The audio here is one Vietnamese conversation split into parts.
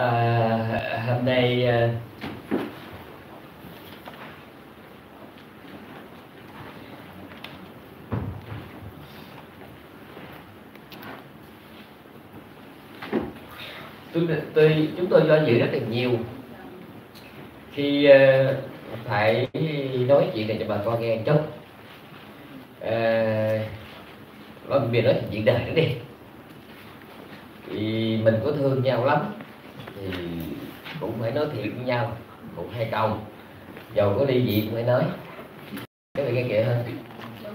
à, hôm nay à, tôi, tôi chúng tôi do dự rất là nhiều. Khi à, phải nói chuyện này cho bà con nghe chút. À, mình nói chuyện đời nữa đi. Thì mình có thương nhau lắm cũng phải nói thiệt với nhau một hai câu. Dầu có ly gì cũng phải nói. Cái này nghe kia hơn.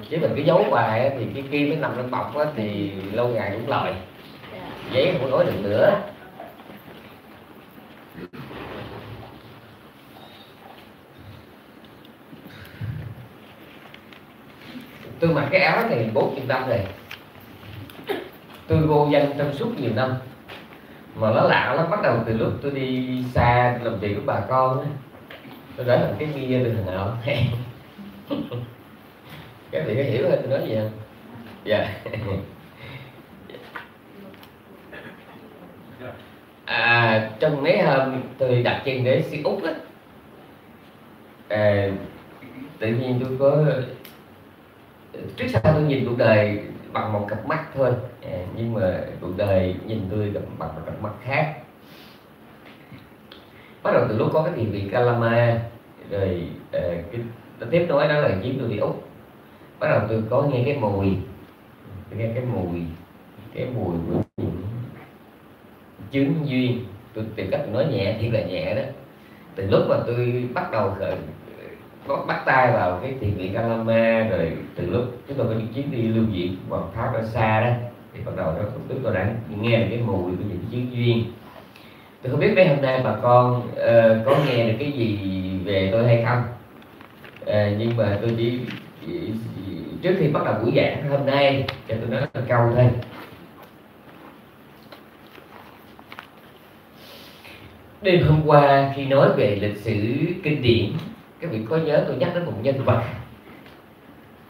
Chứ mình cứ giấu hoài thì cái kia mới nằm trong bọc á, thì lâu ngày cũng lòi giấy không nói được nữa. Tôi mặc cái áo này bốn chục năm rồi tôi vô danh trong suốt nhiều năm mà nó lạ lắm bắt đầu từ lúc tôi đi xa làm việc với bà con ấy, tôi để làm cái bia từ thằng nào các vị có hiểu không? Tôi nói gì không? Dạ. À trong mấy hôm tôi đặt chân đến xứ úc á à, tự nhiên tôi có trước sau tôi nhìn cuộc đời bằng một cặp mắt thôi. Ờ, nhưng mà cuộc đời nhìn tôi bằng một cặp mắt khác. Bắt đầu từ lúc có cái thiền viện Kalama, rồi ờ, cái tiếp nối đó là chuyến tôi đi úc. Bắt đầu tôi có nghe cái mùi, tôi nghe cái mùi cái mùi của những chứng duyên. Tôi tìm cách nói nhẹ thì là nhẹ đó. Từ lúc mà tôi bắt đầu khởi có bắt tay vào cái thiền viện Kalama, rồi từ lúc chúng tôi có những chuyến đi lưu diễn vào tháp ở xa đó thì bắt đầu đó chúng tôi đã nghe được cái mùi của những chiến duyên. Tôi không biết mấy hôm nay bà con uh, có nghe được cái gì về tôi hay không. Uh, nhưng mà tôi chỉ, chỉ, chỉ trước khi bắt đầu buổi giảng hôm nay cho tôi nói một câu thôi. Đêm hôm qua khi nói về lịch sử kinh điển các vị có nhớ tôi nhắc đến một nhân vật?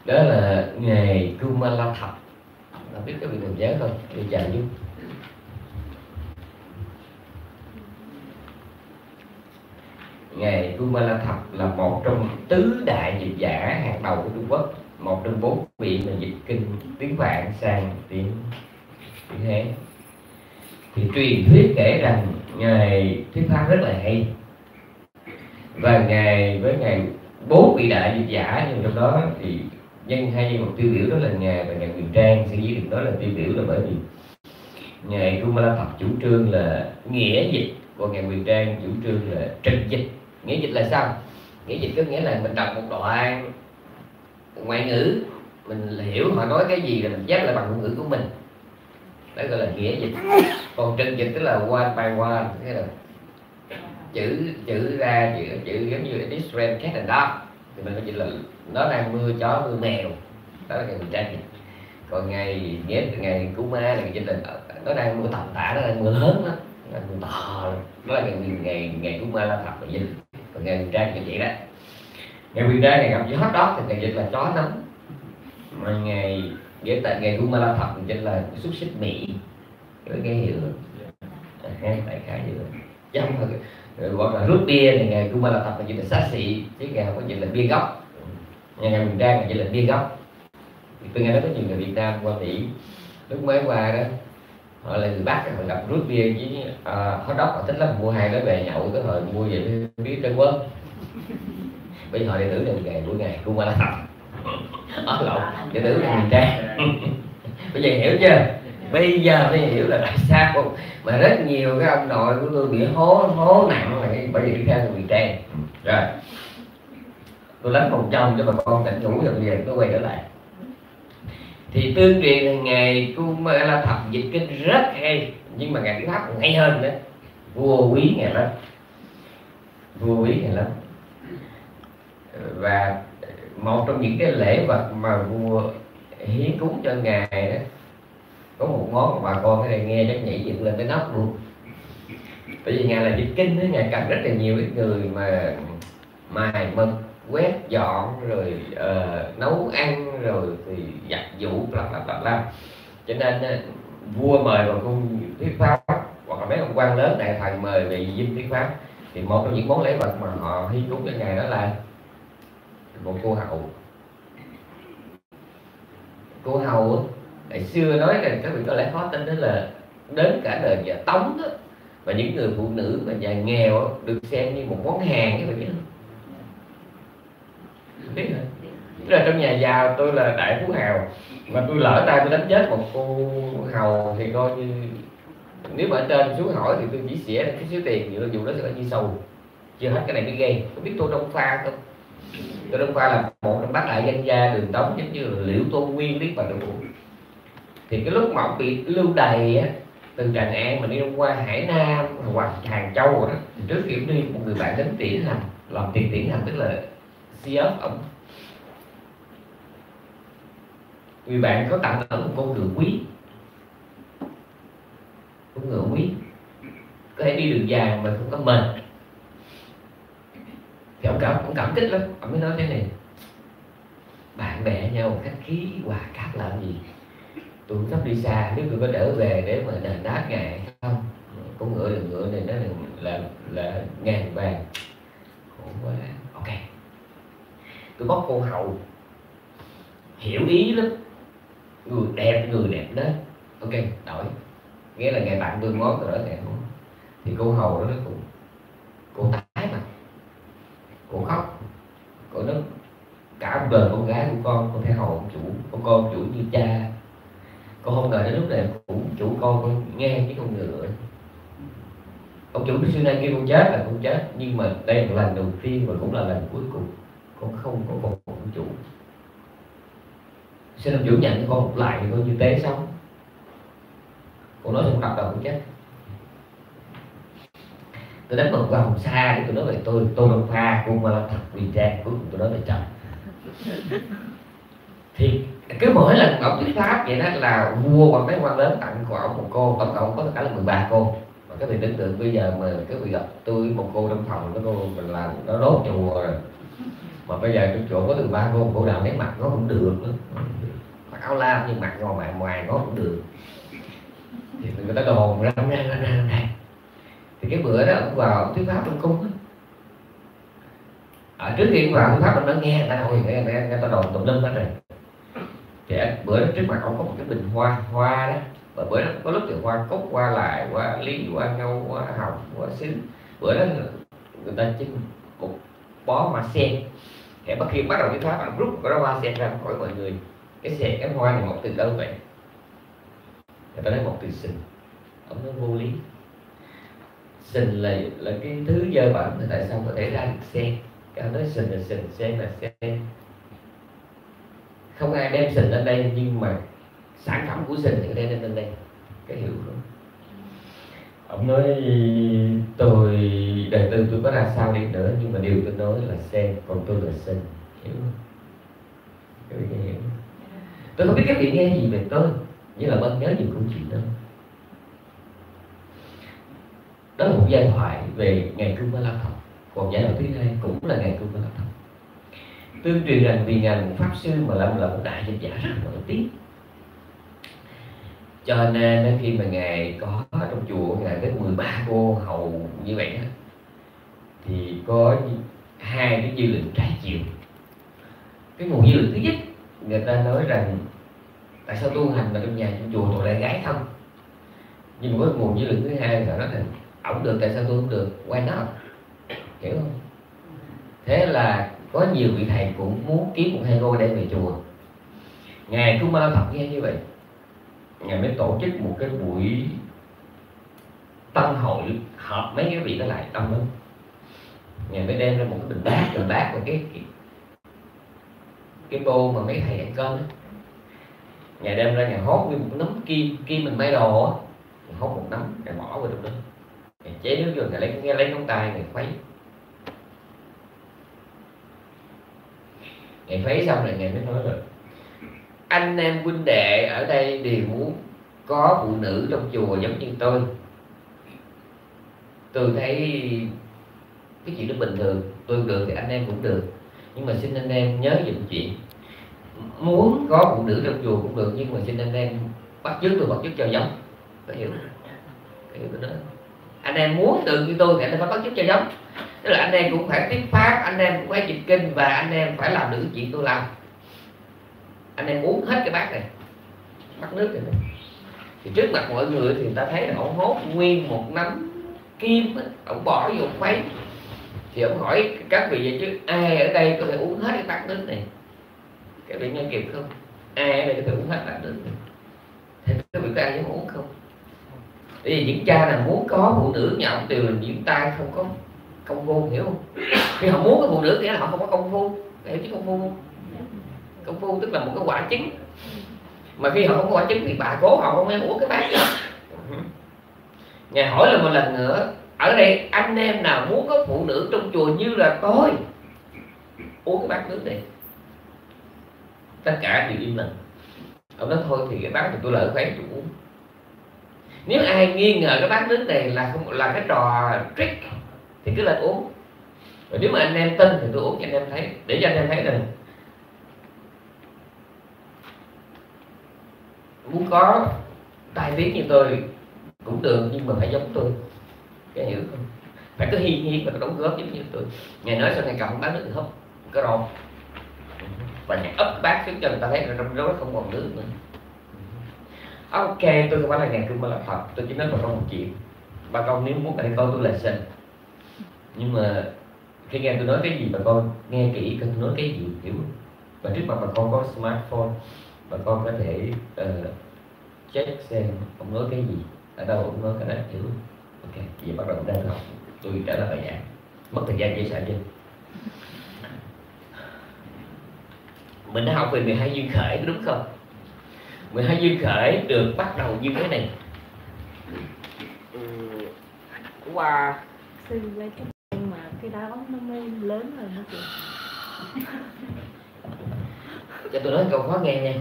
Đó là ngài Kumala Thập không biết cái vị mình nhớ không bị chạy giúp ngài Kumala Thập là một trong tứ đại dịch giả hàng đầu của Trung Quốc. Một trong bốn vị mà dịch kinh tiếng Vạn sang tiếng tiếng Hán. Thì truyền thuyết kể rằng ngài thuyết pháp rất là hay. Và ngài, với ngài bốn vị đại dịch giả nhưng trong đó thì dân hay nhân tiêu biểu đó là nhà và nhà quyền trang. Sẽ dĩ được đó là tiêu biểu là bởi vì ngài Kumala Phật chủ trương là nghĩa dịch còn ngài quyền trang, chủ trương là trực dịch. Nghĩa dịch là sao? Nghĩa dịch có nghĩa là mình đọc một đoạn ngoại ngữ, mình hiểu họ nói cái gì là mình chép lại bằng ngôn ngữ của mình. Đó gọi là nghĩa dịch. Còn trực dịch tức là one by one thế là chữ chữ ra, chữ chữ giống như Israel cat thành đó thì mình có chỉ là, nó đang mưa chó, mưa mèo. Đó là ngày mình trang còn ngày nghĩa ngày cú ma là dịch là nó đang mưa tầm tã, nó đang mưa lớn đó nó đang mưa to đó là ngày ngày ngày cú ma là thật là dinh. Còn ngày mình trang như vậy đó. Ngày quyền trang ngày gặp gió đó thì ngày dịch là chó nóng mà ngày nghĩa tại ngày cú ma là thật chính là xúc xích mỹ cái cái hiểu không hai đại khái như vậy chứ không phải gọi là rút bia thì ngày cũng là tập là chuyện là xá xị chứ ngày không có chuyện là bia gốc. Ngày ngày mình trang là chuyện là bia gốc. Thì tôi nghe nói có nhiều người Việt Nam qua Mỹ lúc mới qua đó họ là người Bắc họ gặp rút bia với à, hot dog họ thích lắm mua hai đó về nhậu cái hồi mua về biết trên quốc. Bây giờ họ đệ tử là ngày buổi ngày cũng qua là tập. Ở lộn đệ tử là mình trang bây giờ hiểu chưa? Bây giờ mới hiểu là tại sao? Mà rất nhiều cái ông nội của tôi bị hố hố nặng là bởi vì đi theo người trang rồi. Tôi lấy phòng trong cho bà con tỉnh ngủ rồi bây giờ tôi quay trở lại. Thì tương truyền là ngày cung la thập dịch kinh rất hay, nhưng mà ngày thứ pháp còn hay hơn nữa. Vua quý ngày lắm vua quý ngày lắm và một trong những cái lễ vật mà vua hiến cúng cho ngài đó có một món bà con cái này nghe chắc nhảy dựng lên tới nóc luôn. Bởi vì ngài là dịch kinh ấy, ngài cần rất là nhiều cái người mà mài mực quét dọn rồi uh, nấu ăn rồi thì giặt vũ bla bla bla bla. Cho nên uh, vua mời vào cung thuyết pháp hoặc là mấy ông quan lớn đại thần mời về dinh thuyết pháp. Thì một trong những món lễ vật mà họ hy cúng cho ngài đó là một cô hậu cô hầu ngày xưa nói là các vị có lẽ khó tin đó là đến cả đời nhà tống đó và những người phụ nữ mà nhà nghèo được xem như một món hàng các vị biết không? Biết rồi. Tức là trong nhà giàu tôi là đại phú hào, mà tôi lỡ tay tôi đánh chết một cô hầu thì coi như nếu mà ở trên xuống hỏi thì tôi chỉ xỉa cái số tiền như dù đó sẽ như sầu. Chưa hết cái này mới gây có biết tôi đông pha không? Tôi đông pha là một trong bát đại danh gia đường tống, giống như là liễu tôn nguyên biết mà được thì cái lúc mà ông bị lưu đày á, từ tràng an mà đi qua hải nam hoặc hàng châu rồi đó trước khi đi, một người bạn đến tiễn hành làm tiền tiễn hành tức là si ông. Người bạn có tặng ở một con ngựa quý. Con ngựa quý. Có thể đi đường dài mà không có mệt thì ông cảm ông cảm kích lắm. Ông mới nói thế này. Bạn bè nhau khách khí quà cáp làm gì? Tôi sắp đi xa nếu tôi có trở về để mà đền đáp ngài không. Con ngựa đường ngựa này nó là là, là ngàn vàng. Khổ quá. Ok. Tôi có cô hậu hiểu ý lắm. Người đẹp người đẹp đó. Ok đổi. Nghĩa là ngày bạn tôi món rồi đó ngày thì cô hầu đó nó cũng cô tái mà. Cô khóc. Cô nó cả đời con gái của con con thấy hầu ông chủ con con chủ như cha con không ngờ đến lúc này cũng chủ con con nghe cái con ngựa ông chủ xưa nay kêu con chết là con chết, nhưng mà đây là lần đầu tiên và cũng là lần cuối cùng. Con không có còn ông chủ. Xin ông chủ nhận con một lại thì con như tế xong con nói không tập đầu con chết. Tôi đánh một vòng xa thì tôi nói về tôi tôi đông pha cô mà là thật vì trang cuối cùng tôi nói về chồng thì cứ mỗi lần ông thuyết pháp vậy đó là vua hoàng mấy quan lớn tặng của ông một cô tổng cộng có tất cả là 13 cô. Mà các vị tưởng tượng bây giờ mà các vị gặp tôi một cô trong phòng nó cô mình làm nó đốt chùa rồi. Mà bây giờ trong chỗ có từ ba cô cô nào lấy mặt nó cũng được nữa. Mặc áo lam nhưng mặt ngoài ngoài ngoài nó cũng được. Thì người ta đồn ra ra ra ra ra. Thì cái bữa đó ông vào thuyết pháp trong cung ở trước khi ông vào thuyết pháp ông đã nghe người ta hồi nghe, nghe, nghe ta đồn tùm lum hết rồi thì bữa đó trước mặt ông có một cái bình hoa hoa đó. Và bữa đó có lúc thì hoa cúc, hoa lại, hoa lý hoa ngâu hoa hồng, hoa xính bữa đó người ta chưng một bó hoa sen. Thì bất khi bắt đầu thuyết thoát ông rút cái đó hoa sen ra khỏi mọi người. Cái sen, cái hoa này một từ đâu vậy? Người ta nói một từ sinh ông nói vô lý. Sinh là là cái thứ dơ bẩn thì tại sao có thể ra được sen? Cái nói sinh là sinh sen là sen không ai đem sình lên đây, nhưng mà sản phẩm của sình thì đem lên đây. Cái hiểu không ông nói, tôi, đời tư tôi có ra sao đi nữa, nhưng mà điều tôi nói là sen còn tôi là sinh hiểu không? Các hiểu. Tôi không biết các vị nghe gì về tôi, nhưng là vâng nhớ nhiều câu chuyện đó. Đó là một giai thoại về ngày cương ma la thọ còn giải đoạn thứ hai cũng là ngày cương ma la thọ tương truyền rằng vì ngài một pháp sư mà làm là một đại dịch giả rất nổi tiếng. Cho nên khi mà ngài có ở trong chùa ngài có 13 cô hầu như vậy đó, thì có hai cái dư luận trái chiều. Cái nguồn dư luận thứ nhất người ta nói rằng tại sao tu hành mà trong nhà trong chùa tôi lại gái không? Nhưng mà có nguồn dư luận thứ hai là nói rằng ổng được tại sao tôi không được? Why not? Hiểu không? Thế là có nhiều vị thầy cũng muốn kiếm một hai cô đem về chùa. Ngài cũng mau thật nghe như vậy. Ngài mới tổ chức một cái buổi tâm hội họp mấy cái vị đó lại tâm lắm ngài mới đem ra một cái bình bát bình bát và cái cái, cái bô mà mấy thầy ăn cơm đó. ngài đem ra ngài hốt nguyên một nấm kim kim mình may đồ á. Hốt một nấm, ngài bỏ vào trong đó. Ngài chế nước vô ngài lấy nghe lấy ngón tay ngài khuấy. Ngài khuấy xong rồi ngài mới nói rồi anh em huynh đệ ở đây đều muốn có phụ nữ trong chùa giống như tôi. Tôi thấy cái chuyện đó bình thường, tôi được thì anh em cũng được. Nhưng mà xin anh em nhớ dùm chuyện. Muốn có phụ nữ trong chùa cũng được, nhưng mà xin anh em bắt chước tôi, bắt chước cho giống. Có hiểu. Có hiểu cái đó. Anh em muốn được như tôi thì anh em phải bắt chước cho giống tức là anh em cũng phải tiếp pháp anh em cũng phải dịch kinh và anh em phải làm được chuyện tôi làm. Anh em uống hết cái bát này bát nước này thì trước mặt mọi người thì người ta thấy là ông hốt nguyên một nắm kim ông bỏ vô khuấy. Thì ông hỏi các vị vậy chứ, ai ở đây có thể uống hết cái bát nước này? Các vị nghe kịp không? Ai ở đây có thể uống hết bát nước này? Thì các vị có ai dám uống không? Bởi vì những cha nào muốn có phụ nữ, nhà ông đều là những tay không có công phu, hiểu không? Khi họ muốn cái phụ nữ nghĩa là họ không có công phu. Hiểu chứ công phu không? Công phu tức là một cái quả trứng. Mà khi họ không có quả trứng thì bà cố họ không em uống cái bát ngài hỏi là một lần nữa, ở đây anh em nào muốn có phụ nữ trong chùa như là tôi? Uống cái bát nước này. Tất cả đều im lặng. Ông nói, thôi thì cái bát thì tôi lỡ khuấy tôi uống. Nếu ai nghi ngờ cái bát nước này là không là cái trò trick thì cứ lên uống. Rồi nếu mà anh em tin thì tôi uống cho anh em thấy. Để cho anh em thấy rằng muốn có tai tiếng như tôi cũng được, nhưng mà phải giống tôi. Cái hiểu không? Phải có hi hi và có đóng góp giống như tôi. Ngày nói sau này cầm bán nước hấp cái rồi và ngày ấp bát xuống cho người ta thấy là trong đó không còn nước nữa. Ok, tôi không phải là nhà cưng mà là phật. Tôi chỉ nói bà con một chuyện. Bà con nếu muốn anh con tôi là sinh nhưng mà khi nghe tôi nói cái gì bà con nghe kỹ tôi nói cái gì hiểu. Và trước mặt bà con có smartphone bà con có thể uh, check xem ông nói cái gì. Ở đâu ông nói cái đó hiểu. Ok giờ bắt đầu đang học. Tôi trả lời bài giảng. Mất thời gian chia sẻ chưa? Mình đã học về 12 duyên khởi đúng không? 12 duyên khởi được bắt đầu như thế này. Qua. Sư lấy cái đó nó mới lớn rồi nó chị cho tôi nói câu khó nghe nha.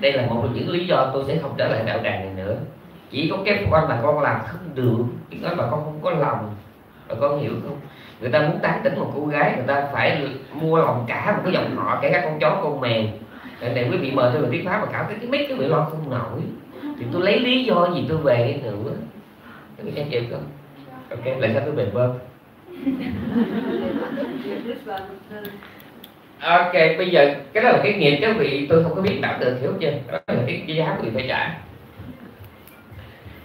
Đây là một trong những lý do tôi sẽ không trở lại đạo đàn này nữa. Chỉ có cái quan bà con làm không được chỉ nói bà con không có lòng. Bà con hiểu không? Người ta muốn tán tỉnh một cô gái, người ta phải mua lòng cả một cái dòng họ, kể cả con chó, con mèo. Này quý vị mời tôi về tiếng pháp mà cảm thấy cái mấy cái bị lo không nổi. Thì tôi lấy lý do gì tôi về cái nữa? Các vị nghe chịu không? Ok lại sao tôi về bơm ok bây giờ cái đó là cái nghiệp các vị tôi không có biết đạo được hiểu chưa? Đó là cái, cái giá quý vị phải trả.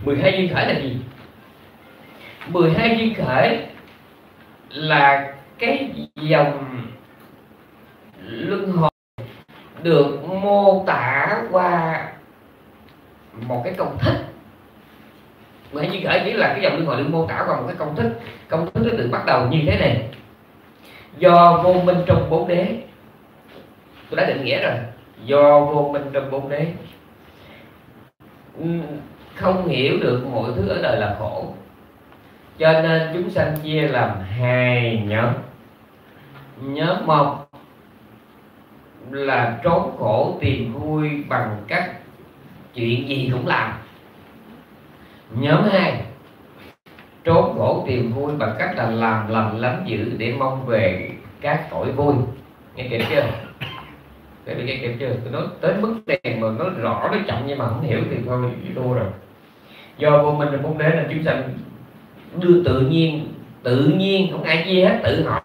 12 duyên khởi là gì? 12 duyên khởi là cái dòng luân hồi được mô tả qua một cái công thức mà như khởi chỉ là cái dòng luân hồi được mô tả qua một cái công thức công thức nó được bắt đầu như thế này. Do vô minh trong bốn đế. Tôi đã định nghĩa rồi. Do vô minh trong bốn đế. Không hiểu được mọi thứ ở đời là khổ. Cho nên chúng sanh chia làm hai nhóm. Nhóm một là trốn khổ tìm vui bằng cách chuyện gì cũng làm nhóm hai. Trốn khổ tìm vui bằng cách là làm lành lắm dữ để mong về các cõi vui. Nghe kịp chưa? Để bị nghe kịp chưa? Tôi nói tới mức đèn mà nó rõ nó chậm nhưng mà không hiểu thì thôi thua rồi. Do vô minh là muốn đế là chúng sanh đưa tự nhiên tự nhiên, không ai chia hết tự họ.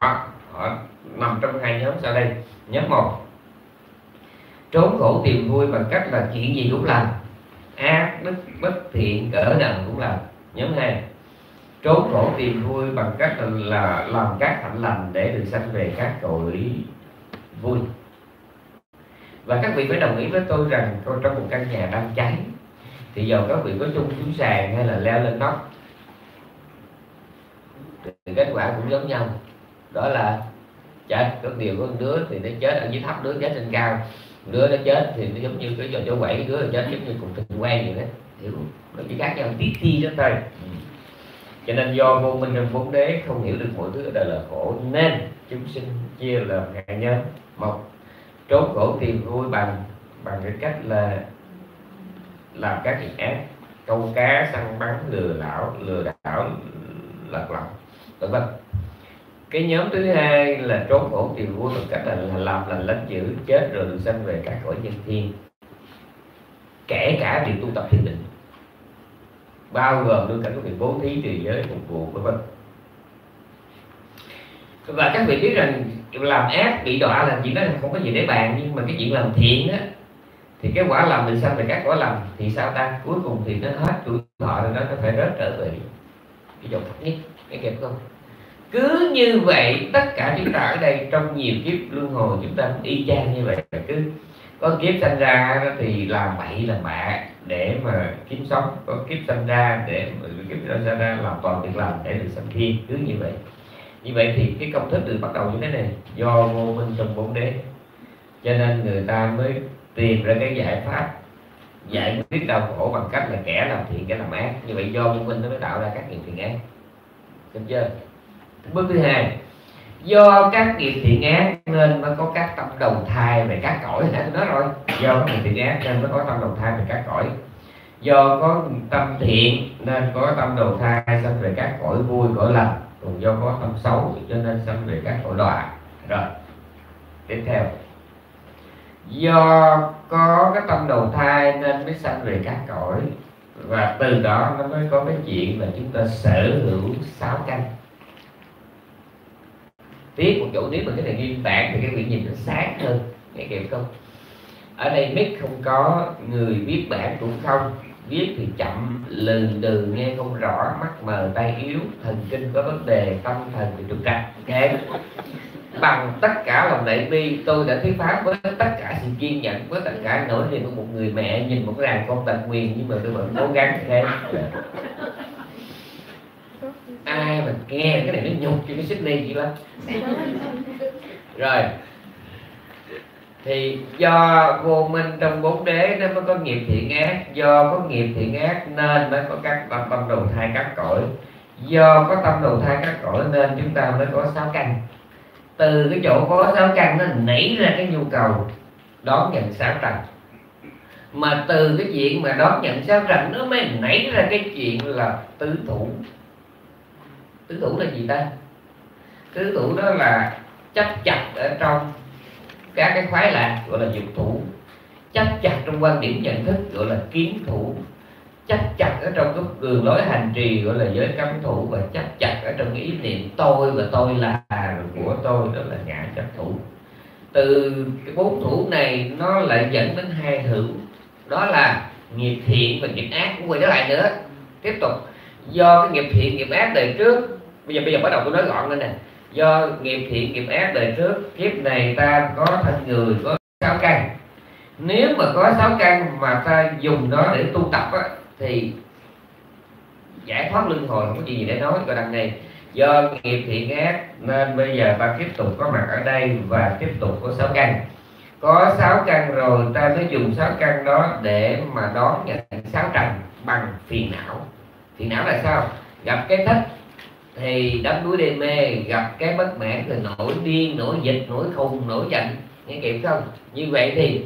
Họ nằm trong hai nhóm sau đây. Nhóm một. Trốn khổ tìm vui bằng cách là chuyện gì cũng làm ác, đức, bất thiện, cỡ nào cũng làm. Nhóm hai trốn khổ tìm vui bằng cách là làm các hạnh lành để được sanh về các cõi vui. Và các vị phải đồng ý với tôi rằng trong một căn nhà đang cháy, thì dù các vị có chung xuống sàn hay là leo lên nóc? Thì kết quả cũng giống nhau. Đó là chết. Có điều có đứa thì nó chết ở dưới thấp đứa chết trên cao đứa nó chết thì nó giống như cái trò chỗ quẩy đứa nó chết giống như cùng tình quen vậy đó. Hiểu nó chỉ khác nhau tí ti đó thôi. Ừ. cho nên do vô minh trong bốn đế không hiểu được mọi thứ đời là khổ nên chúng sinh chia là hai nhóm. Một trốn khổ tìm vui bằng bằng cái cách là làm các việc ác câu cá săn bắn lừa đảo lừa đảo lật lọng vân vân cái nhóm thứ hai là trốn khổ tìm vui bằng cách là, làm lành lánh dữ chết rồi được sanh về các cõi nhân thiên. Kể cả việc tu tập thiền định. Bao gồm luôn cả các việc bố thí trì giới phục vụ vân vân. Và các vị biết rằng làm ác bị đọa là chuyện đó không có gì để bàn nhưng mà cái chuyện làm thiện á thì cái quả làm mình sao về các quả làm thì sao ta? Cuối cùng thì nó hết tuổi thọ rồi nó nó phải rớt trở về cái dòng thấp nhất. Cái kịp không? Cứ như vậy, tất cả chúng ta ở đây trong nhiều kiếp luân hồi chúng ta y chang như vậy cứ có kiếp sanh ra thì làm bậy làm bạ để mà kiếm sống, có kiếp sanh ra để kiếp sanh ra làm toàn việc làm để được sanh thiên, cứ như vậy. Như vậy thì cái công thức được bắt đầu như thế này, do vô minh trong bốn đế. Cho nên người ta mới tìm ra cái giải pháp giải quyết đau khổ bằng cách là kẻ làm thiện, kẻ làm ác. Như vậy do vô minh nó mới tạo ra các nghiệp thiện ác. Được chưa? Bước thứ hai, do các nghiệp thiện ác nên mới có các tâm đầu thai về các cõi. Nãy tôi nói rồi, do các nghiệp thiện ác nên mới có tâm đầu thai về các cõi. Do có tâm thiện nên có tâm đầu thai sanh về các cõi vui, cõi lành. Còn do có tâm xấu cho nên sanh về các cõi đọa. Rồi, tiếp theo. Do có cái tâm đầu thai nên mới sanh về các cõi. Và từ đó nó mới có cái chuyện là chúng ta sở hữu sáu căn viết một chỗ nếu mà cái này nguyên bản thì cái vị nhìn nó sáng hơn, nghe kịp không? Ở đây mic không có người viết bản cũng không. Viết thì chậm, lừ đừ, nghe không rõ, mắt mờ tay yếu, thần kinh có vấn đề, tâm thần thì trục trặc ok bằng tất cả lòng đại bi, tôi đã thuyết pháp với tất cả sự kiên nhẫn, với tất cả nỗi niềm của một người mẹ, nhìn một cái đàn con tật nguyền nhưng mà tôi vẫn cố gắng ok ai mà nghe cái này nó nhục cho cái Sydney chị lắm. Rồi. Thì do vô minh trong bốn đế nó mới có nghiệp thiện ác do có nghiệp thiện ác nên mới có các tâm, tâm đầu thai các cõi. Do có tâm đầu thai các cõi nên chúng ta mới có sáu căn. Từ cái chỗ có sáu căn nó nảy ra cái nhu cầu đón nhận sáu trần mà từ cái chuyện mà đón nhận sáu trần nó mới nảy ra cái chuyện là tứ thủ tứ thủ là gì ta? Tứ thủ đó là chấp chặt ở trong các cái khoái lạc, gọi là dục thủ. Chấp chặt trong quan điểm nhận thức, gọi là kiến thủ. Chấp chặt ở trong cái đường lối hành trì, gọi là giới cấm thủ. Và chấp chặt ở trong cái ý niệm tôi và tôi là của tôi, đó là ngã chấp thủ. Từ cái bốn thủ này, nó lại dẫn đến hai hữu đó là nghiệp thiện và nghiệp ác. Cũng quay trở lại nữa, tiếp tục do cái nghiệp thiện nghiệp ác đời trước bây giờ bây giờ bắt đầu tôi nói gọn lên nè. Do nghiệp thiện nghiệp ác đời trước kiếp này ta có thân người có sáu căn. Nếu mà có sáu căn mà ta dùng nó để tu tập á, thì giải thoát luân hồi không có gì để nói còn đằng này. Do nghiệp thiện ác nên bây giờ ta tiếp tục có mặt ở đây và tiếp tục có sáu căn. Có sáu căn rồi ta mới dùng sáu căn đó để mà đón nhận sáu trần bằng phiền não phiền não là sao? Gặp cái thích thì đắm đuối đê mê, gặp cái bất mãn thì nổi điên, nổi dịch nổi khùng, nổi giận. Nghe kịp không? Như vậy thì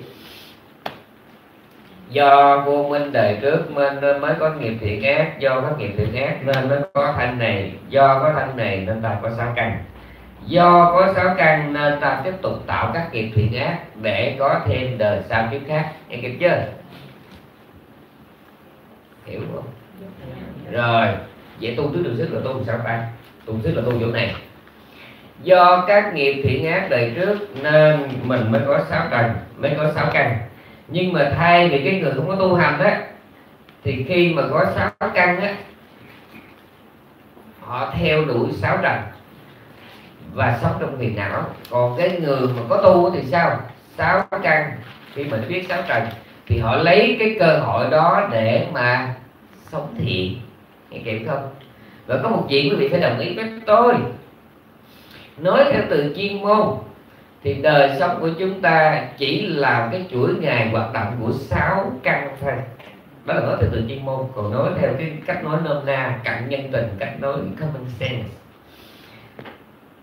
do vô minh đời trước nên mới có nghiệp thiện ác, do có nghiệp thiện ác nên mới có thanh này, do có thanh này nên ta có sáu căn. Do có sáu căn nên ta tiếp tục tạo các nghiệp thiện ác để có thêm đời sau kiếp khác. Nghe kịp chưa? Hiểu không? Rồi vậy tu tứ đường sức là tu làm sao ta? Tu sức là tu chỗ này. Do các nghiệp thiện ác đời trước nên mình mới có sáu trần mới có sáu căn. Nhưng mà thay vì cái người không có tu hành á, thì khi mà có sáu căn á, họ theo đuổi sáu trần và sống trong phiền não. Còn cái người mà có tu thì sao? Sáu căn. Khi mình biết sáu trần thì họ lấy cái cơ hội đó để mà sống thiện nghe kịp không? Và có một chuyện quý vị phải đồng ý với tôi. Nói theo từ chuyên môn, thì đời sống của chúng ta chỉ là cái chuỗi ngày hoạt động của sáu căn thôi. Đó là nói theo từ chuyên môn, còn nói theo cái cách nói nôm na cận nhân tình, cách nói common sense.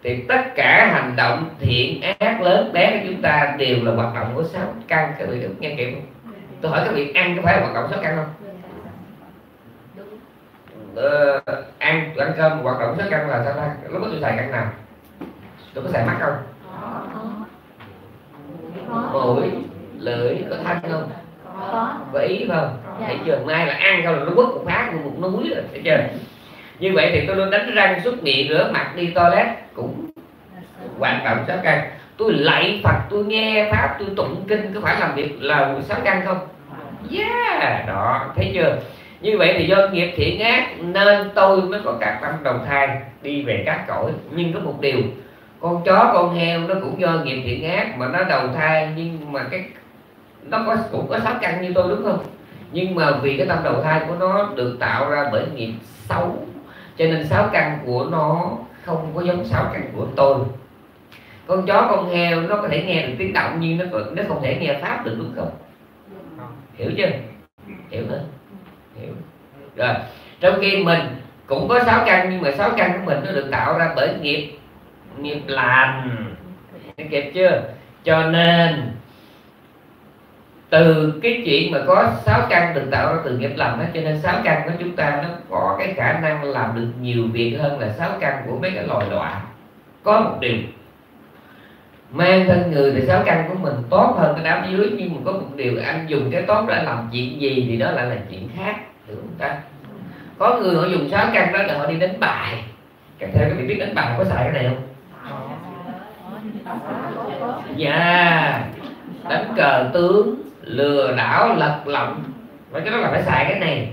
Thì tất cả hành động, thiện, ác, lớn, bé của chúng ta đều là hoạt động của sáu căn. Các vị nghe kịp không? Tôi hỏi các vị ăn có phải là hoạt động sáu căn không? Uh, ăn ăn cơm hoạt động sáu căn là sao ta? Lúc đó tôi xài căn nào? Tôi có xài mắt không? Mũi lưỡi có thanh không? Có. Có ý không? Dạ. thấy chưa? Mai là ăn không là nó quất một phát một núi rồi thấy chưa? Như vậy thì tôi luôn đánh răng súc miệng rửa mặt đi toilet cũng quan trọng sáu căn. Tôi lạy phật tôi nghe pháp tôi tụng kinh có phải làm việc là sáu căn không? Yeah đó thấy chưa như vậy thì do nghiệp thiện ác nên tôi mới có các tâm đầu thai đi về các cõi. Nhưng có một điều con chó con heo nó cũng do nghiệp thiện ác mà nó đầu thai nhưng mà cái nó có cũng có sáu căn như tôi đúng không? Nhưng mà vì cái tâm đầu thai của nó được tạo ra bởi nghiệp xấu cho nên sáu căn của nó không có giống sáu căn của tôi. Con chó con heo nó có thể nghe được tiếng động nhưng nó nó không thể nghe pháp được đúng không. Hiểu chưa? Hiểu hả hiểu. Rồi, trong khi mình cũng có sáu căn, nhưng mà sáu căn của mình nó được tạo ra bởi nghiệp nghiệp lành. Kịp chưa? Cho nên, từ cái chuyện mà có sáu căn được tạo ra từ nghiệp lành đó cho nên sáu căn của chúng ta nó có cái khả năng làm được nhiều việc hơn là sáu căn của mấy cái loài loại có một điều, mang thân người thì sáu căn của mình tốt hơn cái đám dưới, nhưng mà có một điều, anh dùng cái tốt để làm chuyện gì thì đó lại là chuyện khác hiểu không ta? Có người họ dùng sáu căn đó là họ đi đánh bài. Kèm theo cái vị biết đánh bài có xài cái này không? Dạ. Đánh cờ tướng, lừa đảo, lật lọng. Và cái đó là phải xài cái này.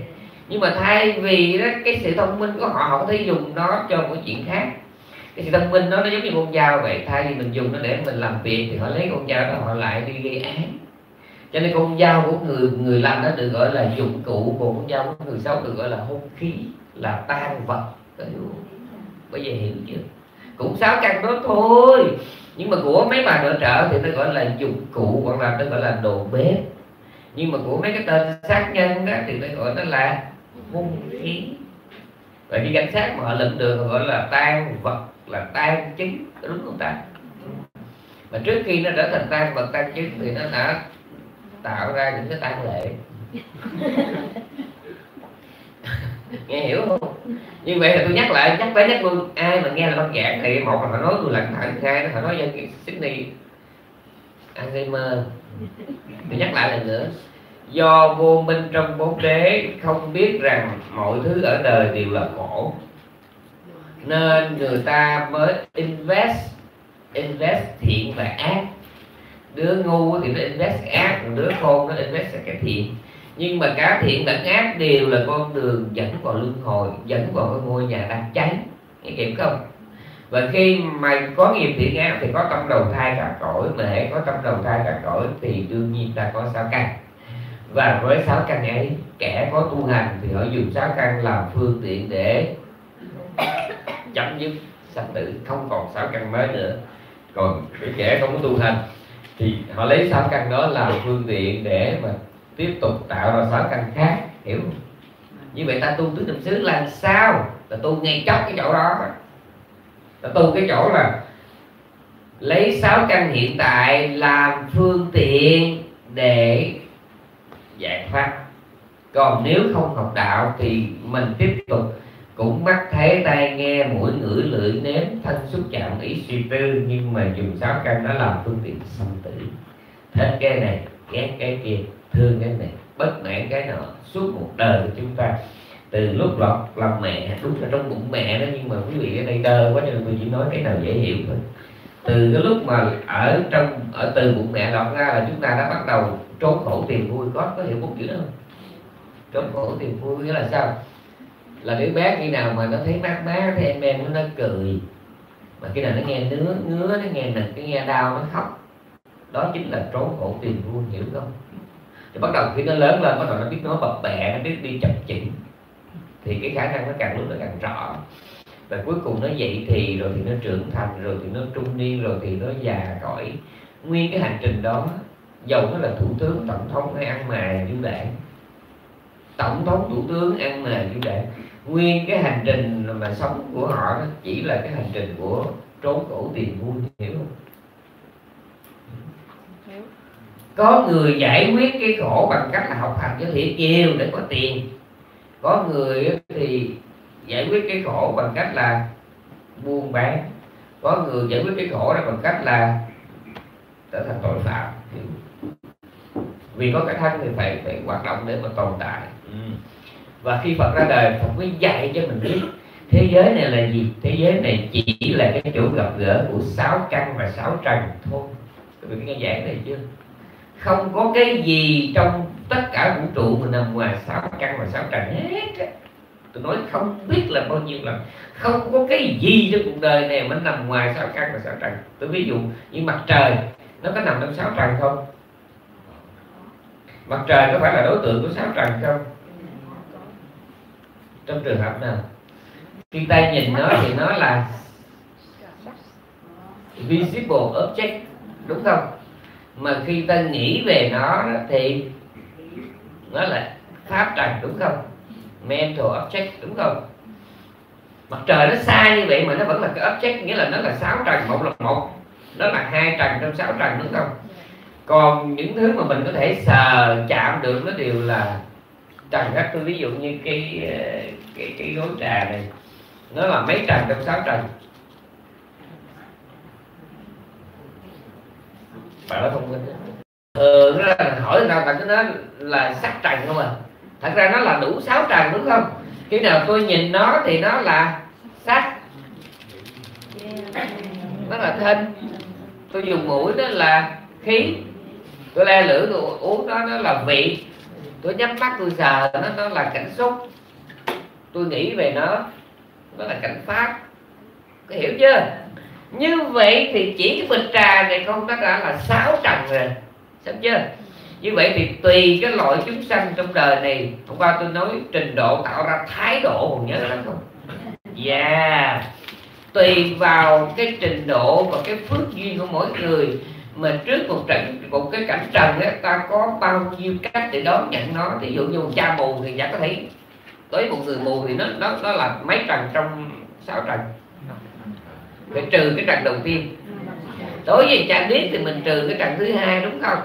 Nhưng mà thay vì đó, cái sự thông minh của họ họ có thể dùng nó cho một chuyện khác. Cái sự thông minh đó, nó giống như con dao vậy. Thay vì mình dùng nó để mình làm việc, thì họ lấy con dao đó, họ lại đi gây án cho nên con dao của người người làm đó được gọi là dụng cụ, còn con dao của người xấu được gọi là hung khí, là tan vật. Bây giờ hiểu chưa cũng sáu căn đó thôi. Nhưng mà của mấy bà nội trợ thì nó gọi là dụng cụ, hoặc là nó gọi là đồ bếp. Nhưng mà của mấy cái tên sát nhân đó thì nó gọi nó là hung khí. Và khi cảnh sát mà họ lượm được gọi là tan vật, là tan chứng đúng không ta? Mà trước khi nó trở thành tan vật tan chứng thì nó đã tạo ra những cái tang lệ. Nghe hiểu không? Như vậy là tôi nhắc lại, nhắc tới nhắc luôn ai mà nghe là băng giảng thì một là phải nói tôi là thận hai nó phải nói dân Sydney. Alzheimer. Tôi nhắc lại lần nữa. Do vô minh trong bốn đế, không biết rằng mọi thứ ở đời đều là khổ. Nên người ta mới invest invest thiện và ác đứa ngu thì nó invest ác còn đứa khôn nó invest cái thiện. Nhưng mà cả thiện lẫn ác đều là con đường dẫn vào luân hồi, dẫn vào cái ngôi nhà đang cháy. Nghe kịp không? Và khi mà có nghiệp thiện ác thì có tâm đầu thai cả cõi, mà hãy có tâm đầu thai cả cõi thì đương nhiên ta có sáu căn. Và với sáu căn ấy, kẻ có tu hành thì họ dùng sáu căn làm phương tiện để chấm dứt sanh tử. Không còn sáu căn mới nữa. Còn cái kẻ không có tu hành thì họ lấy sáu căn đó làm phương tiện để mà tiếp tục tạo ra sáu căn khác, hiểu không? như vậy ta tu tứ niệm xứ làm sao là tu ngay chóc cái chỗ đó là tu cái chỗ là lấy sáu căn hiện tại làm phương tiện để giải thoát còn nếu không học đạo thì mình tiếp tục cũng mắt thấy tai nghe mũi ngửi lưỡi nếm, thân xúc chạm ý suy tư, nhưng mà dùng sáu căn đó làm phương tiện sanh tử. Thích cái này, ghét cái kia, thương cái này, bất mãn cái nọ, suốt một đời của chúng ta. Từ lúc lọt lòng mẹ, đúng là trong bụng mẹ đó, nhưng mà quý vị ở đây đơ quá nên tôi chỉ nói cái nào dễ hiểu thôi. Từ cái lúc mà ở trong, ở từ bụng mẹ lọt ra là chúng ta đã bắt đầu trốn khổ tìm vui. Có có hiểu bốn chữ đó không? Trốn khổ tìm vui nghĩa là sao? Là đứa bé khi nào mà nó thấy mát má thấy em em, nó cười. Mà khi nào nó nghe ngứa ngứa, nó nghe nực cái nghe đau, nó khóc, đó chính là trốn khổ tìm vui hiểu không? Thì bắt đầu khi nó lớn lên, bắt đầu nó biết nói bập bẹ, nó biết đi chập chỉnh thì cái khả năng nó càng lúc nó càng rõ. Và cuối cùng nó dậy thì, rồi thì nó trưởng thành, rồi thì nó trung niên, rồi thì nó già cõi. Nguyên cái hành trình đó, dầu nó là thủ tướng, tổng thống hay ăn mài du đảng tổng thống, thủ tướng, ăn mài du đảng nguyên cái hành trình mà sống của họ đó chỉ là cái hành trình của trốn khổ tiền vui hiểu không có người giải quyết cái khổ bằng cách là học hành cho thiệt nhiều để có tiền. Có người thì giải quyết cái khổ bằng cách là buôn bán. Có người giải quyết cái khổ đó bằng cách là trở thành tội phạm. Vì có cái thân thì phải phải hoạt động để mà tồn tại và khi Phật ra đời, Phật mới dạy cho mình biết, thế giới này là gì? Thế giới này chỉ là cái chỗ gặp gỡ của sáu căn và sáu trần thôi. Các vị nghe giảng này chưa? Không có cái gì trong tất cả vũ trụ mà nằm ngoài sáu căn và sáu trần hết tôi nói không biết là bao nhiêu lần. Không có cái gì trong cuộc đời này mà nằm ngoài sáu căn và sáu trần. Tôi ví dụ như mặt trời, nó có nằm trong sáu trần không? Mặt trời có phải là đối tượng của sáu trần không? Trong trường hợp nào? Khi ta nhìn nó thì nó là visible object, đúng không? Mà khi ta nghĩ về nó thì nó là pháp trần đúng không? Mental object, đúng không? Mặt trời nó xa như vậy mà nó vẫn là cái object, nghĩa là nó là sáu trần một là một. Nó là hai trần trong sáu trần đúng không? Còn những thứ mà mình có thể sờ chạm được nó đều là trần hết tôi ví dụ như cái ờ, cái cái gối trà này nó là mấy trần trong sáu trần? Bạn nói thông minh ừ, nó là hỏi người ta cứ nói là sắc trần không à? Thật ra nó là đủ sáu trần đúng không? Khi nào tôi nhìn nó thì nó là sắc. Nó là thân tôi dùng mũi đó là khí. Tôi le lưỡi tôi uống đó nó là vị tôi nhắm mắt tôi sờ nó nó là cảnh xúc. Tôi nghĩ về nó nó là cảnh pháp có hiểu chưa? Như vậy thì chỉ cái bịch trà này không, nó đã là sáu trần rồi. Xong chưa? Như vậy thì tùy cái loại chúng sanh trong đời này. Hôm qua tôi nói trình độ tạo ra thái độ, còn nhớ lắm không? Dạ. Yeah. tùy vào cái trình độ và cái phước duyên của mỗi người mà trước một trận một cái cảnh trần ấy, ta có bao nhiêu cách để đón nhận nó. Ví dụ như một cha mù thì chẳng có thể đối với một người mù thì nó nó nó là mấy trần trong sáu trần. Phải trừ cái trần đầu tiên. Đối với cha biết thì mình trừ cái trần thứ hai đúng không?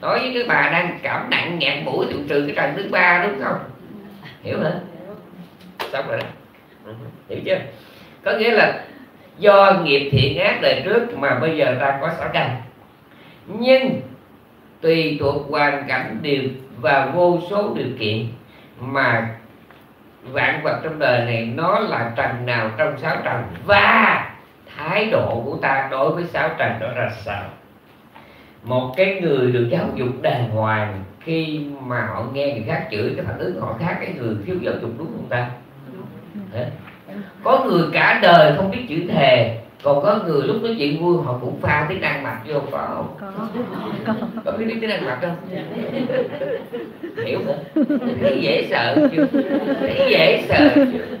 Đối với cái bà đang cảm nặng nghẹn mũi thì trừ cái trần thứ ba đúng không? Hiểu hả? Xong rồi đó. Ừ, hiểu chưa? Có nghĩa là do nghiệp thiện ác đời trước mà bây giờ ta có sáu căn nhưng tùy thuộc hoàn cảnh điều và vô số điều kiện mà vạn vật trong đời này nó là trần nào trong sáu trần và thái độ của ta đối với sáu trần đó là sao? Một cái người được giáo dục đàng hoàng khi mà họ nghe người khác chửi cái phản ứng họ khác cái người thiếu giáo dục đúng không ta? Có người cả đời không biết chữ thề còn có người lúc nói chuyện vui họ cũng pha tiếng ăn mặt vô phải không? Có. Có biết tiếng ăn mặt không? Hiểu không? Thấy dễ sợ chưa? Thấy dễ sợ chưa?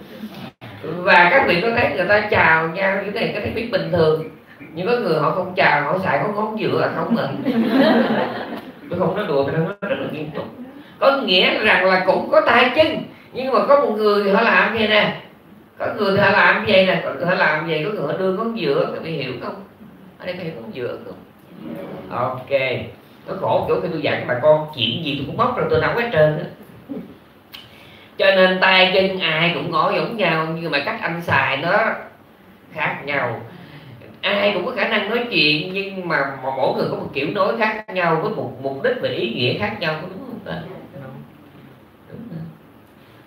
Và các vị có thấy người ta chào nhau như thế này có thấy biết bình thường. Nhưng có người họ không chào họ xài có ngón giữa không à? Tôi không nói đùa tôi nói rất là nghiêm túc. Có nghĩa rằng là cũng có tay chân nhưng mà có một người họ làm như nè có người họ làm như vậy nè, có người họ làm vậy, có người họ đưa ngón giữa, các vị hiểu không? Ở đây có hiểu ngón giữa không? Ok nó khổ chỗ khi tôi dặn bà con chuyện gì tôi cũng bóc rồi tôi nấu hết trơn đó cho nên tay chân ai cũng ngõ giống nhau, nhưng mà cách anh xài nó khác nhau. Ai cũng có khả năng nói chuyện, nhưng mà mỗi người có một kiểu nói khác nhau, với một mục đích và ý nghĩa khác nhau, có đúng không ta? Đúng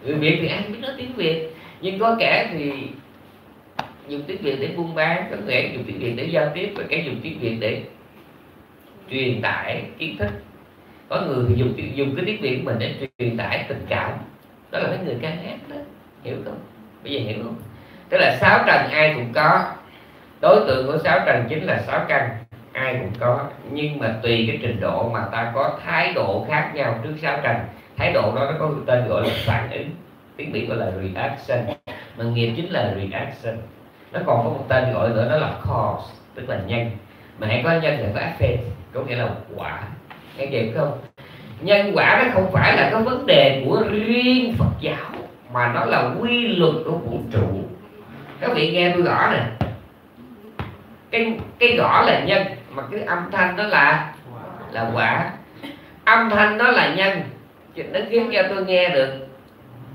người việt thì ai biết nói tiếng việt nhưng có kẻ thì dùng tiếng việt để buôn bán, có kẻ dùng tiếng việt để giao tiếp và kẻ dùng tiếng việt để truyền tải kiến thức. Có người thì dùng dùng cái tiếng việt của mình để truyền tải tình cảm. Đó là mấy người ca hát đó. Hiểu không? Bây giờ hiểu không? Tức là sáu trần ai cũng có. Đối tượng của sáu trần chính là sáu căn. Ai cũng có. Nhưng mà tùy cái trình độ mà ta có thái độ khác nhau trước sáu trần. Thái độ đó nó có tên gọi là phản ứng tiếng việt gọi là reaction, mà nghiệp chính là reaction. Nó còn có một tên gọi nữa, đó là cause, tức là nhân. Mà hãy có nhân là có effect, có nghĩa là quả. Nghe kịp không? Nhân quả nó không phải là cái vấn đề của riêng phật giáo, mà nó là quy luật của vũ trụ. Các vị nghe tôi rõ nè. Cái cái rõ là nhân, mà cái âm thanh đó là là quả. Âm thanh đó là nhân. Nó khiến cho tôi nghe được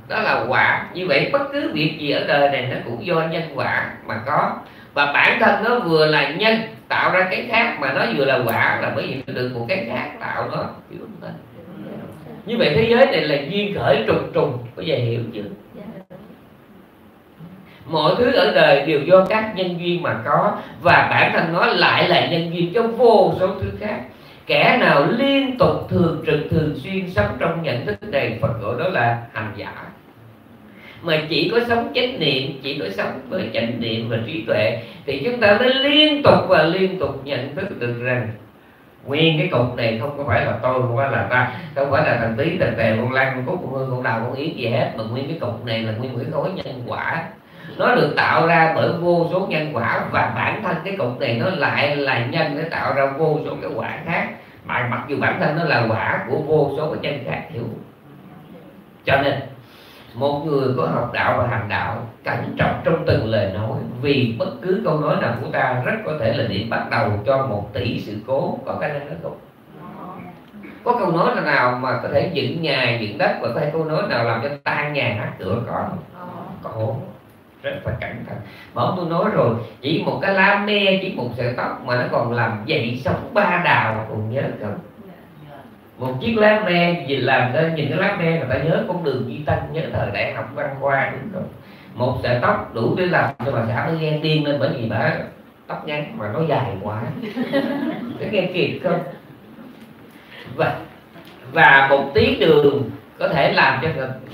đó là quả. Như vậy bất cứ việc gì ở đời này nó cũng do nhân quả mà có. Và bản thân nó vừa là nhân, tạo ra cái khác mà nó vừa là quả là bởi vì nó được một cái khác tạo nó hiểu không như vậy thế giới này là duyên khởi trùng trùng. Có giờ hiểu chưa? Mọi thứ ở đời đều do các nhân duyên mà có. Và bản thân nó lại là nhân duyên cho vô số thứ khác kẻ nào liên tục thường trực thường xuyên sống trong nhận thức này phật gọi đó là hành giả. Mà chỉ có sống chánh niệm, chỉ có sống với chánh niệm và trí tuệ, thì chúng ta mới liên tục và liên tục nhận thức được rằng nguyên cái cục này không có phải là tôi, không phải là ta, không phải là thằng tí thằng tề, con lan, con cúc, con hương, con đào, con yến gì hết, mà nguyên cái cục này là nguyên một cái khối nhân quả nó được tạo ra bởi vô số nhân quả và bản thân cái cục này nó lại là nhân để tạo ra vô số cái quả khác. Mà mặc dù bản thân nó là quả của vô số cái nhân khác hiểu. Cho nên, một người có học đạo và hành đạo cẩn trọng trong từng lời nói, vì bất cứ câu nói nào của ta rất có thể là điểm bắt đầu cho một tỷ sự cố có khả năng kết thúc có câu nói nào mà có thể dựng nhà, dựng đất và có thể câu nói nào làm cho tan nhà nát cửa có có rất là cẩn thận. Mà tôi nói rồi, chỉ một cái lá me, chỉ một sợi tóc mà nó còn làm dậy sóng ba đào, còn nhớ không? Một chiếc lá me gì làm nên nhìn cái lá me người ta nhớ con đường duy tân, nhớ thời đại học văn khoa đúng không? Một sợi tóc đủ để làm cho bà xã nó ghen điên lên bởi vì bà tóc ngắn mà nó dài quá. Cái nghe kịp không? Và và một tiếng đường có thể làm cho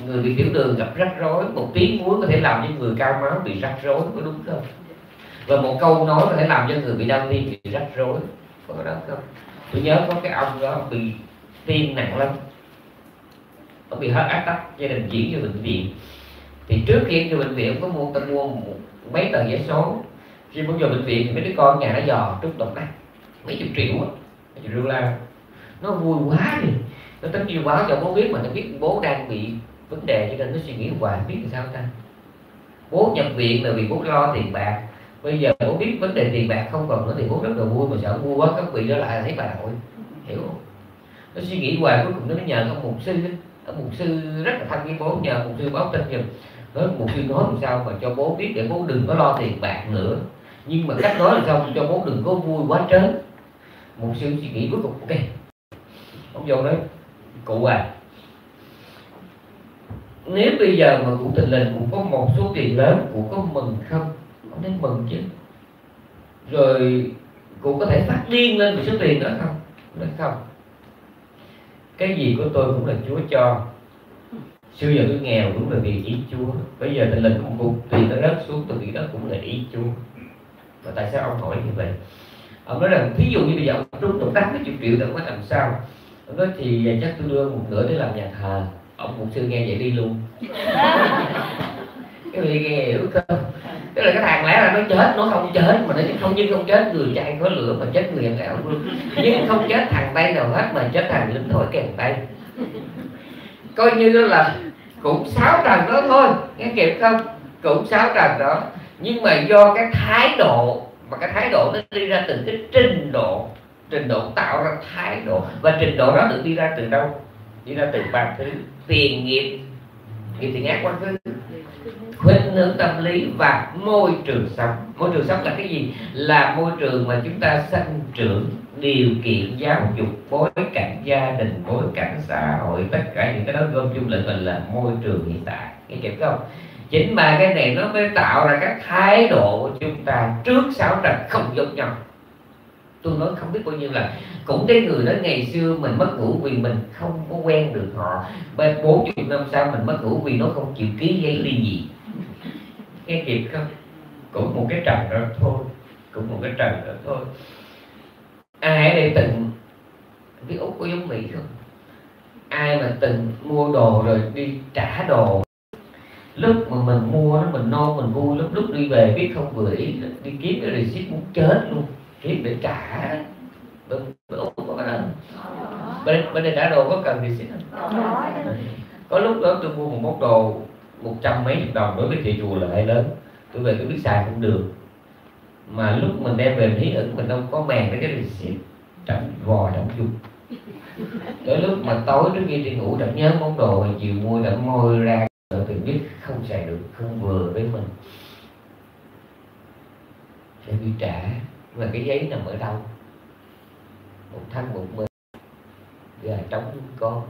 người bị tiểu đường gặp rắc rối một tiếng muối có thể làm cho người cao máu bị rắc rối có đúng không? Và một câu nói có thể làm cho người bị đau tim bị rắc rối có đúng không? Tôi nhớ có cái ông đó bị tim nặng lắm. Ông bị hết áp tắc gia đình chuyển cho bệnh viện. Thì trước khi cho bệnh viện có mua ta mua một, mấy tờ giấy số. Khi muốn vô bệnh viện thì mấy đứa con nhà nó dò trút độc đắc mấy chục triệu á mấy chục đô la. Nó vui quá đi nó tính yêu báo cho bố biết mà nó biết bố đang bị vấn đề cho nên nó suy nghĩ hoài biết làm sao ta? Bố nhập viện là vì bố lo tiền bạc. Bây giờ bố biết vấn đề tiền bạc không còn nữa thì bố rất là vui, mà sợ vui quá các vị đó lại thấy bà nội. Hiểu không? Nó suy nghĩ hoài, cuối cùng nó nhờ ông mục sư ông mục sư rất là thân với bố, nhờ mục sư báo tin giùm nói mục sư nói làm sao mà cho bố biết để bố đừng có lo tiền bạc nữa. Nhưng mà cách nói làm sao? Cho bố đừng có vui quá trớn. Mục sư suy nghĩ cuối cùng, ok. Ông vô nói cụ à nếu bây giờ mà cụ tình lình cũng có một số tiền lớn cụ có mừng không? Không nên mừng chứ. Rồi cụ có thể phát điên lên về số tiền đó không? Nói không. Cái gì của tôi cũng là chúa cho. Xưa giờ tôi nghèo cũng là vì ý chúa. Bây giờ tình lình cũng cũng tiền nó rớt xuống, tôi nghĩ đó cũng là ý chúa. Và tại sao ông hỏi như vậy? Ông nói rằng, thí dụ như bây giờ ông trúng được tám chục triệu đâu có làm sao? Ông nói thì chắc tôi đưa một nửa để làm nhà thờ. Ông mục sư nghe vậy đi luôn. Cái vị nghe hiểu không tức là cái thằng lẽ là nó chết nó không chết mà nó không nhưng không chết người trai có lửa mà chết người em gạo luôn. Nhưng không chết thằng tay nào hết mà chết thằng lính thổi kèn tay coi như là cũng sáu trần đó thôi nghe kịp không? Cũng sáu trần đó. Nhưng mà do cái thái độ mà cái thái độ nó đi ra từ cái trình độ trình độ tạo ra thái độ. Và trình độ đó được đi ra từ đâu? Đi ra từ ba thứ. Tiền nghiệp nghiệp thì ác quá khứ. Khuynh hướng tâm lý và môi trường sống. Môi trường sống là cái gì? Là môi trường mà chúng ta sinh trưởng, điều kiện giáo dục, bối cảnh gia đình, bối cảnh xã hội, tất cả những cái đó gom chung lại mình là môi trường hiện tại. Nghe kịp không? Chính ba cái này nó mới tạo ra các thái độ của chúng ta trước sáu trần không giống nhau tôi nói không biết bao nhiêu là cũng cái người đó ngày xưa mình mất ngủ vì mình không có quen được họ. Bên bốn chục năm sau mình mất ngủ vì nó không chịu ký giấy ly gì nghe kịp không? Cũng một cái trần đó thôi. Cũng một cái trần đó thôi. Ai ở đây từng biết úc có giống mỹ không? Ai mà từng mua đồ rồi đi trả đồ? Lúc mà mình mua nó mình no, mình vui, lúc lúc đi về, biết không vừa ý, đi kiếm cái receipt muốn chết luôn kiếm để trả. Bên bên úc có cái bên bên đây trả đồ có cần receipt không có lúc đó tôi mua một món đồ, một trăm mấy chục đồng đối với thị chùa là hay lớn. Tôi về tôi biết xài cũng được. Mà lúc mình đem về hí ẩn mình đâu có màng cái cái receipt chẳng vò chẳng chung tới lúc mà tối trước khi đi ngủ, đã nhớ món đồ mà chiều mua, đã môi ra, rồi thì biết không xài được, không vừa với mình. Sẽ bị trả mà cái giấy nằm ở đâu? Một thân một mình. Gà trống con.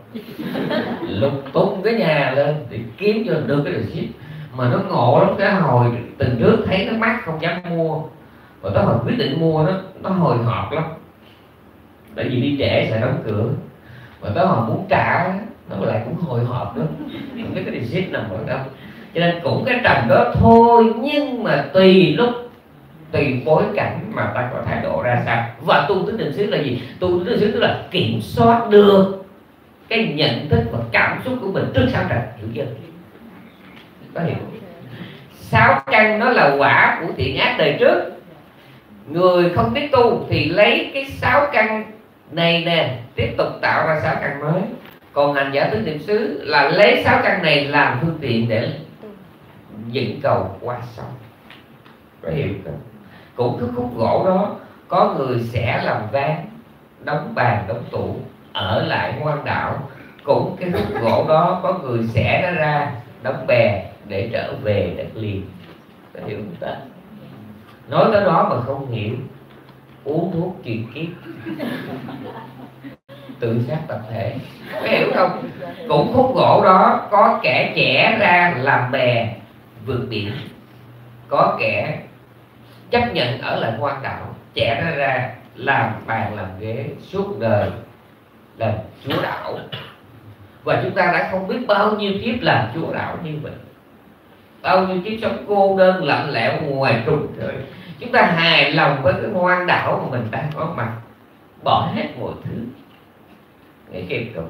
Lục tung cái nhà lên để kiếm cho được cái receipt mà nó ngộ lắm cái hồi từng trước thấy nó mắc không dám mua. Và tới hồi quyết định mua nó nó hồi hộp lắm. Tại vì đi trễ sẽ đóng cửa. Và tới hồi muốn trả nó lại cũng hồi hộp nữa. Không biết cái receipt nằm ở đâu. Cho nên cũng cái trầm đó thôi. Nhưng mà tùy lúc tùy bối cảnh mà ta có thái độ ra sao. Và tu tứ định xứ là gì? Tu tứ định xứ tức là kiểm soát được cái nhận thức và cảm xúc của mình trước sao trần hiểu chưa? Có hiểu sáu căn nó là quả của thiện ác đời trước. Người không biết tu thì lấy cái sáu căn này nè tiếp tục tạo ra sáu căn mới. Còn hành giả tứ niệm xứ là lấy sáu căn này làm phương tiện để dựng cầu qua sông. Có hiểu không cũng cái khúc gỗ đó, có người sẽ làm ván đóng bàn, đóng tủ, ở lại ngoan đảo. Cũng cái khúc gỗ đó, có người sẽ nó ra, đóng bè để trở về đất liền. Có hiểu không ta? Nói tới đó mà không hiểu, uống thuốc truyền kiếp. Tự sát tập thể. Có hiểu không? Cũng khúc gỗ đó, có kẻ trẻ ra làm bè vượt biển. Có kẻ chấp nhận ở lại quan đạo trẻ nó ra làm bàn làm ghế suốt đời làm chúa đạo và chúng ta đã không biết bao nhiêu kiếp làm chúa đạo như vậy. Bao nhiêu kiếp sống cô đơn, lạnh lẽo, ngoài trùng trời. Chúng ta hài lòng với cái hoang đảo mà mình đang có mặt. Bỏ hết mọi thứ. Để kịp không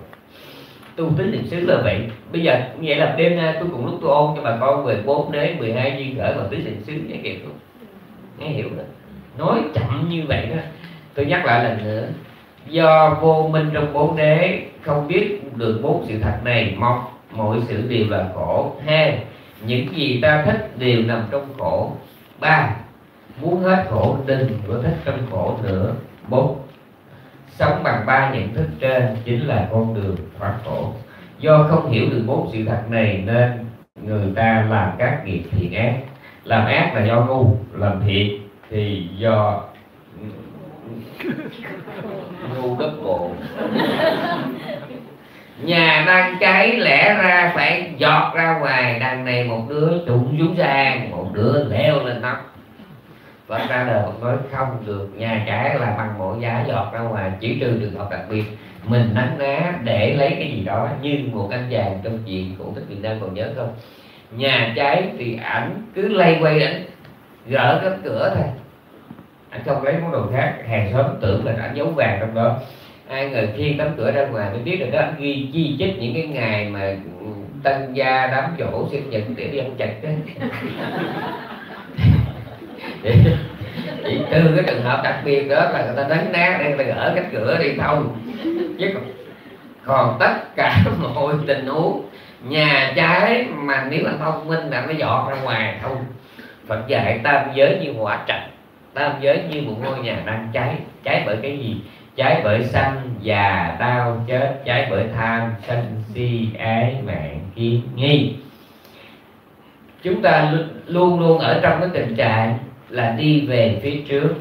tu tính niệm xứ là vậy. Bây giờ nghĩa là đêm nay tôi cùng lúc tôi ôn cho bà con về bốn đế 12 duyên khởi và tứ niệm xứ để kịp không nghe hiểu đó nói chậm như vậy đó tôi nhắc lại lần nữa. Do vô minh trong bốn đế, không biết được bốn sự thật này một mọi sự đều là khổ. Hai, những gì ta thích đều nằm trong khổ. Ba, muốn hết khổ đừng có thích trong khổ nữa. Bốn, sống bằng ba nhận thức trên chính là con đường thoát khổ. Do không hiểu được bốn sự thật này nên người ta làm các nghiệp thiện ác làm ác là do ngu, làm thiện thì do ngu đất bộ nhà đang cháy lẽ ra, phải giọt ra ngoài đằng này một đứa trụng xuống sang một đứa leo lên nóc. Và ra đời ông nói không được, nhà cháy là bằng mọi giá giọt ra ngoài chỉ trừ trường hợp đặc biệt, mình nắng ná để lấy cái gì đó như một anh chàng trong chuyện cổ tích việt nam còn nhớ không? Nhà cháy thì ảnh cứ lay quay ảnh gỡ cái cửa thôi. Anh không lấy món đồ khác hàng xóm tưởng là ảnh giấu vàng trong đó. Ai ngờ khi tấm cửa ra ngoài mới biết được đó anh ghi chi chích những cái ngày mà tân gia đám dỗ sinh nhật để đi ăn chạch đó. Chỉ trừ cái trường hợp đặc biệt đó là người ta đánh đá để người ta gỡ cái cửa đi thông chứ còn, còn tất cả mọi tình huống nhà trái mà nếu anh thông minh là nó dọn ra ngoài không Phật dạy tam giới như hỏa trạch, tam giới như một ngôi nhà đang cháy. Cháy bởi cái gì? Cháy bởi sanh già đau chết, cháy bởi tham sân si, ái mạng, kiến nghi. Chúng ta luôn luôn ở trong cái tình trạng là đi về phía trước.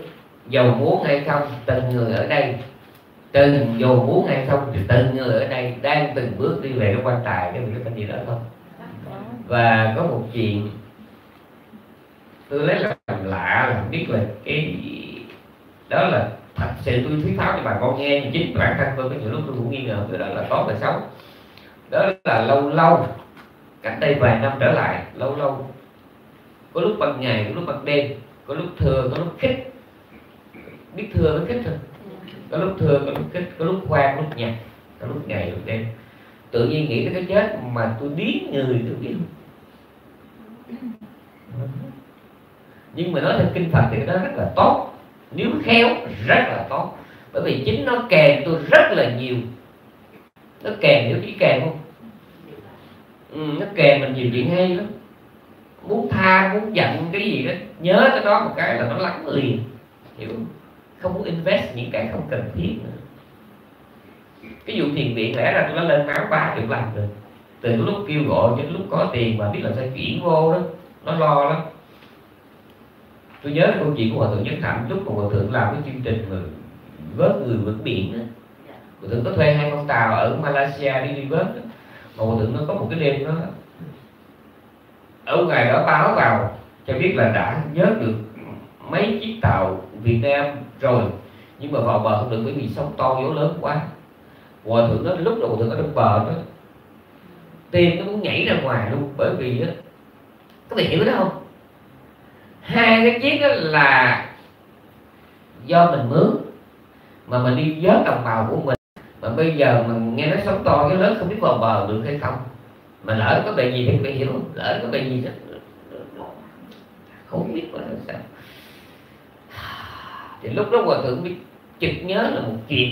Dầu muốn hay không từng người ở đây từng dù muốn hay không thì từng người ở đây đang từng bước đi về cái quan tài cái việc cái gì đó không? Và có một chuyện tôi lấy làm lạ là biết là cái đó là thật sự tôi thuyết tháo cho bà con nghe chính bản thân tôi có nhiều lúc tôi cũng nghi ngờ cái đó là tốt là xấu. Đó là lâu lâu cách đây vài năm trở lại lâu lâu có lúc ban ngày có lúc ban đêm có lúc thừa có lúc khích. Biết thừa với khích thôi có lúc thương có lúc kích có lúc khoan có lúc nhặt có lúc ngày lúc đêm. Tự nhiên nghĩ tới cái chết mà tôi điếc người tôi biết. Nhưng mà nói theo kinh phật thì nó rất là tốt. Nếu khéo rất là tốt. Bởi vì chính nó kèm tôi rất là nhiều. Nó kèm hiểu chỉ kèm không? Ừ, nó kèm mình nhiều chuyện hay lắm. Muốn tha muốn giận cái gì đó nhớ tới đó một cái là nó lắng liền. Hiểu không? Không muốn invest những cái không cần thiết nữa cái vụ thiền viện lẽ ra nó lên máu ba chục lần rồi từ lúc kêu gọi đến lúc có tiền mà biết là sao chuyển vô đó nó lo lắm tôi nhớ câu chuyện của hòa thượng nhất hạnh lúc mà hòa thượng làm cái chương trình mà vớt người vượt biển đó. hòa thượng có thuê hai con tàu ở malaysia đi đi vớt đó. mà hòa thượng nó có một cái đêm đó ở ngày đó báo vào cho biết là đã vớt được mấy chiếc tàu Việt Nam rồi. Nhưng mà vào bờ không được bởi vì sóng to gió lớn quá. Hòa thượng đó lúc đầu thượng ở trong bờ đó, tim nó muốn nhảy ra ngoài luôn, bởi vì á, có thể hiểu đó không? Hai cái chiếc đó là do mình mướn, mà mình đi vớt đồng bào của mình. Mà bây giờ mình nghe nói sóng to cái lớn không biết vào bờ được hay không. Mà lỡ có bệnh gì thì bị hiểu không lỡ có bệnh gì đó không biết là sao thì lúc đó hòa thượng biết chực nhớ là một chuyện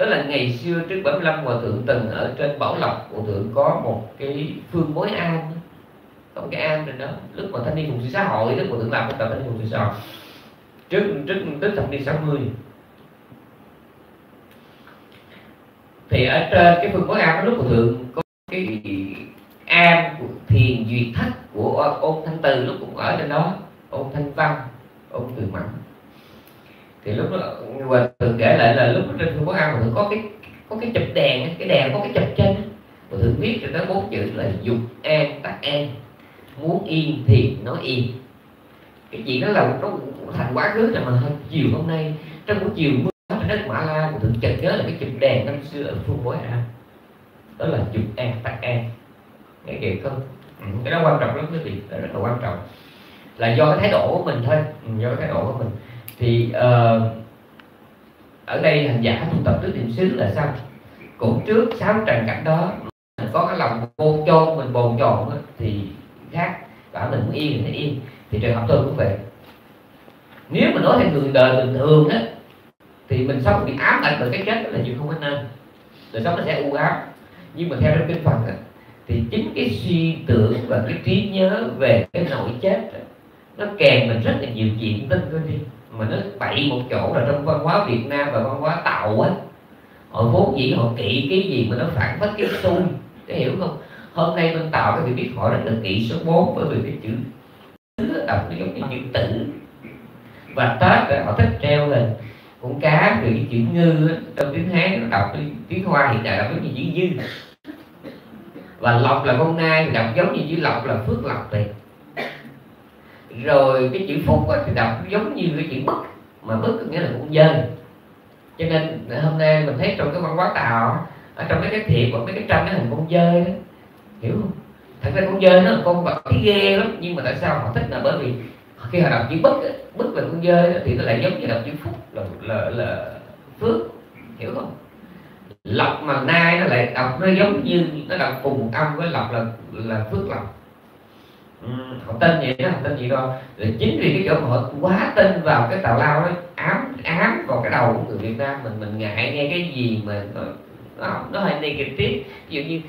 đó là ngày xưa trước 75 hòa thượng từng ở trên bảo lộc. Hòa thượng có một cái phương mối an có một cái an trên đó. Lúc mà thanh niên phụng sự xã hội đó, hòa thượng làm cái tờ thanh niên phụng sự xã hội. Trước trước tết thập niên 60 thì ở trên cái phương mối an đó, lúc hòa thượng có cái an của thiền duyệt thất của ôn thanh từ, lúc cũng ở trên đó. Ôn thanh văn ung từ mẫn thì lúc đó hòa thượng kể lại là lúc trên phương quốc an hòa thượng có cái có cái chụp đèn cái đèn có cái chụp trên hòa thượng viết cho nó bốn chữ là dục an tắc an muốn yên thì nói yên. Cái chuyện đó là nó thành quá khứ rồi mà hơn chiều hôm nay trong buổi chiều mưa trên đất mã la hòa thượng chợt nhớ là cái chụp đèn năm xưa ở phương bối an. Đó là dục an tắc an. Nghe kìa không? Ừ, cái đó quan trọng lắm quý vị rất là quan trọng là do cái thái độ của mình thôi. Ừ, do cái thái độ của mình. Thì uh, ở đây hành giả tu tập tứ niệm xứ là sao? Cũng trước sáu trần cảnh đó mình có cái lòng bồn chôn mình bồn chồn thì khác. Bảo mình muốn yên thì yên. Thì trường hợp tôi cũng vậy. Nếu mà nói theo người đời bình thường á thì mình sống bị ám ảnh bởi cái chết đó là chuyện không có nên. Đời sống nó sẽ u ám. Nhưng mà theo trong kinh Phật á, thì chính cái suy tưởng và cái trí nhớ về cái nỗi chết đó, nó kèm mình rất là nhiều chuyện tin thôi đi mà nó bậy một chỗ là trong văn hóa Việt Nam và văn hóa Tàu á họ vốn dĩ họ kỵ cái gì mà nó phản phất cái xui cái hiểu không? Hôm nay bên Tàu các vị biết họ rất là kỵ số 4 bởi vì cái chữ đọc nó giống như chữ tử. Và Tết họ thích treo lên. Con cá rồi cái chữ ngư á, trong tiếng Hán nó đọc tiếng Hoa hiện đại đọc giống như chữ dư. Và lộc là con nai đọc giống như chữ lộc là phước lộc vậy rồi cái chữ phúc á, thì đọc giống như cái chữ bức mà bức nghĩa là con dơi. Cho nên hôm nay mình thấy trong cái văn hóa tàu ở trong mấy cái thiệp hoặc mấy cái tranh cái hình con dơi đó hiểu không? Thật ra con dơi nó là con vật thấy ghê lắm nhưng mà tại sao họ thích là bởi vì khi họ đọc chữ bức bất là con dơi thì nó lại giống như đọc chữ phúc là là, là phước hiểu không? Lộc mà nai nó lại đọc nó giống như nó đọc cùng một âm với lộc là là phước lộc. Ừ, họ tên vậy đó họ tên gì đó. Rồi chính vì cái chỗ mà họ quá tin vào cái tào lao ấy ám ám vào cái đầu của người Việt Nam mình mình ngại nghe cái gì mà nó nó, hơi negative. Ví dụ như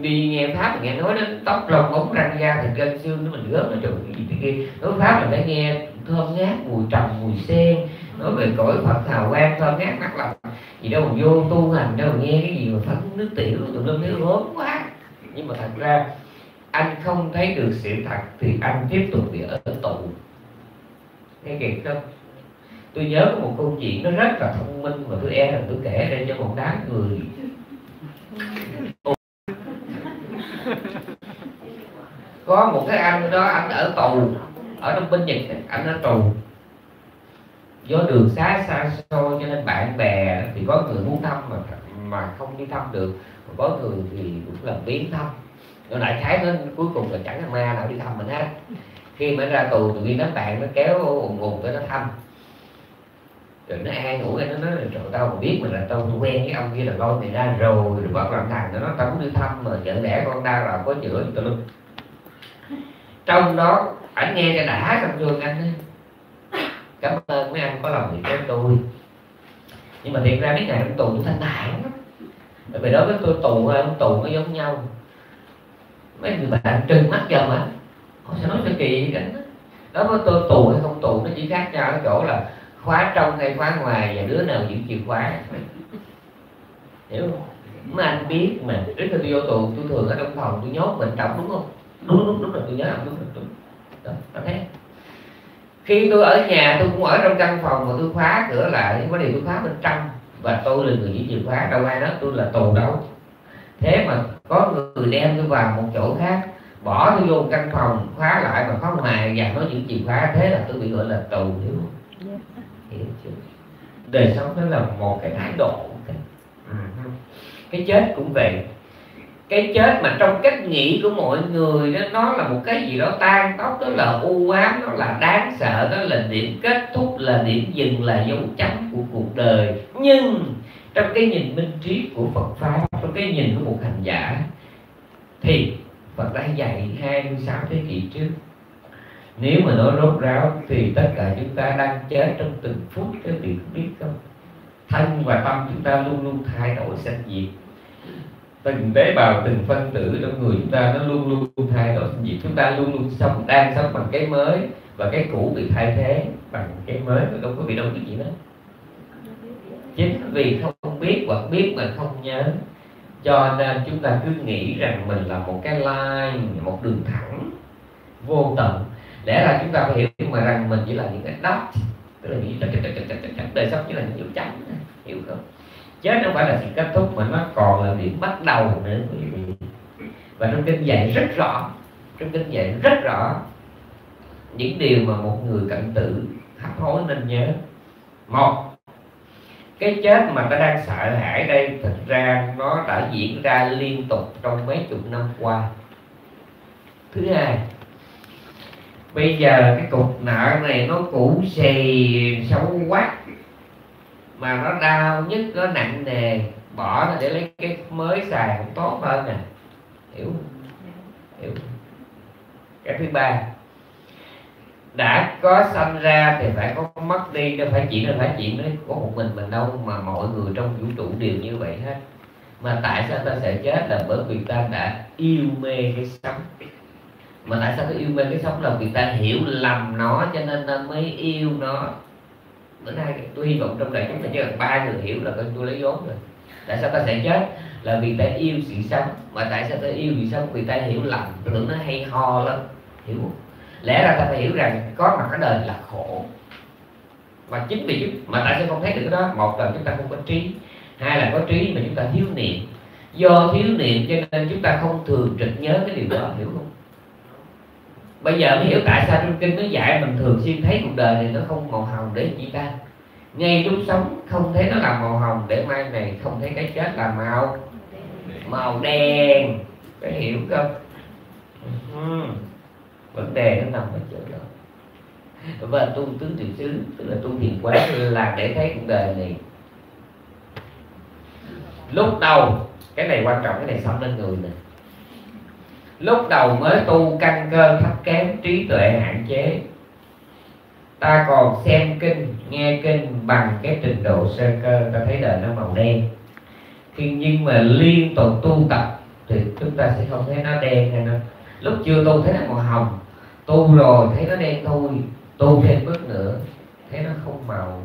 đi nghe pháp nghe nói đến tóc lông ống răng da thịt gân xương nó mình gớm nó trời cái gì thế kia. Nói pháp mình phải nghe thơm ngát mùi trầm mùi sen. Nói về cõi phật hào quang thơm ngát mắt lòng gì đâu mà vô tu hành đâu mà nghe cái gì mà phấn nước tiểu tụi nó thấy gớm quá. Nhưng mà thật ra anh không thấy được sự thật thì anh tiếp tục bị ở tù. Nghe kịp không? Tôi nhớ có một câu chuyện nó rất là thông minh mà tôi e là tôi kể ra cho một đám người. Có một cái anh đó, anh ở tù. Ở trong bên nhật anh ở tù. Do đường xá xa xôi, cho nên bạn bè thì có người muốn thăm mà mà không đi thăm được. Mà có người thì cũng là biến thăm rồi đại khái nó cuối cùng là chẳng thằng ma nào đi thăm mình hết khi mà ra tù, tụi đi bạn nó kéo ùn ùn tới nó thăm. Rồi nó an ủi, nó nói là, trời, tao mà biết mình là tao quen cái ông kia là con này ra rồi rồi bắt làm thằng nó nói tao muốn đi thăm mà vợ đẻ con đau là có chữa tao luôn. Trong đó, ảnh nghe cái đã trong trường anh ấy. cảm ơn mấy anh có lòng gì cho tôi. Nhưng mà thiệt ra mấy ngày trong tù tôi thanh thản lắm. Bởi vì đối với tôi, tù hay ông tù nó giống nhau mấy người bạn trừng mắt giờ mà. Họ sẽ nói cho kỳ vậy đó. Đó với tôi tù hay không tù nó chỉ khác nhau ở chỗ là khóa trong hay khóa ngoài và đứa nào giữ chìa khóa. Hiểu không? Mà anh biết mà trước khi tôi vô tù tôi thường ở trong phòng tôi nhốt mình trọng đúng không? Đúng đúng đúng là tôi nhớ không đúng đúng. Đó, đó thế. Khi tôi ở nhà tôi cũng ở trong căn phòng mà tôi khóa cửa lại có điều tôi khóa bên trong và tôi là người giữ chìa khóa đâu ai nói tôi là tù đâu. Thế mà có người đem tôi vào một chỗ khác bỏ tôi vô căn phòng khóa lại mà có ngoài và nó giữ chìa khóa thế là tôi bị gọi là tù hiểu không? Dạ. hiểu chưa? Đời sống nó là một cái thái độ Ừ. cái chết cũng vậy. Cái chết mà trong cách nghĩ của mọi người đó nó là một cái gì đó tan tóc đó là u ám nó là đáng sợ đó là điểm kết thúc là điểm dừng là dấu chấm của cuộc đời. Nhưng trong cái nhìn minh trí của Phật pháp, trong cái nhìn của một hành giả, thì Phật đã dạy 26 thế kỷ trước. Nếu mà nói rốt ráo thì tất cả chúng ta đang chết trong từng phút cái việc biết không. Thân và tâm chúng ta luôn luôn thay đổi sanh diệt. Từng tế bào, từng phân tử trong người chúng ta nó luôn luôn thay đổi sanh diệt. Chúng ta luôn luôn sống, đang sống bằng cái mới và cái cũ bị thay thế bằng cái mới. Đâu có bị đâu cái gì đó chính vì không biết hoặc biết mà không nhớ, cho nên chúng ta cứ nghĩ rằng mình là một cái line, một đường thẳng, vô tận. Lẽ ra chúng ta phải hiểu mà rằng mình chỉ là những cái dot, tức là những chấm đời sống chỉ là những dấu chấm, hiểu không? Chết không phải là sự kết thúc mà nó còn là điểm bắt đầu nữa và trong kinh dạy rất rõ, trong kinh dạy rất rõ những điều mà một người cận tử hấp hối nên nhớ. Một cái chết mà ta đang sợ hãi đây, thực ra nó đã diễn ra liên tục trong mấy chục năm qua. Thứ hai, bây giờ cái cục nợ này nó cũ xì, xấu quá, mà nó đau nhất, nó nặng nề, bỏ nó để lấy cái mới xài cũng tốt hơn nè. Hiểu hiểu. Cái thứ ba đã có sanh ra thì phải có mất đi, đâu phải chỉ là phải chuyện đấy có một mình mình đâu, mà mọi người trong vũ trụ đều như vậy hết. Mà tại sao ta sẽ chết là bởi vì ta đã yêu mê cái sống? Mà tại sao ta yêu mê cái sống là vì ta hiểu lầm nó cho nên ta mới yêu nó? Bữa nay tôi hy vọng trong đời chúng ta chỉ cần ba người hiểu là coi tôi lấy vốn rồi. Tại sao ta sẽ chết là vì ta yêu sự sống? Mà tại sao ta yêu sự sống? Vì ta hiểu lầm. Tưởng nó hay ho lắm. Hiểu không? Lẽ ra ta phải hiểu rằng có mặt ở đời là khổ. Và chính vì mà tại sao không thấy được cái đó. Một là chúng ta không có trí. Hai là có trí mà chúng ta thiếu niệm. Do thiếu niệm cho nên chúng ta không thường trực nhớ cái điều đó hiểu không? Bây giờ mới hiểu tại sao trong kinh nó dạy mình thường xuyên thấy cuộc đời này nó không màu hồng để chi ta? Ngay lúc sống không thấy nó là màu hồng để mai này không thấy cái chết là màu màu đen. Phải hiểu không? Ừ vấn đề nó nằm ở chỗ đó. Và tu tứ tiểu xứ, tức là tu thiền quán, là để thấy cuộc đời này. Lúc đầu, cái này quan trọng, cái này sống lên người nè lúc đầu mới tu căn cơ thấp kém, trí tuệ hạn chế. Ta còn xem kinh, nghe kinh bằng cái trình độ sơ cơ, ta thấy đời nó màu đen. Khi nhưng mà liên tục tu tập, thì chúng ta sẽ không thấy nó đen hay nó lúc chưa tu thấy nó màu hồng tu rồi, thấy nó đen thôi. Tu thêm bước nữa, thấy nó không màu.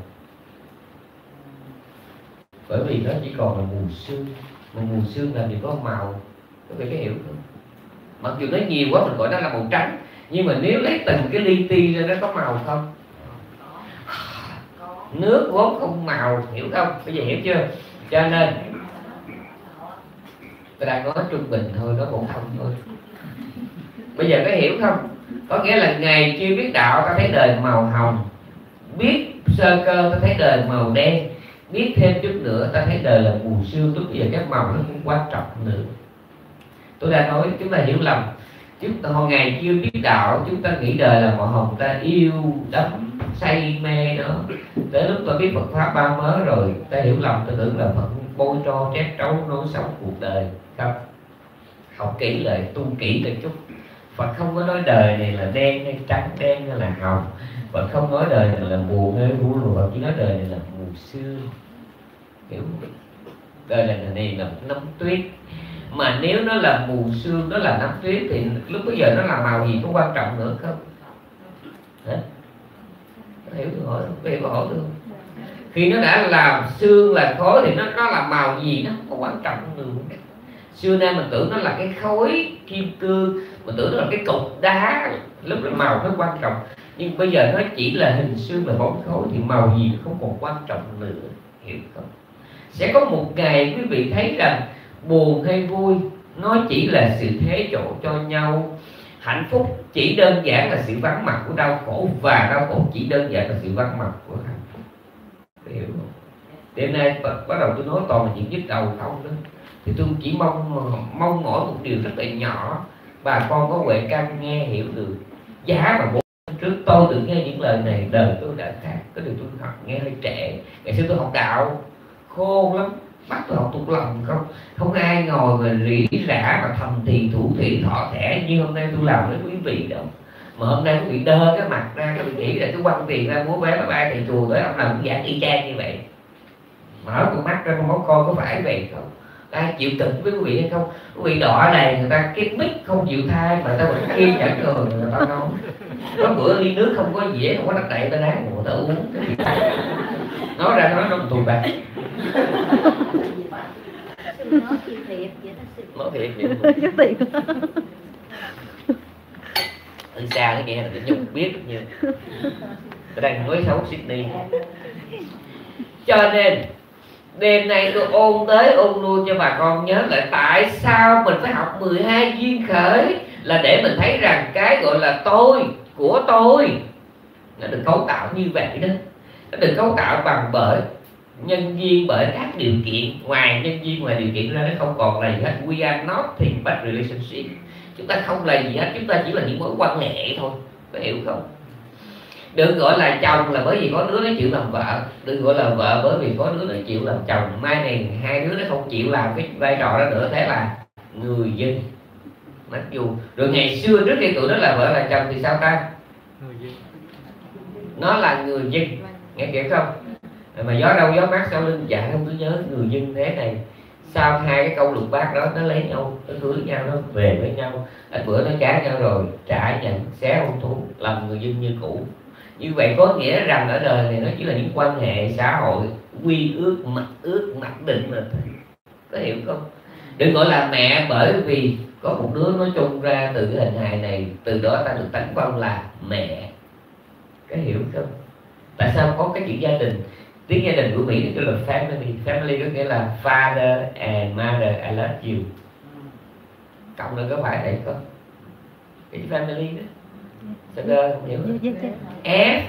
Bởi vì nó chỉ còn là mù sương. Mà mù sương là gì có màu? Có phải cái hiểu không? Mặc dù nó nhiều quá, mình gọi nó là màu trắng. Nhưng mà nếu lấy từng cái li ti ra, nó có màu không? Nước vốn không màu, hiểu không? Bây giờ hiểu chưa? Cho nên tôi đang nói trung bình thôi, nó cũng không thôi. Bây giờ có hiểu không? Có nghĩa là ngày chưa biết đạo ta thấy đời màu hồng. Biết sơ cơ ta thấy đời màu đen. Biết thêm chút nữa ta thấy đời là mù sương. Lúc bây giờ các màu nó không quan trọng nữa. Tôi đã nói chúng ta hiểu lầm. Chúng ta hồi ngày chưa biết đạo, chúng ta nghĩ đời là màu hồng. Ta yêu đắm say mê nó. Tới lúc ta biết Phật pháp ba mớ rồi, ta hiểu lầm. Ta tưởng là Phật bôi tro, trét trấu nối sống cuộc đời. Không. Học kỹ lại, tu kỹ lại chút. Phật không có nói đời này là đen hay trắng, đen hay là hồng. Phật không nói đời này là buồn hay vui rồi Phật chỉ nói đời này là mù sương hiểu đời này là này là nấm tuyết. Mà nếu nó là mù sương nó là nấm tuyết thì lúc bây giờ nó là màu gì có quan trọng nữa không? Hả? hiểu tôi hỏi có hiểu câu hỏi được khi nó đã làm xương là khối thì nó nó là màu gì nó không có quan trọng nữa xưa nay mình tưởng nó là cái khối kim cương, mình tưởng nó là cái cục đá, lúc đó màu nó quan trọng. Nhưng bây giờ nó chỉ là hình xương và bóng khối thì màu gì không còn quan trọng nữa, hiểu không? Sẽ có một ngày quý vị thấy rằng buồn hay vui, nó chỉ là sự thế chỗ cho nhau. Hạnh phúc chỉ đơn giản là sự vắng mặt của đau khổ và đau khổ chỉ đơn giản là sự vắng mặt của hạnh phúc. Hiểu không? Đêm nay bắt đầu tôi nói toàn là những nhức đầu không đó thì tôi chỉ mong mong mỏi một điều rất là nhỏ. Bà con có huệ căn nghe, hiểu được giá mà bố trước. Tôi được nghe những lời này, đời tôi đã khác. Có điều tôi học nghe hơi trẻ ngày xưa tôi học đạo, khô lắm. Bắt tôi học thuộc lòng không? Không ai ngồi mà rỉ rả mà thầm thì, thủ thị thọ thẻ như hôm nay tôi làm với quý vị đâu. Mà hôm nay quý vị đơ cái mặt ra, cái vị nghĩ là cái quăng tiền ra mua vé ba thầy chùa tới ông nào cũng giảng y chang như vậy. Mở con mắt ra con máu coi có phải vậy không? Ai chịu tình với quý vị hay không? Quý vị đỏ này người ta cái mic không chịu thay mà người ta vẫn kiên nhẫn rồi người ta nói có bữa ly nước không có dễ không có đặt đậy ta đá ngủ ta uống. Nói ra nói nó tù bạc nói thiệt vậy từ xa nó nghe là cái nhung biết như đang nói xấu Sydney cho nên đêm nay tôi ôn tới ôn luôn cho bà con nhớ lại tại sao mình phải học 12 duyên khởi? Là để mình thấy rằng cái gọi là tôi, của tôi nó được cấu tạo như vậy đó. Nó được cấu tạo bằng bởi nhân duyên bởi các điều kiện. Ngoài nhân duyên ngoài điều kiện ra nó không còn là gì hết. We are nothing but relationship chúng ta không là gì hết, chúng ta chỉ là những mối quan hệ thôi. Có hiểu không? Đừng gọi là chồng là bởi vì có đứa nó chịu làm vợ. Đừng gọi là vợ bởi vì có đứa nó chịu làm chồng. Mai này hai đứa nó không chịu làm cái vai trò đó nữa thế là người dân. Mặc dù rồi ngày xưa trước khi tụi nó là vợ là chồng thì sao ta? Nó là người dân. Nghe kịp không? Mà gió đâu gió mát sau lưng dạ không cứ nhớ người dân thế này. Sau hai cái câu lục bát đó nó lấy nhau nó cưới nhau nó về với nhau. Ít bữa nó trả nhau rồi trả nhận xé hôn thú làm người dân như cũ như vậy có nghĩa rằng ở đời này nó chỉ là những quan hệ xã hội quy ước mặc ước mặc định mà có hiểu không? Đừng gọi là mẹ bởi vì có một đứa nó chung ra từ cái hình hài này, từ đó ta được tấn công là mẹ. Có hiểu không? Tại sao có cái chữ gia đình? Tiếng gia đình của mỹ nó kêu là family. Family có nghĩa là father and mother, I love you. Cộng nữa có phải vậy không? Cái family đó cơ không hiểu. Dạ, dạ. F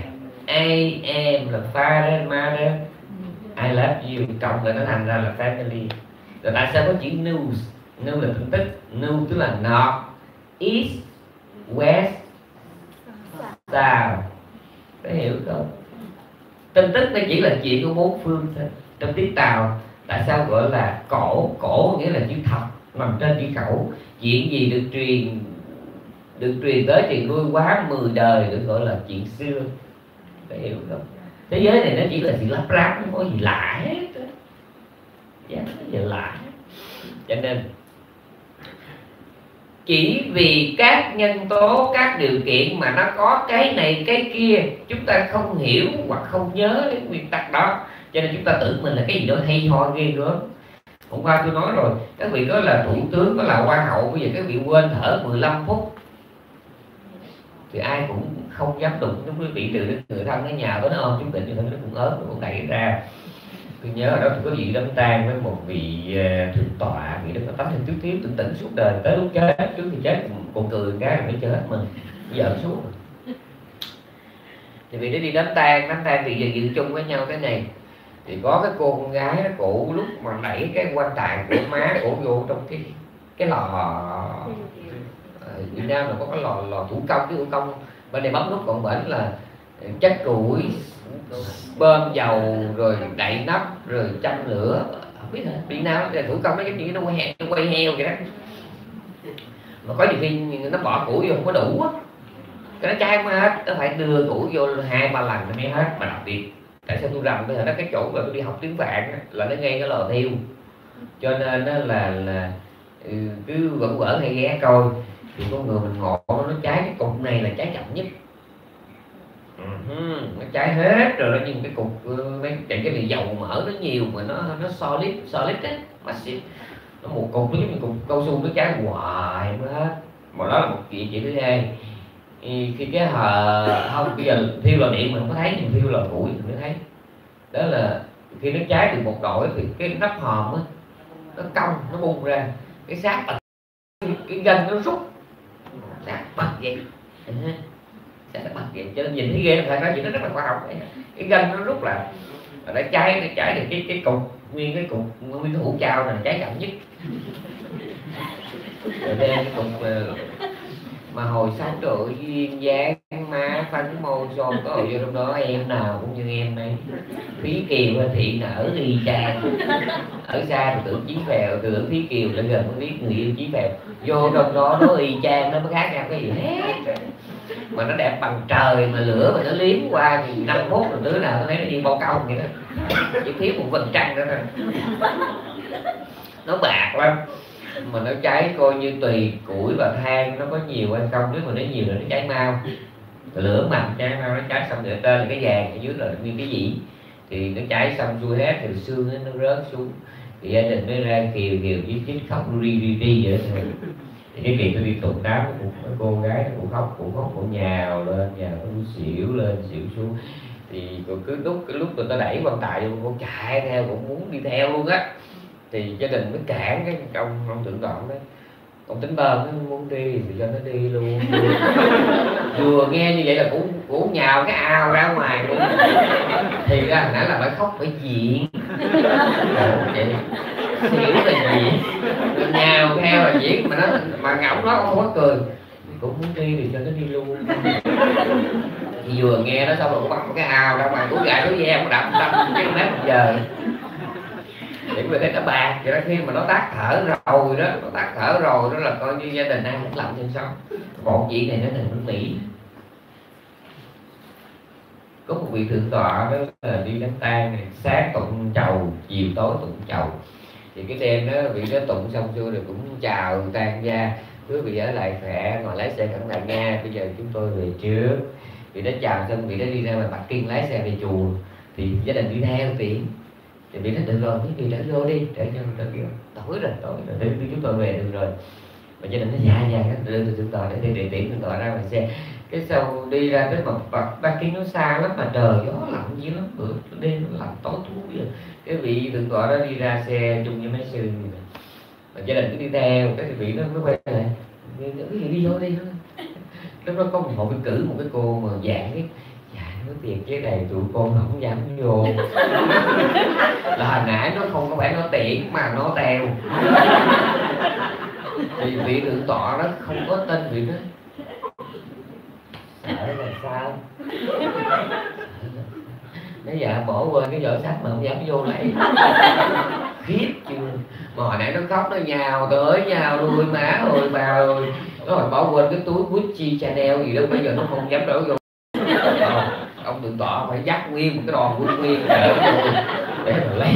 A M là father mother. I love you. Cộng rồi nó thành ra là family. Rồi tại sao có chữ news news là tin tức news tức là north east west south. Có hiểu không? Tin tức nó chỉ là chuyện của bốn phương thôi. Trong tiếng tàu tại sao gọi là cổ? Cổ nghĩa là chữ thập nằm trên chữ khẩu. Chuyện gì được truyền được truyền tới truyền lui quá 10 đời, được gọi là chuyện xưa. Có hiểu không? Thế giới này nó chỉ là sự lắp ráp không có gì lạ hết á. dạ nó gì lạ. Cho nên, chỉ vì các nhân tố, các điều kiện mà nó có cái này, cái kia, chúng ta không hiểu hoặc không nhớ đến nguyên tắc đó. Cho nên chúng ta tưởng mình là cái gì đó hay ho ghê gớm. Hôm qua tôi nói rồi, các vị đó là thủ tướng, đó là hoa hậu. Bây giờ các vị quên thở 15 phút thì ai cũng không dám đụng đến quý vị trừ đến người thân ở nhà có nó ôm chúng định nó cũng ớt nó cũng đẩy ra. Tôi nhớ ở đó tôi có vị đám tang với một vị ờ, thượng tọa, vị đó có tấm hình chút thiếu tỉnh tỉnh suốt đời, tới lúc chết, trước thì chết còn cười cái rồi mới chết mà giờ xuống thì vì nó đi đám tang đám tang thì giờ dự chung với nhau cái này. Thì có cái cô con gái đó cụ lúc mà đẩy cái quan tạng của má cổ vô trong cái cái lò Việt Nam là có cái lò lò thủ công chứ thủ công bên này bấm nút còn bển là chất củi bơm dầu rồi đậy nắp rồi châm lửa. Không biết hả Việt Nam là thủ công nó giống như nó quay heo, nó quay heo vậy đó. Mà có nhiều khi nó bỏ củi vô không có đủ á. Cái nó chai mà hết nó phải đưa củi vô hai ba lần nó mới hết. Mà đặc biệt tại sao tôi rằng bây giờ nó cái chỗ mà tôi đi học tiếng vạn là nó ngay cái lò thiêu. Cho nên nó là là ừ, cứ vẫn vỡ hay ghé coi thì con người mình ngộ nó cháy cái cục này là cháy chậm nhất. Uh nó cháy hết rồi nó nhưng cái cục ừ, mấy cái cái dầu mỡ nó nhiều mà nó nó solid solid á massive nó một cục nó giống như cục cao su nó cháy hoài mới hết. Mà đó là một chuyện chuyện thứ hai khi cái hờ không bây giờ thiêu lò điện mình không có thấy nhưng thiêu lò củi mình mới thấy. Đó là khi nó cháy từ một đội thì cái nắp hòm á nó cong nó bung ra. Cái xác cái gân nó rút bằng bật ừ. sẽ nó bật vậy cho nên nhìn thấy ghê phải nói chuyện nó rất là khoa học. Cái gân nó rút lại và nó cháy nó cháy được cái cái cục, nguyên cái cục, nguyên cái hũ trao này cháy chậm nhất. Rồi đây cái cục ờ, mà hồi sáng đội duyên dáng má, phấn môi son có hồi vô trong đó em nào cũng như em ấy. Phí kiều thị nở y chang ở xa thì tưởng chí phèo, tưởng phí kiều lại gần không biết người yêu chí phèo. Vô trong đó nó y chang nó mới khác nhau cái gì hết. Mà nó đẹp bằng trời, mà lửa mà nó liếm qua thì năm phút rồi đứa nào nó thấy nó đi bao công vậy đó. Chỉ thiếu một vầng trăng đó thôi. Nó bạc lắm mà nó cháy coi như tùy củi và than nó có nhiều hay không? Nếu mà nó nhiều là nó cháy mau. Lửa mạnh cháy mau nó cháy xong rồi tên là cái vàng ở dưới là nguyên cái gì? Thì nó cháy xong xuôi hết thì xương nó, nó rớt xuống. Thì gia đình mới ra kiều kiều với chích khóc ri ri ri vậy đó thì cái việc tôi đi tụng đám của cô gái nó cũng khóc cũng khóc cũng nhào lên nhào cũng xỉu lên xỉu xuống. Thì cứ lúc cái lúc tụi ta đẩy quan tài vô con chạy theo cũng muốn đi theo luôn á thì gia đình mới cản cái ông ông tưởng đoạn đấy ông tính bơm nó muốn đi thì cho nó đi luôn. Vừa nghe như vậy là cũng cũng nhào cái ao ra ngoài luôn. Thì ra hồi nãy là phải khóc phải diện. Vậy xỉu là diện nhào theo là diễn mà nó mà ngỗng nó không có cười. Cũng muốn đi thì cho nó đi luôn. Thì vừa nghe nó xong rồi cũng bắt cái ao ra ngoài cũng gài cái ve mà đập đập cái một giờ để người thấy nó bạc cho đó, khi mà nó tắt thở rồi đó, nó tắt thở rồi đó là coi như gia đình ăn cũng làm trên xong một chị này nó thành nước mỹ có một vị thượng tọa đó là đi đám tang này, sáng tụng chầu, chiều tối tụng chầu. Thì cái đêm đó vị đó tụng xong chưa rồi cũng chào tan gia. Quý vị ở lại khỏe, ngồi lái xe cẩn thận nha. Bây giờ chúng tôi về trước. Vị đó chào xong, vị đó đi ra ngoài bắc kinh lái xe về chùa. Thì gia đình đi theo, tiện thì vị nói được rồi quý vị đã vô đi, để cho nó kêu tối rồi tối rồi để chúng tôi về được rồi. Mà gia đình nó dạ dạ đưa từ chúng tôi để đi điểm chúng tôi ra ngoài xe cái sau đi ra tới một bậc bắc nó xa lắm mà trời gió lạnh dữ lắm, bữa đêm nó lạnh tối thú vậy cái vị thượng tọa đó đi ra xe chung với mấy sư mà gia đình cứ đi theo, cái vị nó mới quay lại. Cái gì đi vô đi lúc đó có một cái cử, một cái cô mà dạng cái dạ tiền chế này tụi con không dám vô. Là hồi nãy nó không có phải nó tiện mà nó tèo. Thì vị thượng tọa đó không có tên vị đó. Sợ là sao? Nó dạ bỏ quên cái vở sách mà không dám vô lại khiếp chưa? Mà hồi nãy nó khóc, nó nhào tới nhào lui má ơi bà ơi. Nó hồi bỏ quên cái túi Gucci Chanel gì đó, bây giờ nó không dám đổ vô ông tự tọa phải dắt nguyên một cái đoàn quân nguyên để để mà lấy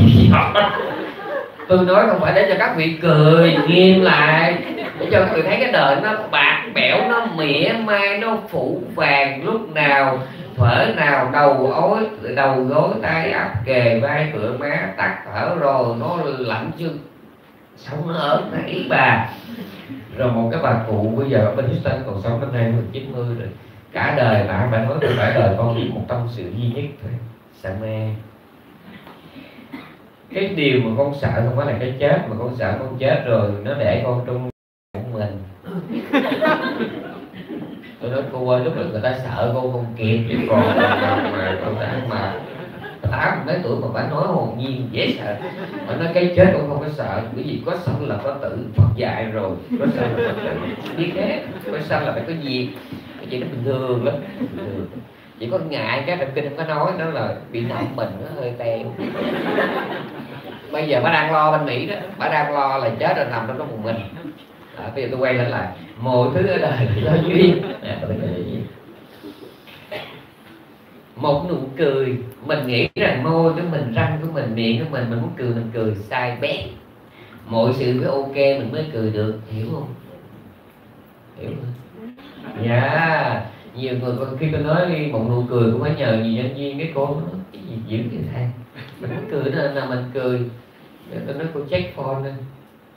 tôi nói không phải để cho các vị cười nghiêm lại, để cho các vị thấy cái đời nó bạc bẽo, nó mỉa mai, nó phủ vàng lúc nào thở nào đầu ối, đầu gối tay áp kề vai tựa má tắt thở rồi, nó lạnh chứ sống nó ớn bà. Rồi một cái bà cụ bây giờ ở bên Houston, còn sống năm nay mười chín mươi rồi cả đời bạn bạn nói tôi cả đời con chỉ một tâm sự duy nhất thôi. Sợ mê. Cái điều mà con sợ không phải là cái chết, mà con sợ con chết rồi nó để con trong của mình. Tôi nói, cô ơi, lúc đó người ta sợ cô không kịp chứ còn mà, con đã mà. Tám mấy tuổi mà bà nói hồn nhiên, dễ sợ. Mà nói, cái chết cũng không có sợ, bởi vì có sanh là có tử, Phật dạy rồi, có sanh là có tử. Biết thế, có sanh là phải có gì chuyện đó bình thường lắm. Chỉ có ngại cái trong kinh không có nói đó là bị nóng mình nó hơi teo bây giờ bà đang lo bên mỹ đó bà đang lo là chết rồi nằm trong đó một mình. À, bây giờ tôi quay lên lại. Mọi thứ ở đời là do duyên. À, một nụ cười mình nghĩ rằng môi của mình răng của mình miệng của mình mình muốn cười mình cười sai bé mọi sự phải ok mình mới cười được. Hiểu không? Hiểu không? Dạ. Nhiều người khi tôi nói một nụ cười cũng phải nhờ nhiều nhân viên, cái cô nói, cái gì dữ vậy thầy mình muốn cười nên là mình cười. Dạ, tôi nói, cô check phone lên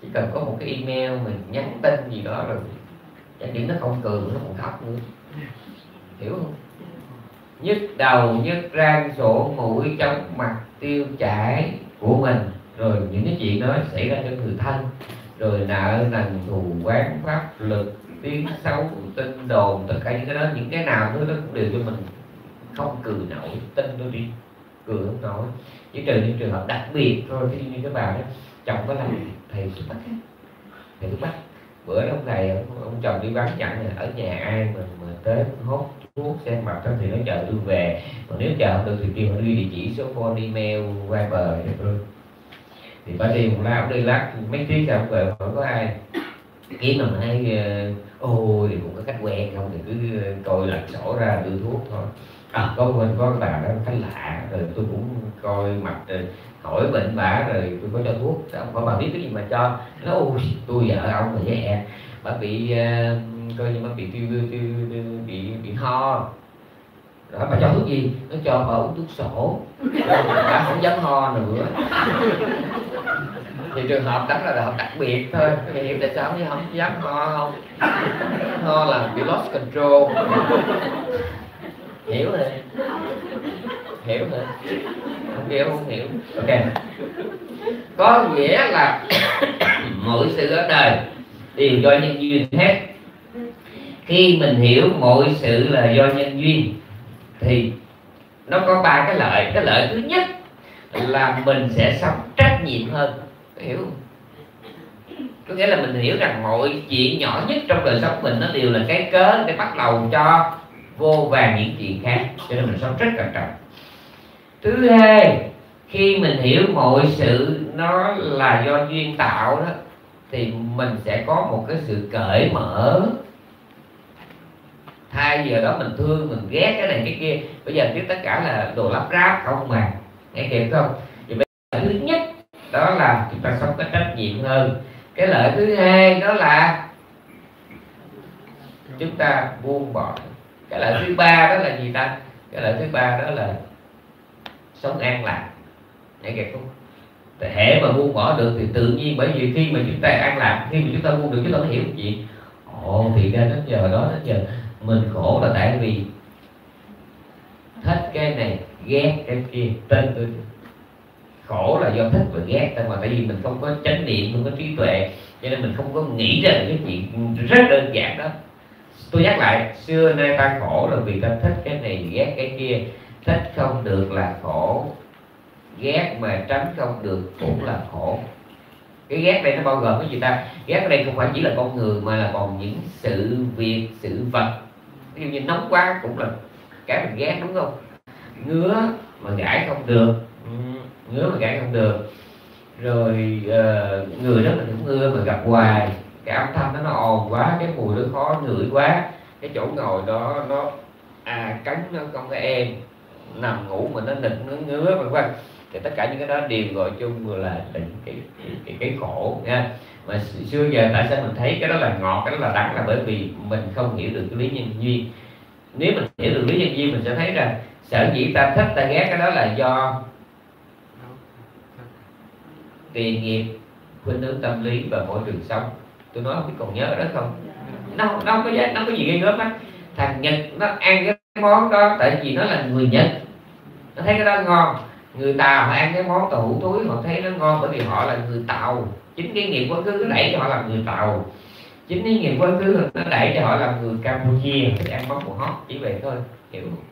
chỉ cần có một cái email mình nhắn tin gì đó rồi chẳng những nó không cười, nó còn khóc nữa. Hiểu không? Nhức đầu, nhức răng, sổ mũi, chóng mặt, tiêu chảy của mình. Rồi những cái chuyện đó xảy ra cho người thân. Rồi nợ nần thù quán pháp lực tiếng xấu tin đồn tất cả những cái đó những cái nào đó cũng đều cho mình. Không cười nổi tin tôi đi cười không nổi chỉ trừ những trường hợp đặc biệt thôi khi như các bà đó chồng có làm thầy thuốc bắc. Thầy thuốc bắc. Bữa đó ông thầy ông, ông chồng đi bán chặn là ở nhà ai mà mà tới hốt thuốc xem mặt đó thì nó chờ tôi về. Còn nếu chờ không được thì kêu đi địa chỉ số phone email viber cho tôi thì bà đi một lát đi lát mấy tiếng sau về hỏi có ai kiếm mà hay ôi thì cũng có khách quen không thì cứ coi lật sổ ra đưa thuốc thôi. À, có quên có cái bà đó khách lạ rồi tôi cũng coi mặt rồi hỏi bệnh bả rồi tôi có cho thuốc. Ông có bà biết cái gì mà cho? Nó ôi tôi vợ ông là với bà bị coi như bà bị tiêu, tiêu bị bị ho rồi bà cho thuốc gì? Nó cho bà uống thuốc sổ. Bà không dám ho nữa. Thì trường hợp đó là trường hợp đặc biệt thôi. Thì hiểu tại sao chứ không dám ho không? Ho là bị lost control. Hiểu rồi. Hiểu rồi. Không hiểu không hiểu. Ok. Có nghĩa là mọi sự ở đời đều do nhân duyên hết. Khi mình hiểu mọi sự là do nhân duyên thì nó có ba cái lợi. Cái lợi thứ nhất là mình sẽ sống trách nhiệm hơn. Hiểu không? Có nghĩa là mình hiểu rằng mọi chuyện nhỏ nhất trong đời sống mình nó đều là cái cớ để bắt đầu cho vô vàng những chuyện khác. Cho nên mình sống rất cẩn trọng. Thứ hai, khi mình hiểu mọi sự nó là do duyên tạo đó, thì mình sẽ có một cái sự cởi mở hai giờ đó mình thương, mình ghét cái này cái kia. Bây giờ biết tất cả là đồ lắp ráp không mà nghe kịp không? Thì bây giờ thứ nhất đó là chúng ta sống có trách nhiệm hơn. Cái lợi thứ hai đó là chúng ta buông bỏ. Cái lợi thứ ba đó là gì ta? Cái lợi thứ ba đó là sống an lạc. Nghe kịp không? Hệ mà buông bỏ được thì tự nhiên bởi vì khi mà chúng ta an lạc, khi mà chúng ta buông được, chúng ta mới hiểu chuyện ồ, thì ra đến giờ đó đến giờ mình khổ là tại vì thích cái này, ghét cái kia tên tôi khổ là do thích và ghét tên mà, tại vì mình không có chánh niệm, không có trí tuệ, cho nên mình không có nghĩ ra cái chuyện rất đơn giản đó. Tôi nhắc lại, xưa nay ta khổ là vì ta thích cái này, ghét cái kia. Thích không được là khổ, ghét mà tránh không được cũng là khổ. Cái ghét đây nó bao gồm cái gì ta? Ghét ở đây không phải chỉ là con người mà là còn những sự việc, sự vật ví dụ như nóng quá cũng là cái mình ghét đúng không? Ngứa mà gãi không được. Ừ, ngứa mà gãi không được. Rồi uh, người đó mình cũng ngứa mà gặp hoài. Cái âm thanh đó nó ồn quá cái mùi nó khó ngửi quá. Cái chỗ ngồi đó nó à cắn nó không có em nằm ngủ mà nó nịch nó ngứa vân vân. Thì tất cả những cái đó đều gọi chung là cái cái, cái, cái khổ nha mà xưa giờ tại sao mình thấy cái đó là ngọt, cái đó là đắng là bởi vì mình không hiểu được cái lý nhân duyên. Nếu mình hiểu được lý nhân duyên, mình sẽ thấy rằng sở dĩ ta thích, ta ghét cái đó là do tiền nghiệp, khuynh hướng tâm lý và môi trường sống. Tôi nói không biết còn nhớ đó không? Nó nó không có nó không có gì gây gớm á thằng nhật nó ăn cái món đó, tại vì nó là người nhật. Nó thấy cái đó ngon. Người tàu họ ăn cái món tàu hủ túi, họ thấy nó ngon bởi vì họ là người tàu chính cái nghiệp quá khứ nó đẩy cho họ làm người tàu. Chính cái nghiệp quá khứ nó đẩy cho họ làm người campuchia thích ăn bóng của họ chỉ vậy thôi hiểu không?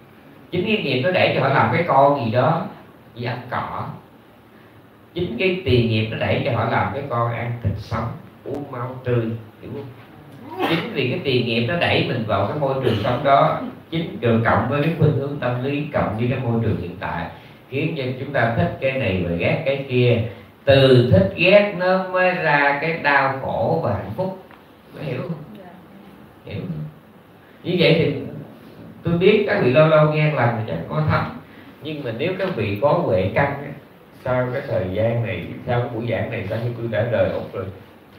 chính cái nghiệp nó đẩy cho họ làm cái con gì đó, gì ăn cỏ. Chính cái tiền nghiệp nó đẩy cho họ làm cái con ăn thịt sống, uống máu tươi hiểu không chính vì cái tiền nghiệp nó đẩy mình vào cái môi trường sống đó, chính rồi cộng với cái khuynh hướng tâm lý, cộng với cái môi trường hiện tại, khiến cho chúng ta thích cái này và ghét cái kia từ thích ghét nó mới ra cái đau khổ và hạnh phúc. Có hiểu không? Hiểu không? Như vậy thì tôi biết các vị lâu lâu nghe lần thì chắc có thấm nhưng mà nếu các vị có huệ căn sau cái thời gian này sau cái buổi giảng này sau khi tôi đã đời úc rồi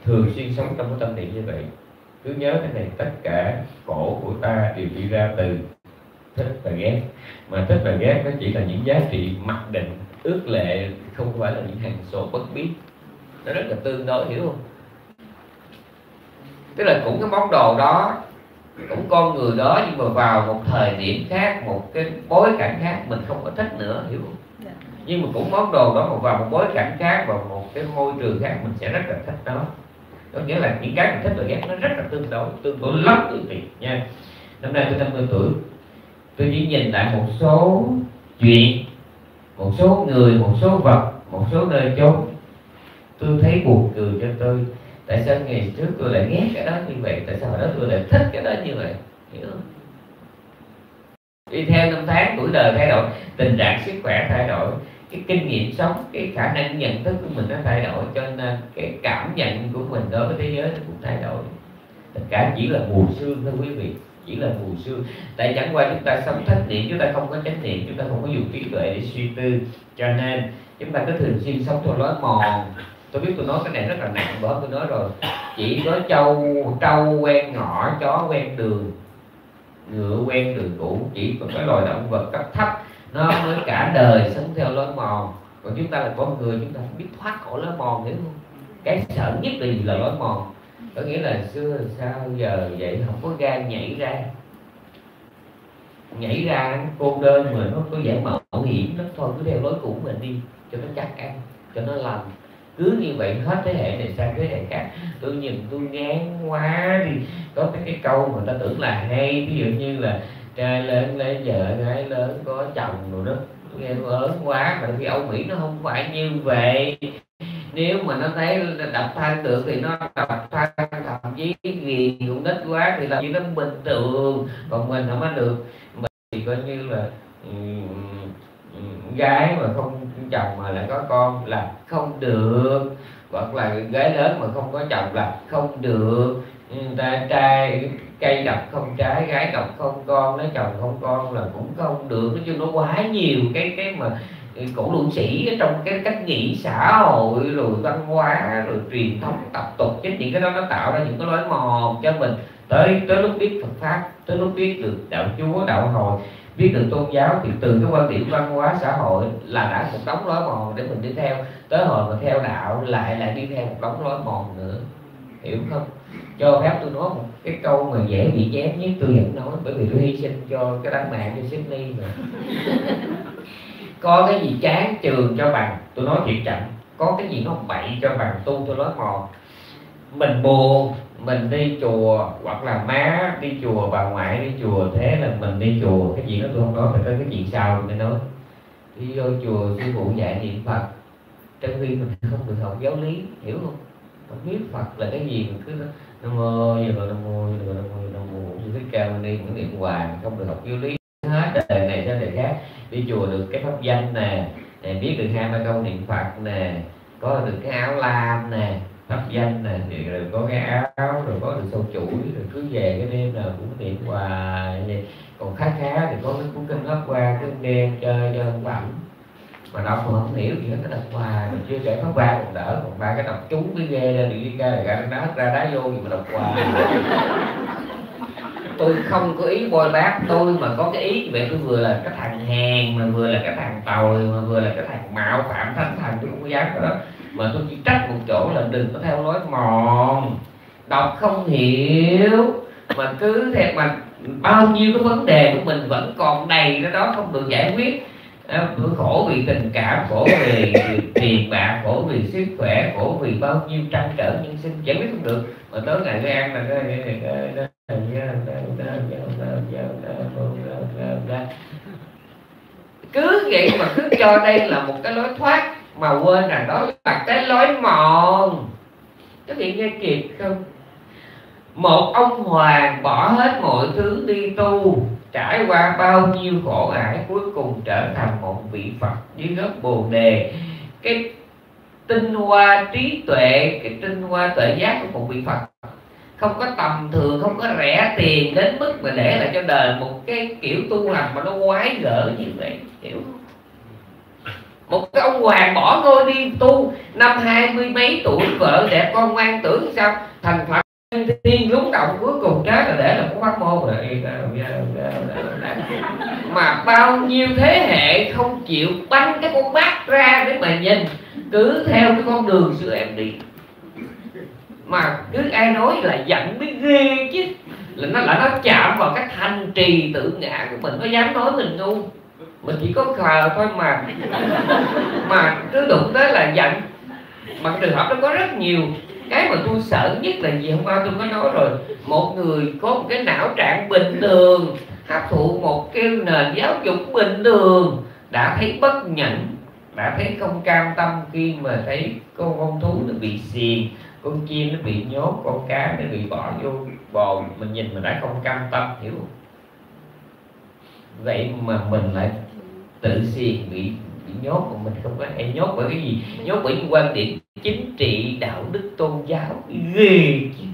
thường xuyên sống trong cái tâm niệm như vậy cứ nhớ cái này tất cả khổ của ta đều đi ra từ thích và ghét. Mà thích và ghét nó chỉ là những giá trị mặc định ước lệ không phải là những hàng số bất biết. Nó rất là tương đối hiểu không? Tức là cũng cái món đồ đó cũng con người đó nhưng mà vào một thời điểm khác một cái bối cảnh khác mình không có thích nữa hiểu không? Dạ. nhưng mà cũng món đồ đó mà vào một bối cảnh khác vào một cái môi trường khác mình sẽ rất là thích nó. Có nghĩa là những cái mình thích và ghét nó rất là tương đối tương đối lắm quý vị nha. Năm nay tôi 50 tuổi. Tôi chỉ nhìn lại một số chuyện một số người, một số vật, một số nơi chốn. Tôi thấy buồn cười cho tôi. Tại sao ngày trước tôi lại ghét cái đó như vậy? Tại sao hồi đó tôi lại thích cái đó như vậy? Hiểu không? Đi theo năm tháng, tuổi đời thay đổi, tình trạng sức khỏe thay đổi, cái kinh nghiệm sống, cái khả năng nhận thức của mình nó thay đổi, cho nên cái cảm nhận của mình đối với thế giới nó cũng thay đổi. Tất cả chỉ là mùa xương thôi quý vị chỉ là phù sương tại chẳng qua chúng ta sống thất niệm, chúng ta không có chánh niệm, chúng ta không có dùng trí tuệ để suy tư. Cho nên, chúng ta cứ thường xuyên sống theo lối mòn. Tôi biết tôi nói cái này rất là nặng, bởi tôi nói rồi. Chỉ có trâu trâu quen ngõ, chó quen đường, ngựa quen đường cũ. Chỉ có cái loài động vật cấp thấp, nó mới cả đời sống theo lối mòn. Còn chúng ta là con người, chúng ta phải biết thoát khỏi lối mòn hiểu không cái sợ nhất là gì là lối mòn có nghĩa là xưa, sao giờ vậy? Không có gan nhảy ra. Nhảy ra, cô đơn mà nó có vẻ mạo hiểm nó thôi, cứ theo lối cũ mình đi, cho nó chắc ăn, cho nó làm cứ như vậy hết thế hệ này sang thế hệ khác. Tôi nhìn tôi ngán quá đi. Có cái cái câu mà ta tưởng là hay. Ví dụ như là, trai lớn lấy vợ, gái lớn có chồng rồi đó. Nghe nó ớn quá. Mà khi ông mỹ nó không phải như vậy nếu mà nó thấy đập thanh được thì nó đập thanh thậm chí ghiền cũng ít quá thì là như nó bình thường, còn mình không có được. Mình thì coi như là gái mà không chồng mà lại có con là không được. Hoặc là gái lớn mà không có chồng là không được. Ta trai cây đập không trái, gái đập không con lấy chồng không con là cũng không được. Nói chung nó quá nhiều cái cái mà cổ luận sĩ trong cái cách nghĩ xã hội, rồi văn hóa, rồi truyền thống tập tục, chính những cái đó nó tạo ra những cái lối mòn cho mình. Tới tới lúc biết Phật pháp, tới lúc biết được đạo Chúa, đạo hồi, biết được tôn giáo, thì từ cái quan điểm văn hóa, xã hội là đã một đống lối mòn để mình đi theo. Tới hồi mà theo đạo, lại lại đi theo một đống lối mòn nữa. Hiểu không? Cho phép tôi nói một cái câu mà dễ bị chém nhất, tôi vẫn nói, bởi vì tôi hy sinh cho cái đám mạng cho Sydney mà. có cái gì chán trường cho bằng, tôi nói chuyện chậm có cái gì nó bậy cho bằng, tu tôi nói mòn mình buồn, mình đi chùa, hoặc là má đi chùa, bà ngoại đi chùa, thế là mình đi chùa. Cái gì đó tôi không nói, phải có cái chuyện sau mình mới nói. Đi vô chùa, sư phụ dạy niệm phật. Trong khi mình không được học giáo lý, hiểu không? Không biết phật là cái gì, mình cứ nó nam mô giờ nó mô giờ nó mô nó mô như cái cao đi ni niệm hoài không được học giáo lý hết đời này sang đời khác đi chùa được cái pháp danh nè biết được hai ba câu niệm phật nè, có được cái áo lam nè, pháp danh nè, thì rồi có cái áo, rồi có được sâu chuỗi, rồi cứ về cái đêm nào cũng niệm hoài. Vậy còn khá khá thì có cái cuốn kinh hấp qua cái đêm chơi cho ông bẩm mà đọc mà không hiểu gì hết nó đọc hoài mình chưa kể pháp ba còn đỡ, còn ba cái đọc trúng cái ghê ra đi ra là ra đá ra đá vô gì mà đọc hoài. tôi không có ý bôi bác tôi mà có cái ý vậy tôi vừa là cái thằng hèn, mà vừa là cái thằng tồi, mà vừa là cái thằng mạo phạm thánh thần tôi không có dám đó mà tôi chỉ trách một chỗ là đừng có theo lối mòn. Đọc không hiểu. Mà cứ theo mà bao nhiêu cái vấn đề của mình vẫn còn đầy đó đó không được giải quyết. À, khổ vì tình cảm khổ vì tiền bạc khổ vì sức khỏe khổ vì bao nhiêu trăn trở nhưng sinh giải quyết không được mà tới ngày cái ăn là cái, cứ vậy mà cứ cho đây là một cái lối thoát mà quên rằng đó là cái lối mòn các vị nghe kịp không một ông hoàng bỏ hết mọi thứ đi tu, trải qua bao nhiêu khổ ải, cuối cùng trở thành một vị phật dưới gốc bồ đề. Cái tinh hoa trí tuệ, cái tinh hoa tuệ giác của một vị phật không có tầm thường, không có rẻ tiền đến mức mà để lại cho đời một cái kiểu tu hành mà nó quái gở như vậy, hiểu một cái ông hoàng bỏ ngôi đi tu, năm hai mươi mấy tuổi, vợ đẹp, con ngoan tưởng sao? Thành phật tiên lúng động cuối cùng trái là để là có bác môn rồi. Mà bao nhiêu thế hệ không chịu bắn cái con mắt ra để mà nhìn. Cứ theo cái con đường xưa em đi. Mà cứ ai nói là giận mới ghê chứ. Là nó là nó chạm vào cái thanh trì tự ngã của mình. Nó dám nói mình ngu. Mình chỉ có khờ thôi mà. Mà cứ đụng tới là giận. Mà trường hợp nó có rất nhiều cái mà tôi sợ nhất là gì? Hôm qua tôi có nói rồi. Một người có một cái não trạng bình thường, hấp thụ một cái nền giáo dục bình thường, đã thấy bất nhẫn, đã thấy không cam tâm khi mà thấy con con thú nó bị xiềng, con chim nó bị nhốt, con cá nó bị bỏ vô bò mình nhìn mình đã không cam tâm, hiểu không? Vậy mà mình lại tự xiềng bị nhốt mà mình không có hay nhốt bởi cái gì? Nhốt bởi những quan điểm chính trị, đạo đức, tôn giáo, ghê chứ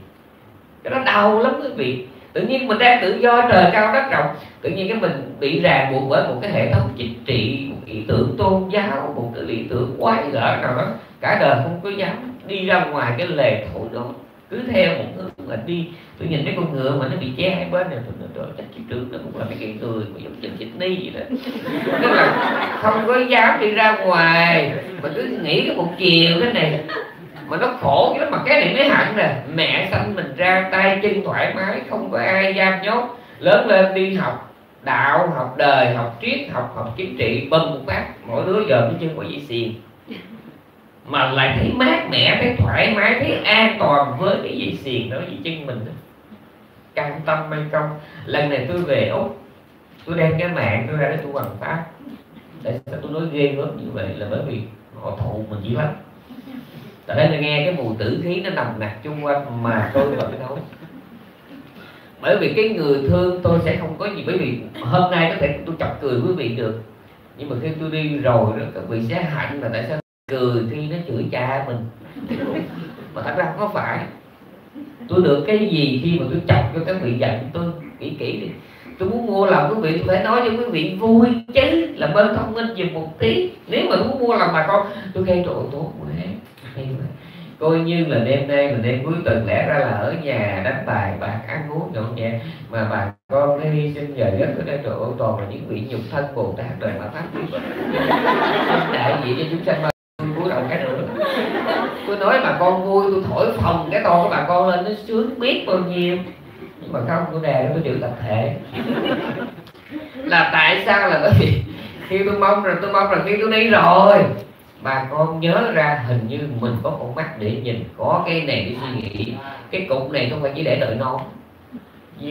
cái đó đau lắm quý vị. Tự nhiên mình đang tự do, trời cao đất rộng. Tự nhiên cái mình bị ràng buộc bởi một cái hệ thống chính trị, một ý tưởng tôn giáo, một cái lý tưởng quái gở nào đó. Cả đời không có dám đi ra ngoài cái lề thổi đó cứ theo một hướng mà đi. Tôi nhìn thấy con ngựa mà nó bị che hai bên này, tôi nói, trời, chắc chiếc trước nó cũng là mấy cái người mà giống chừng chích ni vậy đó. Tức là không có dám đi ra ngoài. Mà cứ nghĩ cái một chiều thế này, mà nó khổ cái đó mà cái này mới hẳn nè. Mẹ sanh mình ra tay, chân thoải mái, không có ai giam nhốt. Lớn lên đi học đạo, học đời, học triết, học học chính trị bơm một phát. Mỗi đứa giờ cái chân có gì xiềng mà lại thấy mát mẻ, thấy thoải mái, thấy an toàn với cái dây xiềng đó dây chân mình đó can tâm hay không lần này tôi về úc, tôi đem cái mạng tôi ra để tôi hoàn pháp. Tại sao tôi nói ghê gớm như vậy là bởi vì họ thụ mình dữ lắm. Tại đây là nghe cái mùi tử khí nó nồng nặc chung quanh mà tôi vẫn nói bởi vì cái người thương tôi sẽ không có gì, bởi vì hôm nay có thể tôi chọc cười quý vị được. Nhưng mà khi tôi đi rồi đó, các vị sẽ hạnh là tại sao cười khi nó chửi cha mình. Mà thật ra không có phải. Tôi được cái gì khi mà tôi chọc cho các vị giận tôi? Nghĩ kỹ đi. Tôi muốn mua lòng quý vị, tôi phải nói cho quý vị vui chứ làm ơn thông minh dùm một tí. Nếu mà tôi muốn mua lòng bà con, tôi gây trộn tốt quá coi như là đêm nay mình đêm cuối tuần, lẽ ra là ở nhà đánh bài bạc ăn uống nhậu nhẹt, mà bà con nó đi sinh giờ giấc ở đây. Trời ơi, toàn là những vị nhục thân bồ tát đời mà pháp. Đại diện cho chúng sanh cúi đầu cái nữa tôi nói bà con vui, tôi thổi phòng cái to của bà con lên, nó sướng biết bao nhiêu. Nhưng mà không, tôi đè tôi chịu tập thể. Là tại sao là bởi vì khi tôi mong rồi, tôi mong rồi khi tôi đi rồi, bà con nhớ ra hình như mình có con mắt để nhìn, có cái này để suy nghĩ. Cái cục này không phải chỉ để đợi non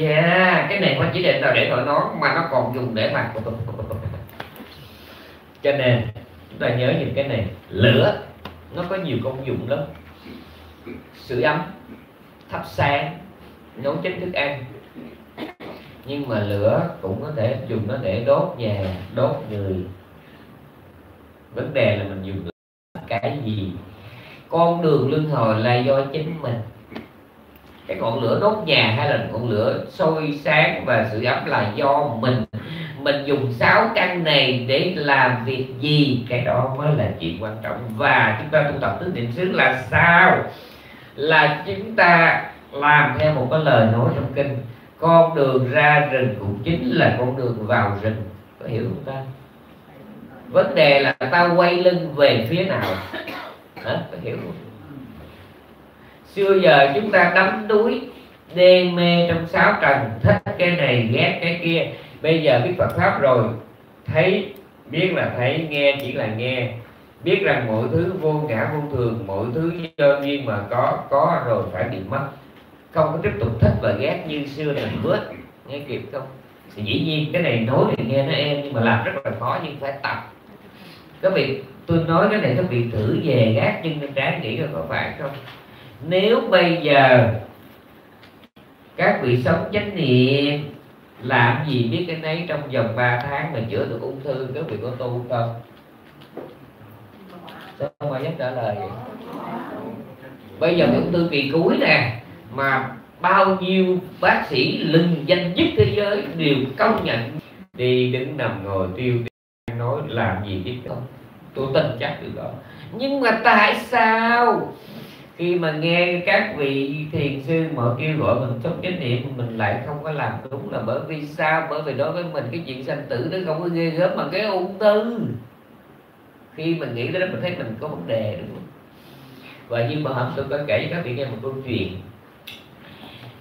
yeah, cái này không chỉ để để đợi nón, mà nó còn dùng để mà cho nên, chúng ta nhớ những cái này. Lửa nó có nhiều công dụng lắm. Sưởi ấm, thắp sáng, nấu chín thức ăn. Nhưng mà lửa cũng có thể dùng nó để đốt nhà, đốt người. Vấn đề là mình dùng cái gì? Con đường luân hồi là do chính mình. Cái ngọn lửa đốt nhà hay là ngọn lửa sôi sáng và sự ấm là do mình mình dùng sáu căn này để làm việc gì? Cái đó mới là chuyện quan trọng. Và chúng ta tu tập tứ niệm xứ là sao? Là chúng ta làm theo một cái lời nói trong kinh. Con đường ra rừng cũng chính là con đường vào rừng. Có hiểu không ta? Vấn đề là ta quay lưng về phía nào? Hả? có hiểu không? Xưa giờ chúng ta đắm đuối, đê mê trong sáu trần thích cái này, ghét cái kia bây giờ biết Phật pháp rồi, thấy, biết là thấy, nghe chỉ là nghe. Biết rằng mọi thứ vô ngã vô thường, mọi thứ do duyên mà có có rồi phải bị mất. Không có tiếp tục thích và ghét như xưa này bớt nghe kịp không? Thì dĩ nhiên, cái này nói thì nghe nó em nhưng mà làm rất là khó, nhưng phải tập. Các vị tôi nói cái này các vị thử về gác chân lên trán nghĩ là có phải không? Nếu bây giờ các vị sống chánh niệm làm gì biết cái nấy trong vòng 3 tháng mà chữa được ung thư các vị có tu không? Sao không ai dám trả lời vậy? Bây giờ ung thư kỳ cuối nè, mà bao nhiêu bác sĩ lừng danh nhất thế giới đều công nhận. Đi đứng nằm ngồi tiêu nói làm gì biết không tôi tin chắc điều đó. Nhưng mà tại sao? Khi mà nghe các vị thiền sư mở kêu gọi mình sống chánh niệm, mình lại không có làm đúng là bởi vì sao? Bởi vì đối với mình cái chuyện sanh tử nó không có ghê gớm bằng cái ung tư khi mình nghĩ tới đó, mình thấy mình có vấn đề, đúng không? Và như mà hôm tôi có kể với các vị nghe một câu chuyện.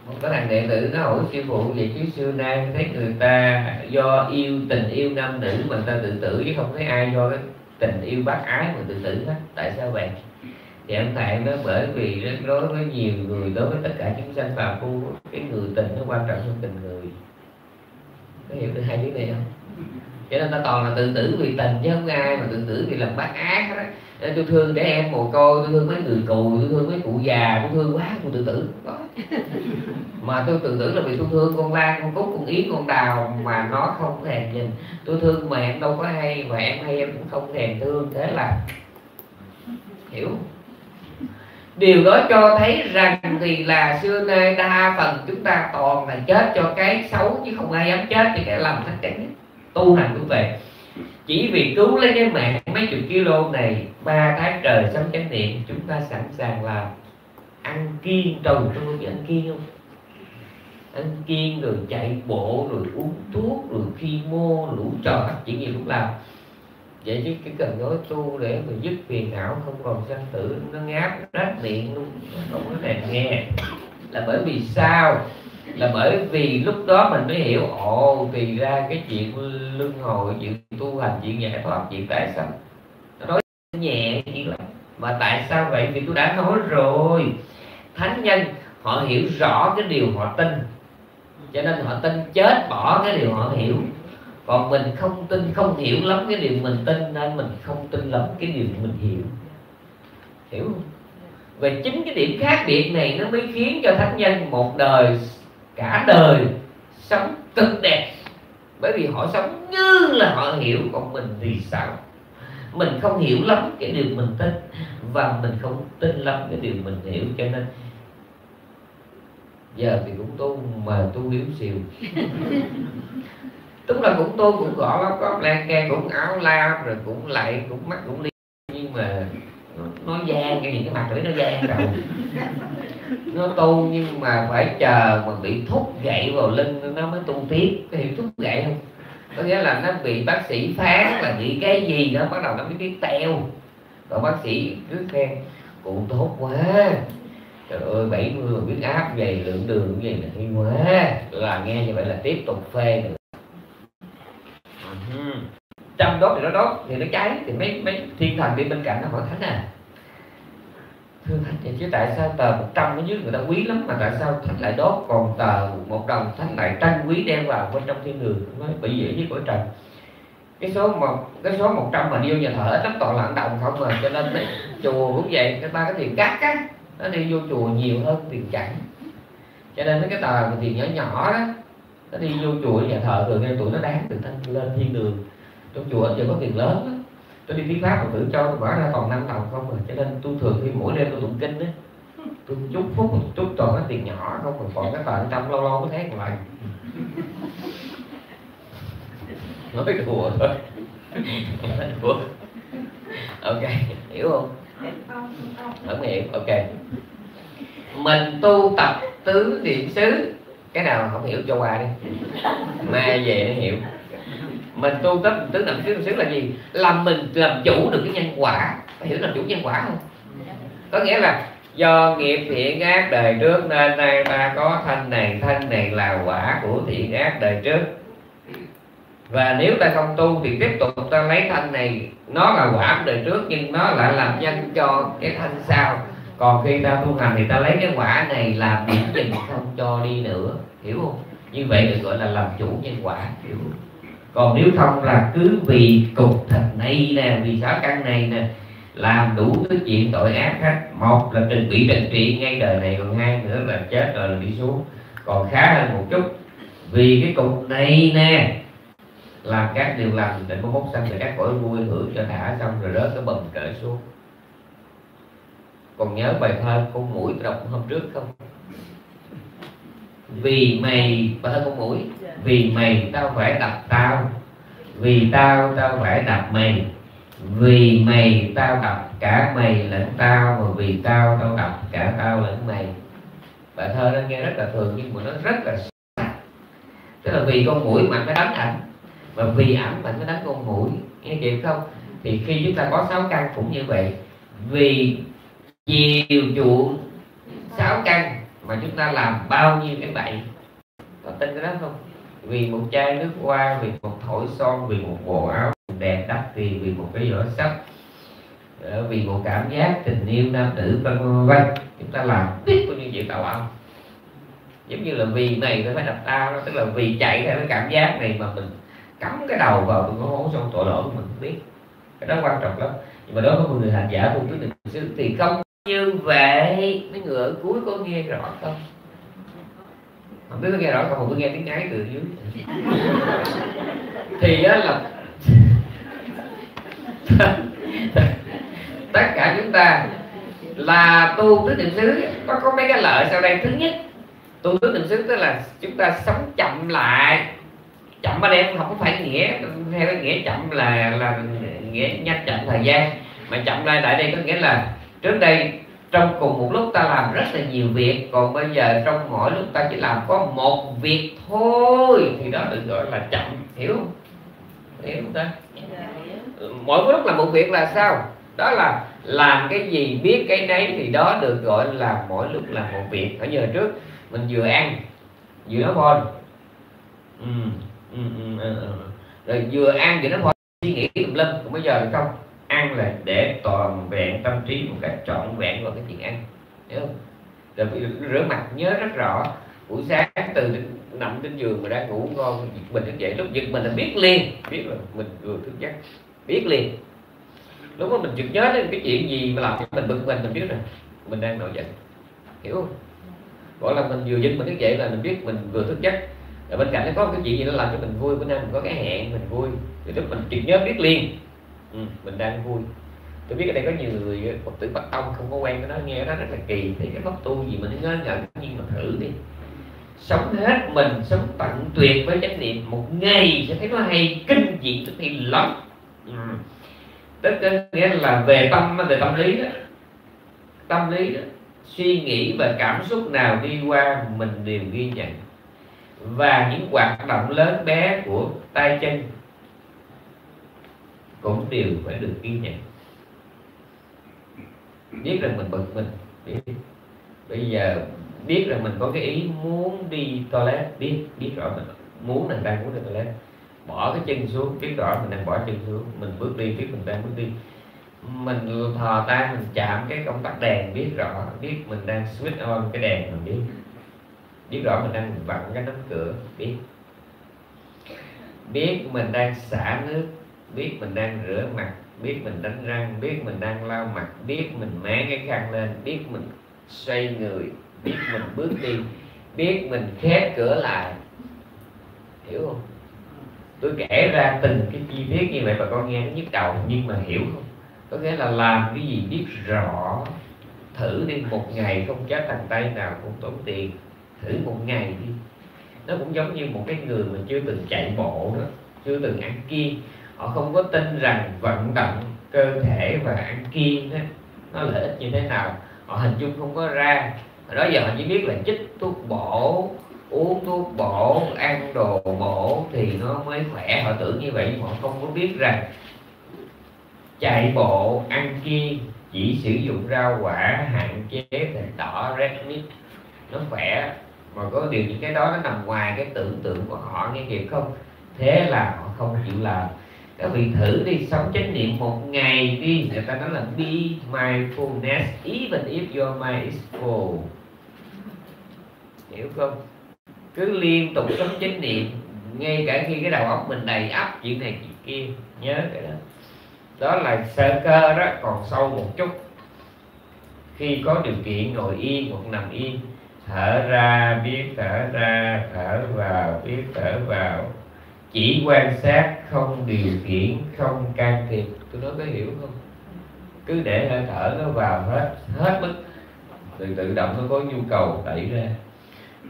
Một cái thằng đệ tử nó hỏi sư phụ, vậy chứ xưa nay thấy người ta do yêu tình yêu nam nữ mà người ta tự tử chứ không thấy ai do cái tình yêu bác ái mà tự tử hết? Tại sao vậy? Thì ông thầy nó bởi vì đối với nhiều người, đối với tất cả chúng sanh phàm phu, cái người tình nó quan trọng hơn tình người. Có hiểu được hai chữ này không? Cho nên ta toàn là tự tử vì tình chứ không ai mà tự tử vì làm bác ác hết á. Nên tôi thương trẻ em mồ côi, tôi thương mấy người cù, tôi thương mấy cụ già, tôi thương quá tôi tự tử. Đó. mà tôi tự tử là vì tôi thương con lan, con cúc, con yến, con đào mà nó không thèm nhìn. Tôi thương mà em đâu có hay, mà em hay em cũng không thèm thương, thế là, hiểu điều đó cho thấy rằng thì là xưa nay đa phần chúng ta toàn là chết cho cái xấu chứ không ai dám chết cho cái lòng thất tránh tu hành cũng vậy. Chỉ vì cứu lấy cái mạng mấy chục kilo này, ba tháng trời sống chánh niệm, chúng ta sẵn sàng làm ăn kiêng trầu tôi ăn kiêng không? Ăn kiêng rồi chạy bộ, rồi uống thuốc, rồi khi mô lũ trò chuyện gì cũng làm vậy chứ cái cần nói tu để mà dứt phiền não không còn sanh tử, nó ngáp, rát miệng luôn. Không có thèm nghe. Là bởi vì sao? Là bởi vì lúc đó mình mới hiểu, ồ thì ra cái chuyện luân hồi, chuyện tu hành, chuyện giải thoát, chuyện tại sao nó nói nhẹ chỉ lắm mà tại sao vậy? Vì tôi đã nói rồi. Thánh nhân, họ hiểu rõ cái điều họ tin. Cho nên họ tin chết bỏ cái điều họ hiểu còn mình không tin, không hiểu lắm cái điều mình tin nên mình không tin lắm cái điều mình hiểu. Hiểu không? Về chính cái điểm khác biệt này nó mới khiến cho thánh nhân một đời, cả đời sống cực đẹp. Bởi vì họ sống như là họ hiểu, còn mình thì sao? Mình không hiểu lắm cái điều mình tin và mình không tin lắm cái điều mình hiểu, cho nên giờ thì cũng tu mà tu yếu xìu. đúng là cũng tu cũng gõ lóc có lan can cũng áo la rồi cũng lại cũng mắt cũng đi nhưng mà nó, nó gian cái gì cái mặt lưỡi nó gian rồi nó tu nhưng mà phải chờ mà bị thúc gậy vào lưng nó mới tu tiếp. Cái hiểu thúc gậy không? Có nghĩa là nó bị bác sĩ phán là bị cái gì đó bắt đầu nó mới biết teo. Rồi bác sĩ cứ khen cụ tốt quá. Trời ơi 70 mà biết áp về lượng đường gì là hay quá. Là nghe như vậy là tiếp tục phê nữa Ừ. chăm đốt thì nó đốt thì nó cháy thì mấy mấy thiên thần đi bên cạnh nó hỏi thánh à thưa thánh vậy chứ tại sao tờ 100 ở dưới người ta quý lắm mà tại sao thánh lại đốt? Còn tờ một đồng thánh lại trân quý đem vào bên trong thiên đường? Nói bị dễ với cõi trần cái số một cái số 100 mà đi vô nhà thờ ít lắm toàn là đồng không mà cho nên đấy, chùa cũng vậy cái ba cái tiền cắt á nó đi vô chùa nhiều hơn tiền chẳng cho nên mấy cái tờ tiền nhỏ nhỏ đó nó đi vô chùa, nhà thờ thường nghe tụi nó đáng từ thanh lên thiên đường. Trong chùa giờ có tiền lớn đó. tôi đi thuyết pháp mà tự cho tôi bỏ ra còn năm đồng không rồi cho nên tôi thường khi mỗi đêm tôi tụng kinh đó tôi chút phút một chút toàn cái tiền nhỏ, không còn còn cái tờ trăm lâu lâu mới thấy một lần nói đùa thôi. Nói đùa. Ok, hiểu không? Không hiểu ok. Mình tu tập tứ niệm xứ cái nào không hiểu cho qua đi. Mai về nó hiểu. Mình tu tập tứ niệm xứ xứ là gì? Làm mình làm chủ được cái nhân quả. Có hiểu làm chủ nhân quả không? Có nghĩa là do nghiệp thiện ác đời trước nên nay ta có thân này thân này là quả của thiện ác đời trước. Và nếu ta không tu thì tiếp tục ta lấy thân này. Nó là quả đời trước nhưng nó lại làm nhân cho cái thân sau còn khi ta tu hành thì ta lấy cái quả này làm điểm dừng không cho đi nữa, hiểu không? Như vậy được gọi là làm chủ nhân quả, hiểu không? còn nếu không là cứ vì cục thịt này nè, vì sáu căn này nè, làm đủ thứ chuyện tội ác hết. Một là trình bị định trị, ngay đời này, còn hai nữa là chết rồi là đi xuống. Còn khá hơn một chút, vì cái cục này nè, làm các điều lành, định có mốc xanh để các cõi vui hưởng cho đã xong rồi rớt cái bầm trở xuống còn nhớ bài thơ con mũi đọc hôm trước không? Vì mày bài thơ con mũi. Vì mày tao phải đập tao. Vì tao tao phải đập mày. Vì mày tao đập cả mày lẫn tao và vì tao tao đập cả tao lẫn mày. Bài thơ nó nghe rất là thường nhưng mà nó rất là sắc tức là vì con mũi mà phải đánh ảnh và vì ảnh mà nó đánh con mũi. Nghe kịp không? Thì khi chúng ta có sáu căn cũng như vậy. Vì chiều chuộng sáu căn mà chúng ta làm bao nhiêu cái bậy có tin cái đó không? Vì một chai nước hoa, vì một thổi son, vì một bộ áo đẹp đắt tiền vì một cái giỏ sách ờ, vì một cảm giác tình yêu nam nữ vân vân chúng ta làm biết bao nhiêu chuyện tạo ảo? giống như là vì này tôi phải đập tao đó, tức là vì chạy theo cái cảm giác này mà mình cắm cái đầu vào cái hố xong tội lỗi của mình, không biết. Cái đó quan trọng lắm. Nhưng mà đối với một người hành giả tu quyết định xứ thì không như vậy, mấy người ở cuối có nghe rõ không? Không biết có nghe rõ không không có nghe tiếng ái từ dưới. Thì á là tất cả chúng ta là tu tứ niệm xứ, có có mấy cái lợi sau đây. Thứ nhất, tu tứ niệm xứ tức là chúng ta sống chậm lại. Chậm ở đây không phải nghĩa, theo cái nghĩa chậm là là nghĩa nhanh chậm thời gian. Mà chậm lại tại đây có nghĩa là trước đây trong cùng một lúc ta làm rất là nhiều việc còn bây giờ trong mỗi lúc ta chỉ làm có một việc thôi thì đó được gọi là chậm hiểu không? Hiểu không ta? Mỗi lúc là một việc là sao? Đó là làm cái gì biết cái đấy thì đó được gọi là mỗi lúc là một việc. Ở giờ trước mình vừa ăn vừa nói phone ừ, ừ, ừ, ừ, rồi vừa ăn vừa nói phone suy nghĩ tùm lum. Còn bây giờ thì không ăn là để toàn vẹn tâm trí một cách trọn vẹn vào cái chuyện ăn. Hiểu không? Rồi rửa mặt nhớ rất rõ, buổi sáng từ nằm trên giường mà đang ngủ ngon, giật mình thức dậy. Lúc giật mình là biết liền, biết là mình vừa thức giấc, biết liền. Lúc đó mình chợt nhớ đến cái chuyện gì mà làm cho mình bực mình mình biết rồi mình đang nổi giận. Hiểu không? Gọi là mình vừa giật mình thức dậy là mình biết mình vừa thức giấc. Ở bên cạnh nó có cái chuyện gì nó làm cho mình vui bữa nay mình có cái hẹn, mình vui. Thì lúc mình chợt nhớ biết liền ừ, mình đang vui. Tôi biết ở đây có nhiều người phật tử bắt tông không có quen cái đó nghe nó rất là kỳ. Thì cái pháp tu gì mình ngớ ngẩn nhưng mà thử đi. Sống hết mình sống tận tuyệt với chánh niệm một ngày sẽ thấy nó hay kinh dị tức thì lắm. Ừ. tức nghĩa là về tâm về tâm lý đó. Tâm lý đó suy nghĩ và cảm xúc nào đi qua mình đều ghi nhận. Và những hoạt động lớn bé của tay chân cũng đều phải được ghi nhận. Biết rằng mình bực mình, biết. Bây giờ biết rằng mình có cái ý muốn đi toilet, biết biết rõ mình muốn là đang muốn đi toilet. Bỏ cái chân xuống, biết rõ mình đang bỏ chân xuống, mình bước đi, biết mình đang bước đi. Mình thò tay, mình chạm cái công tắc đèn, biết rõ, biết mình đang switch on cái đèn, mình biết. Biết rõ mình đang vặn cái nắm cửa, biết. Biết mình đang xả nước biết mình đang rửa mặt, biết mình đánh răng, biết mình đang lau mặt, biết mình máng cái khăn lên, biết mình xoay người, biết mình bước đi, biết mình khép cửa lại. Hiểu không? Tôi kể ra từng cái chi tiết như vậy bà con nghe nó nhức đầu nhưng mà hiểu không? Có nghĩa là làm cái gì biết rõ. Thử đi, một ngày không chết thằng tay nào cũng tốn tiền. Thử một ngày đi. Nó cũng giống như một cái người mà chưa từng chạy bộ đó, chưa từng ăn kiêng họ không có tin rằng vận động cơ thể và ăn kiêng đó, nó lợi ích như thế nào. Họ hình dung không có ra. Hồi đó giờ họ chỉ biết là chích thuốc bổ uống thuốc bổ ăn đồ bổ thì nó mới khỏe. Họ tưởng như vậy nhưng họ không có biết rằng chạy bộ ăn kiêng chỉ sử dụng rau quả hạn chế thịt đỏ red meat nó khỏe. Mà có điều những cái đó nó nằm ngoài cái tưởng tượng của họ nghe kịp không? Thế là họ không chịu làm các vị thử đi sống chánh niệm một ngày đi, người ta nói là be mindfulness, even if your mind is full. Hiểu không? Cứ liên tục sống chánh niệm, ngay cả khi cái đầu óc mình đầy ắp, chuyện này, chuyện kia, nhớ cái đó. Đó là sơ cơ đó, còn sâu một chút. Khi có điều kiện, ngồi yên, hoặc nằm yên, thở ra, biết thở ra, thở vào, biết thở vào. Chỉ quan sát không điều khiển, không can thiệp. Tôi nói có hiểu không? Cứ để hơi thở nó vào hết hết mức từ tự động nó có nhu cầu đẩy ra.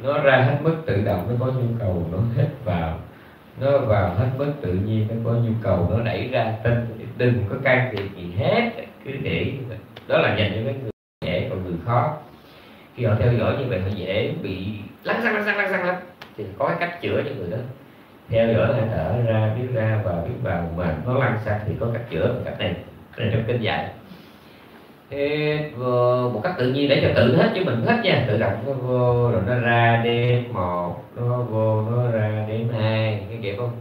Nó ra hết mức tự động nó có nhu cầu, nó hết vào. Nó vào hết mức tự nhiên nó có nhu cầu, nó đẩy ra. Tinh đừng có can thiệp gì hết, cứ để đó là dành cho mấy người dễ còn người khó. Khi họ theo dõi như vậy, họ dễ bị lăn xăng lăn xăng lăn xăng lắm. Thì có cái cách chữa cho người đó theo dõi hơi thở ra, biết ra và biết vào mà nó lăn sang thì có cách chữa bằng cách này. Đây trong kinh dạy. Thế vô một cách tự nhiên để cho tự hết chứ mình hết nha. Tự động nó vô, rồi nó ra đêm một, nó vô, nó ra đêm hai, cái kịp không?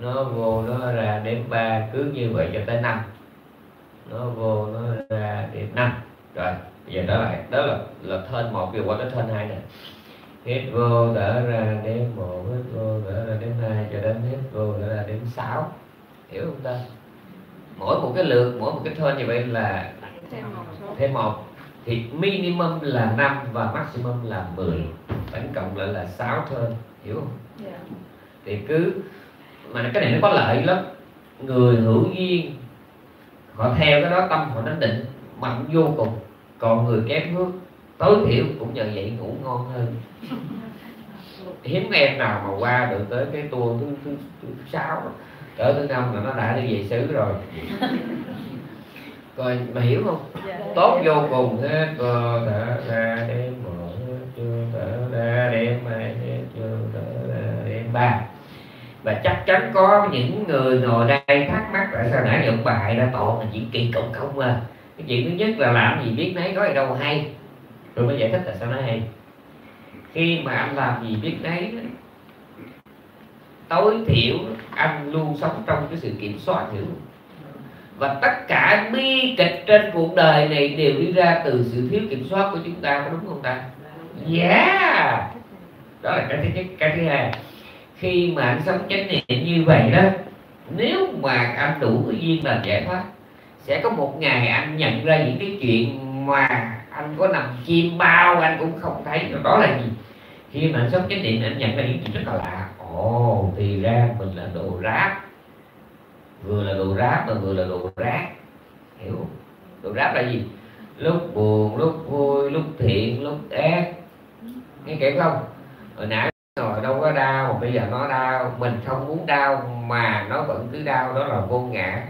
Nó vô, nó ra đêm ba, cứ như vậy cho tới năm. Nó vô, nó ra đêm năm. Rồi, bây giờ đó lại đó là là thên một vừa qua tới thên hai nè hít vô thở ra đếm một hít vô thở ra đếm hai cho đến hít vô thở ra đếm sáu. Hiểu không ta? Mỗi một cái lượt mỗi một cái thên như vậy là thêm một. Thì minimum là 5 và maximum là 10 tổng cộng lại là 6 thên hiểu không? Dạ. Thì cứ mà cái này nó có lợi lắm. Người hữu duyên họ theo cái đó tâm họ nó định mạnh vô cùng. Còn người kém phước tối thiểu cũng nhờ vậy ngủ ngon hơn. Hiếm em nào mà qua được tới cái tour thứ thứ, thứ sáu. Cỡ thứ năm là nó đã đi về xứ rồi. Coi mà hiểu không? Dạ. Tốt vô cùng hết. Vô thở ra đêm một vô thở ra đêm hai vô thở ra đêm ba. Và chắc chắn có những người ngồi đây thắc mắc tại sao nãy nhận bài ra toàn là chuyện kỳ cục không à. Cái chuyện thứ nhất là làm gì biết nấy có gì đâu hay rồi mới giải thích là sao nó hay. Khi mà anh làm gì biết đấy, tối thiểu anh luôn sống trong cái sự kiểm soát hiểu và tất cả bi kịch trên cuộc đời này đều đi ra từ sự thiếu kiểm soát của chúng ta, có đúng không ta? Yeah! Đó là cái thứ nhất. Cái thứ hai, khi mà anh sống chánh niệm như vậy đó, nếu mà anh đủ cái duyên làm giải thoát, sẽ có một ngày anh nhận ra những cái chuyện mà anh có nằm chim bao, anh cũng không thấy. Đó là gì? Khi mà anh sống chánh niệm anh nhận ra những chuyện rất là lạ. Ồ, thì ra mình là đồ rác. Vừa là đồ rác mà vừa là đồ rác. Hiểu? Đồ rác là gì? Lúc buồn, lúc vui, lúc thiện, lúc ác. Nghe kể không? Hồi nãy rồi đâu có đau bây giờ nó đau. Mình không muốn đau mà nó vẫn cứ đau, đó là vô ngã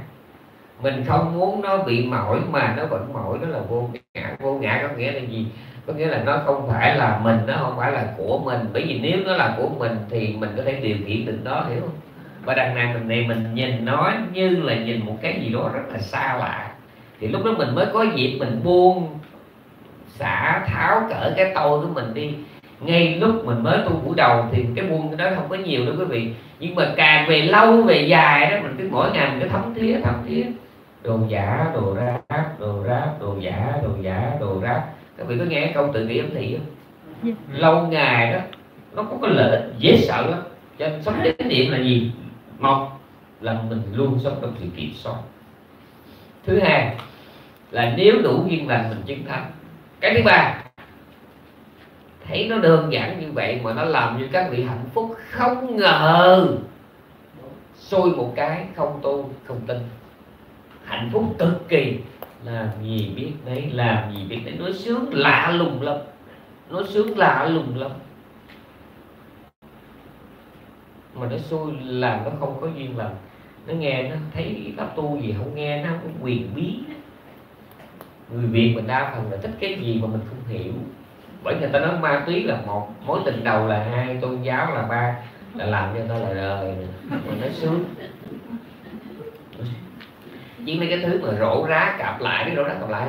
mình không muốn nó bị mỏi mà nó vẫn mỏi, đó là vô ngã. Vô ngã có nghĩa là gì? Có nghĩa là nó không phải là mình, nó không phải là của mình. Bởi vì nếu nó là của mình thì mình có thể điều khiển được nó, hiểu không? Và đằng này mình này mình nhìn nó như là nhìn một cái gì đó rất là xa lạ. Thì lúc đó mình mới có dịp mình buông xả tháo cỡ cái tôi của mình đi. Ngay lúc mình mới tu buổi đầu thì cái buông cái đó không có nhiều đâu quý vị. Nhưng mà càng về lâu về dài đó, mình cứ mỗi ngày mình cứ thấm thía thấm thía đồ giả đồ ráp đồ ráp đồ giả đồ giả đồ ráp các vị có nghe câu tự kỷ ấm thị không? Lâu ngày đó nó có cái lợi ích dễ sợ lắm. Cho nên sống chánh niệm là gì? Một là mình luôn sống trong sự kiểm soát. Thứ hai là nếu đủ duyên lành mình chứng thánh. Cái thứ ba thấy nó đơn giản như vậy mà nó làm như các vị hạnh phúc không ngờ. Xui một cái không tu không tin hạnh phúc cực kỳ. Làm gì biết đấy, làm gì biết đấy. Nó sướng lạ lùng lắm. Nó sướng lạ lùng lắm. Mà nó xui làm nó không có duyên lành. Nó nghe nó thấy pháp tu gì không nghe, nó không có quyền bí người việt mình đa phần là thích cái gì mà mình không hiểu. Bởi người ta nói ma túy là một, mối tình đầu là hai, tôn giáo là ba, là làm cho người ta là đời. Mà nó sướng chỉ mấy cái thứ mà rổ rá cặp lại cái rổ rá cặp lại.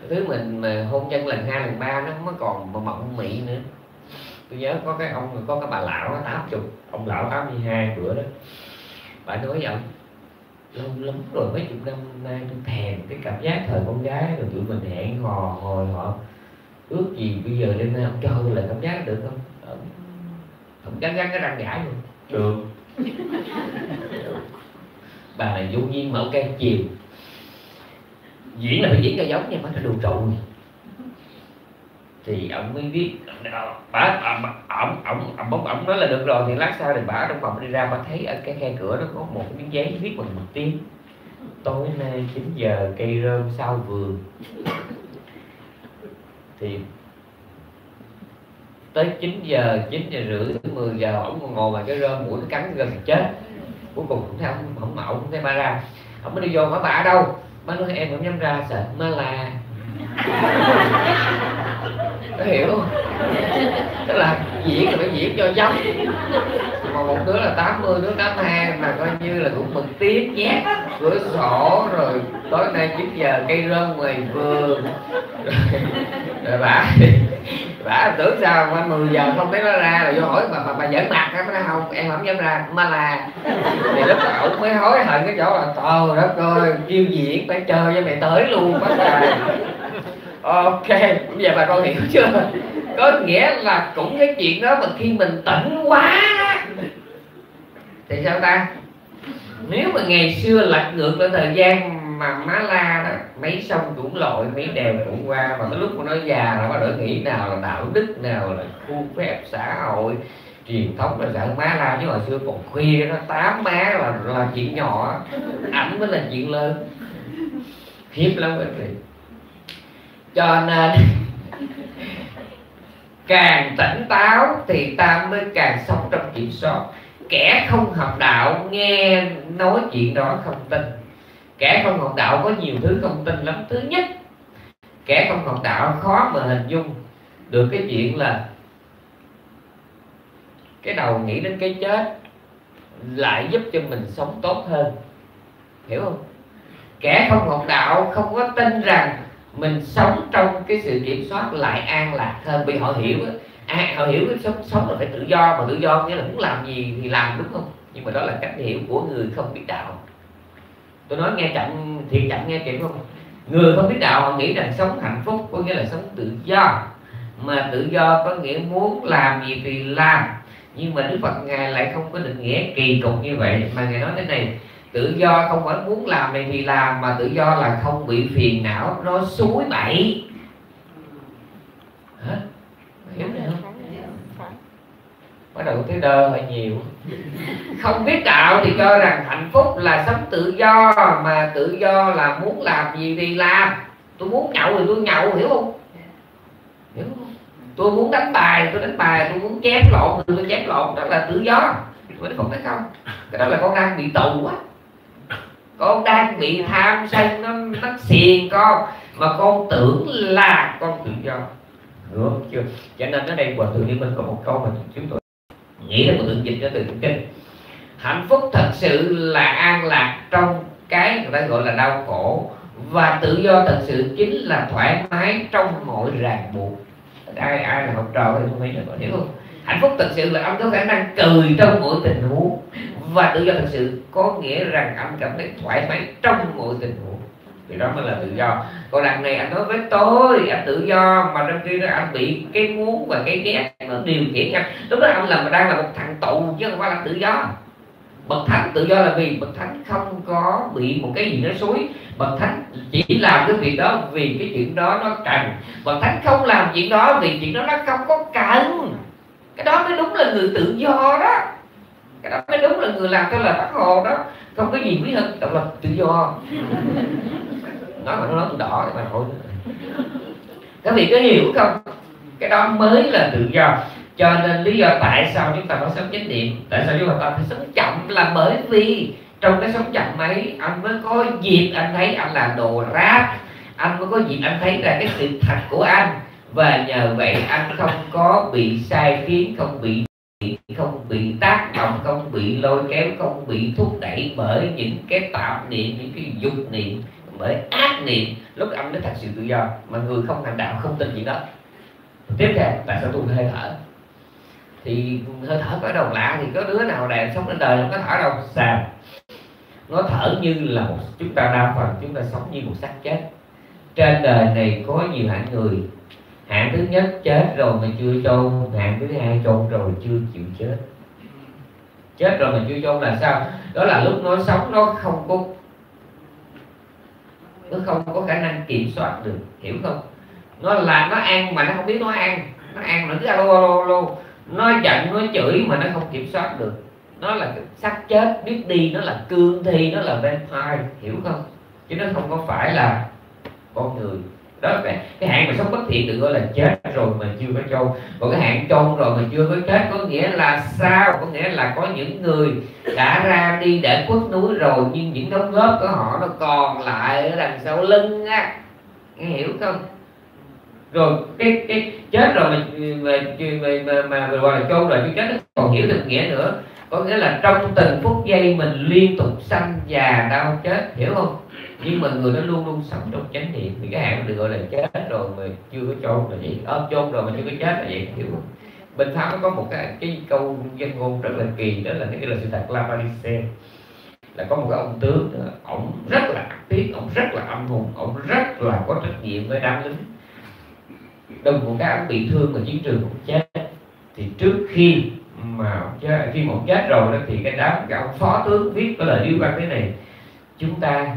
Cái thứ mình mà hôn nhân lần hai lần ba nó không có còn mà mộng mị nữa. Tôi nhớ có cái ông có cái bà lão nó tám chục. Ông lão 82 bữa đó. Bà nói với ông lâu lắm rồi mấy chục năm nay tôi thèm cái cảm giác thời con gái rồi tụi mình hẹn hò hồi họ ước gì bây giờ nay ông cho tôi lại cảm giác được không? Ông, ông gắn gắn cái răng gãi luôn. Được bà này vô nhiên mở cái chiều diễn là phải diễn cho giống nha phải nó đồ trụ này thì ông mới viết ờ, bà ờ, ổng ổng ổng bóng ổng nói là được rồi, thì lát sau thì bà ở trong phòng đi ra bà thấy ở cái khe cửa nó có một miếng giấy viết bằng một tiếng tối nay 9 giờ, cây rơm sau vườn. Thì tới 9 giờ 9 giờ rưỡi tới 10 giờ, ổng còn ngồi mà cái rơm mũi nó cắn gần chết cuối cùng cũng thấy ông không mẫu cũng thấy ba ra ông mới đi vô hỏi bà ở đâu. Ba nói em không dám ra sợ. Ma là nó hiểu. Không tức là diễn là phải diễn cho giống. Mà một đứa là 80 đứa 82 mà coi như là cũng mừng tiếng nhét cửa sổ rồi tối nay 9 giờ cây rơm ngoài vườn. Rồi, rồi bà bà tưởng sao mà 10 giờ không thấy nó ra rồi vô hỏi bà bà, bà giỡn mặt á nó không em không dám ra mà là thì lúc đó ổng mới hối hận cái chỗ là trời đất ơi kêu diễn phải chờ cho mày tới luôn bắt trời ok, bây giờ bà con hiểu chưa? Có nghĩa là cũng cái chuyện đó mà khi mình tỉnh quá thì sao ta? Nếu mà ngày xưa lật ngược lên thời gian mà má la đó, mấy sông cũng lội, mấy đèo cũng qua mà cái lúc mà nó già là bắt đầu nghĩ nào là đạo đức nào là khuôn phép xã hội, truyền thống là sợ má la. Chứ hồi xưa còn khuya nó tám má là là chuyện nhỏ, ảnh mới là chuyện lớn. Hiếp lắm anh cho nên, càng tỉnh táo thì ta mới càng sống trong kiểm soát. Kẻ không học đạo, nghe nói chuyện đó không tin. Kẻ không học đạo có nhiều thứ không tin lắm. Thứ nhất, kẻ không học đạo khó mà hình dung được cái chuyện là cái đầu nghĩ đến cái chết lại giúp cho mình sống tốt hơn. Hiểu không? Kẻ không học đạo không có tin rằng mình sống trong cái sự kiểm soát lại an lạc hơn. Vì họ hiểu à, họ hiểu cái sống sống là phải tự do mà tự do nghĩa là muốn làm gì thì làm đúng không? Nhưng mà đó là cách hiểu của người không biết đạo. Tôi nói nghe chậm thiệt chậm nghe kịp không? Người không biết đạo họ nghĩ rằng sống hạnh phúc có nghĩa là sống tự do. Mà tự do có nghĩa muốn làm gì thì làm. Nhưng mà đức phật ngài lại không có định nghĩa kỳ cục như vậy. Mà ngài nói thế này tự do không phải muốn làm này thì làm, mà tự do là không bị phiền não, nó suối bậy. Hả? Hiểu này không? Bắt đầu thấy đơ hơi nhiều. Không biết đạo thì cho rằng hạnh phúc là sống tự do, mà tự do là muốn làm gì thì làm. Tôi muốn nhậu thì tôi nhậu, hiểu không? Hiểu không? Tôi muốn đánh bài, tôi đánh bài, tôi muốn chém lộn thì tôi chém lộn, đó là tự do. Có thấy không? Cái đó là con đang bị tù quá con đang bị tham sân nó nó xiền con. Mà con tưởng là con tự do. Hiểu chưa? Cho nên ở đây hòa thượng liên minh có một câu mà chúng tôi nghĩ là một tượng dịch cho từ kinh hạnh phúc thật sự là an lạc trong cái người ta gọi là đau khổ. Và tự do thật sự chính là thoải mái trong mọi ràng buộc. Ai ai là học trò thì không phải là hiểu không? Hạnh phúc thật sự là ông có khả năng cười trong mọi tình huống. Và tự do thật sự có nghĩa rằng anh cảm thấy thoải mái trong mọi tình huống. Thì đó mới là tự do. Còn đằng này anh nói với tôi, anh tự do, mà trong khi đó anh bị cái muốn và cái ghét nó điều khiển anh. Lúc đó anh là mà đang là một thằng tù, chứ không phải là tự do. Bậc thánh tự do là vì bậc thánh không có bị một cái gì nó suối bậc thánh chỉ làm cái việc đó vì cái chuyện đó nó cần. Bậc thánh không làm chuyện đó vì chuyện đó nó không có cần cái đó mới đúng là người tự do đó. Cái đó mới đúng là người làm cho là bác hồ đó. Không có gì quý hơn độc lập tự do. Nói mà nó nói đỏ thì mà thôi các vị có hiểu không? Cái đó mới là tự do. Cho nên lý do tại sao chúng ta phải sống chánh niệm, tại sao chúng ta phải sống chậm là bởi vì trong cái sống chậm ấy, anh mới có dịp anh thấy anh là đồ rác. Anh mới có dịp anh thấy ra cái sự thật của anh và nhờ vậy anh không có bị sai khiến, không bị không bị tác động, không bị lôi kéo, không bị thúc đẩy bởi những cái tạp niệm, những cái dục niệm, bởi ác niệm. Lúc anh mới thật sự tự do mà người không hành đạo, không tin gì đó. Tiếp theo, tại sao tu hơi thở? Thì hơi thở có đầu lạ, thì có đứa nào đẹp sống trên đời không có thở đâu. Sao? Nó thở như là một chúng ta đa phần, chúng ta sống như một xác chết. Trên đời này có nhiều hạng người hạng thứ nhất chết rồi mà chưa chôn, hạng thứ hai chôn rồi chưa chịu chết. Chết rồi mà chưa chôn là sao? Đó là lúc nó sống nó không có, nó không có khả năng kiểm soát được, hiểu không? Nó là nó ăn mà nó không biết nó ăn nó ăn nó cứ alo alo alo. Nó giận, nó chửi mà nó không kiểm soát được. Nó là xác chết, biết đi, nó là cương thi, nó là vampire, hiểu không? Chứ nó không có phải là con người đó là cái hạn mà sống bất thiện được gọi là chết rồi mà chưa có chôn còn cái hạn chôn rồi mà chưa có chết có nghĩa là sao? Có nghĩa là có những người đã ra đi để khuất núi rồi nhưng những đóng góp của họ nó còn lại ở đằng sau lưng á. Nghe hiểu không? Rồi cái cái chết rồi mà mà mà mà, mà gọi là chôn rồi chứ chết nó còn hiểu được nghĩa nữa. Có nghĩa là trong từng phút giây mình liên tục sanh già đau chết hiểu không? Nhưng mà người đó luôn luôn sống trong chánh niệm. Thì cái hạn được gọi là chết rồi mà chưa có chôn là vậy. Ôm chôn rồi mà chưa có chết là vậy hiểu không? Bên pháp có một cái cái câu dân ngôn rất là kỳ đó là cái là sự thật la Parise là có một cái ông tướng đó, ông rất là tiếc ông rất là âm hùng ông rất là có trách nhiệm với đám lính. Đồng một cái ông bị thương ở chiến trường cũng chết. Thì trước khi mà chết, khi mà ông chết rồi đó thì cái đám cái ông phó tướng viết cái lời điêu văn thế này. Chúng ta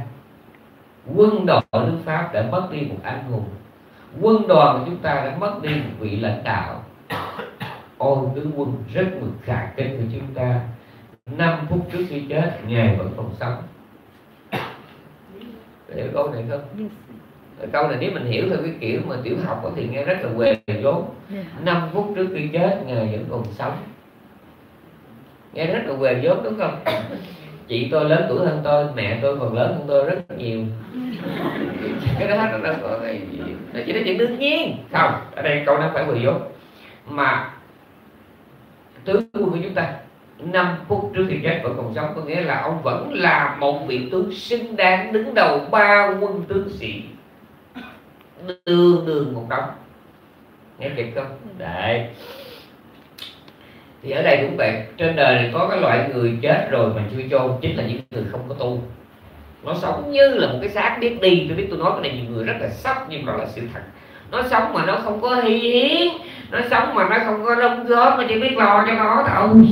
quân đội nước pháp đã mất đi một anh hùng. Quân đoàn của chúng ta đã mất đi một vị lãnh đạo. Ôi tướng quân rất mực khả kinh của chúng ta. 5 phút trước khi chết ngài vẫn còn sống. Hiểu câu này không? Câu này nếu mình hiểu theo cái kiểu mà tiểu học thì nghe rất là quề vốn. Yeah. 5 phút trước khi chết ngài vẫn còn sống. Nghe rất là quề vốn đúng không chị tôi lớn tuổi hơn tôi mẹ tôi còn lớn hơn tôi rất nhiều. Cái đó nó đâu có cái gì? Nó chỉ là chuyện đương nhiên. Không ở đây câu nó phải quề vốn mà tướng quân của chúng ta 5 phút trước khi chết vẫn còn sống có nghĩa là ông vẫn là một vị tướng xứng đáng đứng đầu ba quân tướng sĩ. Đường đường một đống. Nghe kịp không? Đấy thì ở đây cũng vậy trên đời này có cái loại người chết rồi mà chưa chôn, chính là những người không có tu. Nó sống như là một cái xác biết đi. Tôi biết tôi nói cái này nhiều người rất là sốc, nhưng mà là sự thật. Nó sống mà nó không có hy hiến, nó sống mà nó không có đóng góp mà chỉ biết lo cho nó thôi.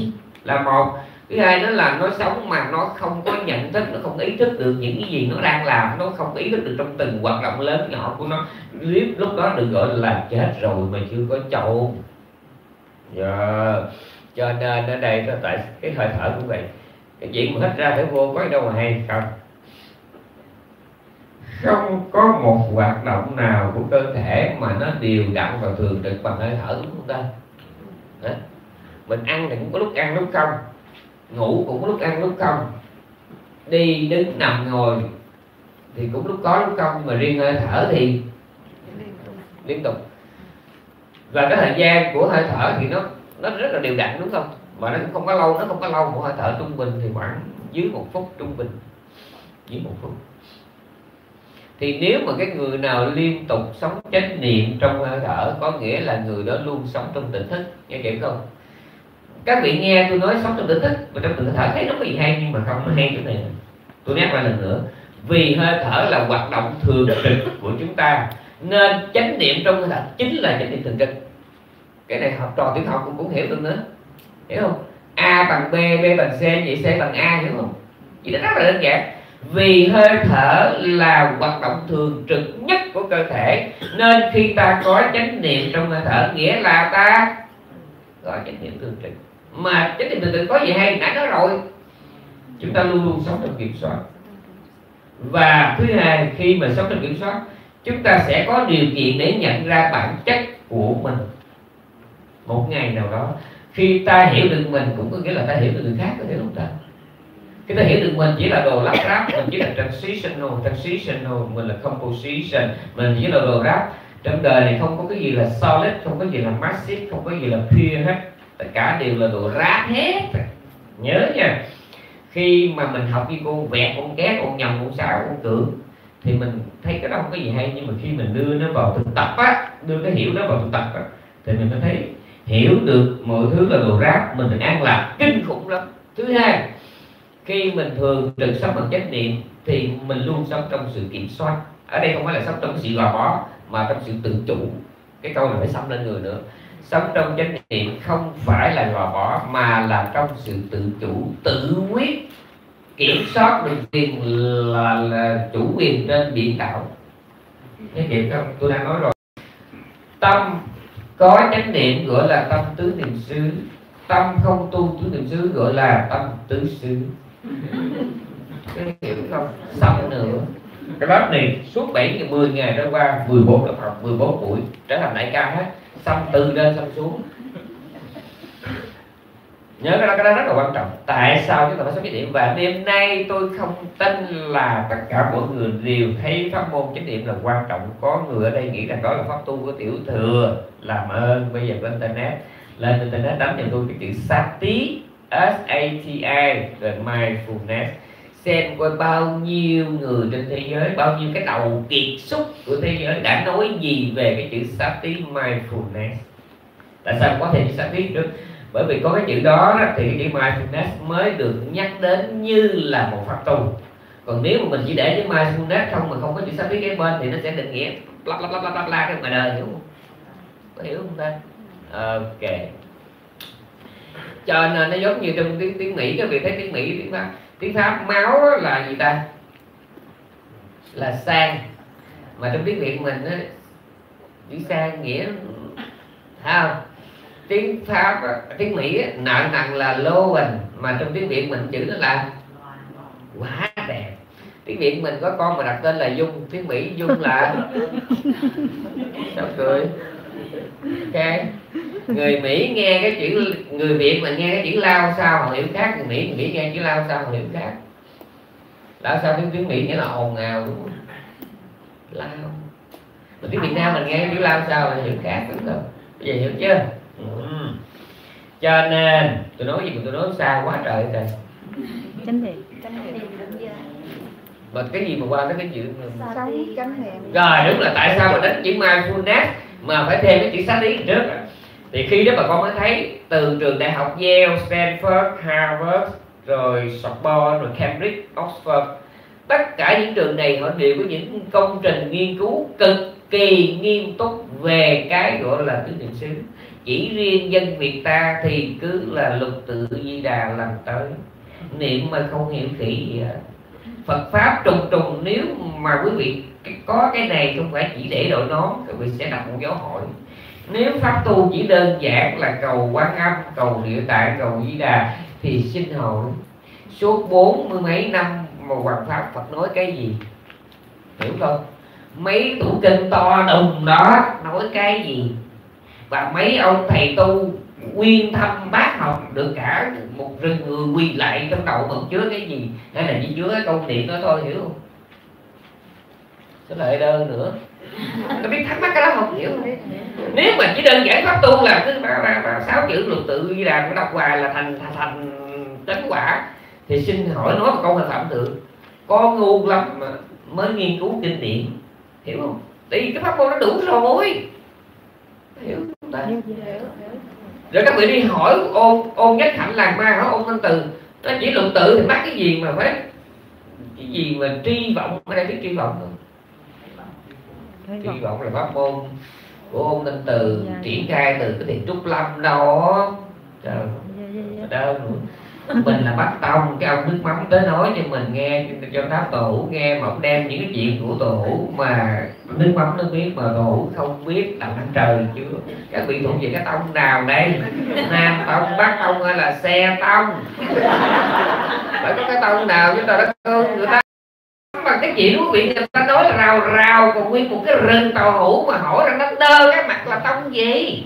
Là một. Thứ hai đó là nó sống mà nó không có nhận thức, nó không ý thức được những cái gì nó đang làm, nó không ý thức được trong từng hoạt động lớn nhỏ của nó. Lúc lúc đó được gọi là chết rồi mà chưa có chôn. Yeah cho nên ờ, ở đây nó tại cái hơi thở của vậy. Cái chuyện mà hít ra thở vô có đâu mà hay không không có một hoạt động nào của cơ thể mà nó đều đặn và thường trực bằng hơi thở của chúng ta. Hả? mình ăn thì cũng có lúc ăn lúc không. Ngủ cũng có lúc ăn lúc không. Đi đứng nằm ngồi thì cũng lúc có lúc không, mà riêng hơi thở thì liên tục. Và cái thời gian của hơi thở thì nó nó rất là đều đặn, đúng không? Mà nó cũng không có lâu, nó không có lâu một hơi thở trung bình thì khoảng dưới một phút trung bình. Dưới một phút. Thì nếu mà cái người nào liên tục sống chánh niệm trong hơi thở, có nghĩa là người đó luôn sống trong tỉnh thức, nghe kịp không? Các vị nghe tôi nói sống trong tỉnh thức và trong tỉnh thở thấy nó có gì hay, nhưng mà không nó hay chỗ này. Tôi nhắc lại lần nữa, vì hơi thở là hoạt động thường trực của chúng ta, nên chánh niệm trong hơi thở chính là chánh niệm thường trực cái này học trò tiểu học cũng cũng hiểu được nữa hiểu không? A bằng b b bằng c, vậy c bằng a, hiểu không? Chỉ nó rất là đơn giản. Vì hơi thở là hoạt động thường trực nhất của cơ thể, nên khi ta có chánh niệm trong hơi thở, nghĩa là ta gọi chánh niệm thường trực. Mà chánh niệm thường trực có gì hay? Đã nói rồi. Chúng ta luôn luôn sống trong kiểm soát. Và thứ hai, khi mà sống trong kiểm soát, chúng ta sẽ có điều kiện để nhận ra bản chất của mình một ngày nào đó, khi ta hiểu được mình cũng có nghĩa là ta hiểu được người khác có thể lúc đó khi ta hiểu được mình chỉ là đồ lắp ráp, mình chỉ là transitional transitional, mình là composition, mình chỉ là đồ ráp. Trong đời này không có cái gì là solid, không có gì là massive, không có gì là pure hết. Tất cả đều là đồ ráp hết. Nhớ nha, khi mà mình học với con vẹt, con ghét con nhầm, con xạo con cưỡng thì mình thấy cái đó không có gì hay. Nhưng mà khi mình đưa nó vào thực tập á, đưa cái hiểu nó vào thực tập á, thì mình mới thấy hiểu được mọi thứ là đồ rác mình được an lạc kinh khủng lắm. Thứ hai khi mình thường trực sống bằng chánh niệm thì mình luôn sống trong sự kiểm soát. Ở đây không phải là sống trong sự gò bó mà trong sự tự chủ. Cái câu này phải sống lên người nữa. Sống trong chánh niệm không phải là gò bó mà là trong sự tự chủ tự quyết kiểm soát được quyền là, là chủ quyền trên biển đảo. Thế kịp không? Tôi đã nói rồi. Tâm có chánh niệm gọi là tâm tứ niệm xứ. Tâm không tu tứ niệm xứ gọi là tâm tứ xứ. Cái hiểu không xong nữa. Cái lớp này suốt 7 ngày 10 ngày đã qua 14 lớp học 14 buổi. Trở thành đại ca hết. Xong từ lên xong xuống nhớ cái đó cái đó rất là quan trọng. Tại sao chúng ta phải sống chánh niệm và đêm nay tôi không tin là tất cả mọi người đều thấy pháp môn chánh niệm là quan trọng. Có người ở đây nghĩ rằng đó là pháp tu của tiểu thừa. Làm ơn, bây giờ lên internet. Lên internet đánh cho tôi cái chữ sati, s a t i, rồi mindfulness. Xem coi bao nhiêu người trên thế giới, bao nhiêu cái đầu kiệt xuất của thế giới đã nói gì về cái chữ sati mindfulness. Tại sao có thể chữ sati được? Bởi vì có cái chữ đó thì cái chữ mindfulness mới được nhắc đến như là một pháp tu. Còn nếu mà mình chỉ để chữ mindfulness không mà không có chữ sắp biết cái bên thì nó sẽ định nghĩa lắp lắp lắp lắp lắp la cái ngoài đời, hiểu không? Có hiểu không ta? Ok. Cho nên nó giống như trong tiếng tiếng mỹ, các vị thấy tiếng mỹ, tiếng pháp. Tiếng pháp, máu là gì ta? Là sang. Mà trong tiếng việt mình á, chữ sang nghĩa không? Tiếng pháp tiếng mỹ nợ nặng là lô bình mà trong tiếng việt mình chữ nó là quá đẹp. Tiếng việt mình có con mà đặt tên là dung, tiếng mỹ dung là sao cười? Ok. Người mỹ nghe cái chữ, người việt mà nghe cái chữ lao sao họ hiểu khác? Người mỹ người mỹ nghe chữ lao sao họ hiểu khác? Lao sao tiếng tiếng mỹ nghĩa là ồn ào, đúng không? Lao. Mà tiếng việt nam mình nghe cái chữ lao sao là hiểu khác, đúng không? Bây giờ hiểu chưa cho nên tôi nói gì mà tôi nói xa quá trời trời. Chánh niệm. Mà cái gì mà qua tới cái chữ chánh niệm. Rồi đúng là tại sao mà đánh chữ mindfulness mà phải thêm cái chữ sát lý trước thì khi đó bà con mới thấy từ trường đại học Yale, Stanford, Harvard rồi Sorbonne, rồi Cambridge, Oxford tất cả những trường này họ đều có những công trình nghiên cứu cực kỳ nghiêm túc về cái gọi là tứ niệm xứ chỉ riêng dân Việt ta thì cứ là lục tự di đà làm tới. Niệm mà không hiểu kỹ gì hết. Phật pháp trùng trùng, nếu mà quý vị có cái này không phải chỉ để đội nón, quý vị sẽ đặt một dấu hỏi. Nếu pháp tu chỉ đơn giản là cầu quán âm, cầu địa tạng cầu di đà, thì xin hỏi, suốt bốn mươi mấy năm mà hoàng pháp phật nói cái gì? Hiểu không? Mấy tủ kinh to đùng đó, nói cái gì? Và mấy ông thầy tu quyên thâm bác học được cả một rừng người quỳ lại trong đầu mình chứa cái gì? Hay là chỉ chứa cái câu niệm đó thôi hiểu không? Cái lại đơn nữa? Tôi biết thắc mắc cái đó không? Hiểu nếu mà chỉ đơn giản pháp tu là cứ ba, ba, ba, sáu chữ luật tự di đà đọc hoài là thành thành, thành tấn quả. Thì xin hỏi nói một câu là phạm thượng. Có ngu lắm mà mới nghiên cứu kinh điển hiểu không? Tại vì cái pháp môn nó đủ rồi. Hiểu ta rồi các vị đi hỏi ôn ôn nhất hạnh làng ma hỏi ôn thanh từ. Nó chỉ luận tự thì mắc cái gì mà phải cái gì mà tri vọng? Ở đây biết tri vọng không hy vọng. là pháp môn của ông Ninh Từ dạ. triển khai từ cái thiền trúc lâm đó. Trời dạ, mình là bắt tông, cái ông nước mắm tới nói cho mình nghe, cho đáp tổ nghe mà ông đem những cái chuyện của tổ mà nước mắm nó biết mà tổ không biết là anh trời chưa? Các vị thuộc về cái tông nào đây? Nam tông, bắc tông hay là xe tông? Phải có cái tông nào chúng ta đã người ta mà cái chuyện quý vị người ta nói là rào rào còn nguyên một cái rừng tàu hũ mà hỏi rằng nó đơ cái mặt là tông gì?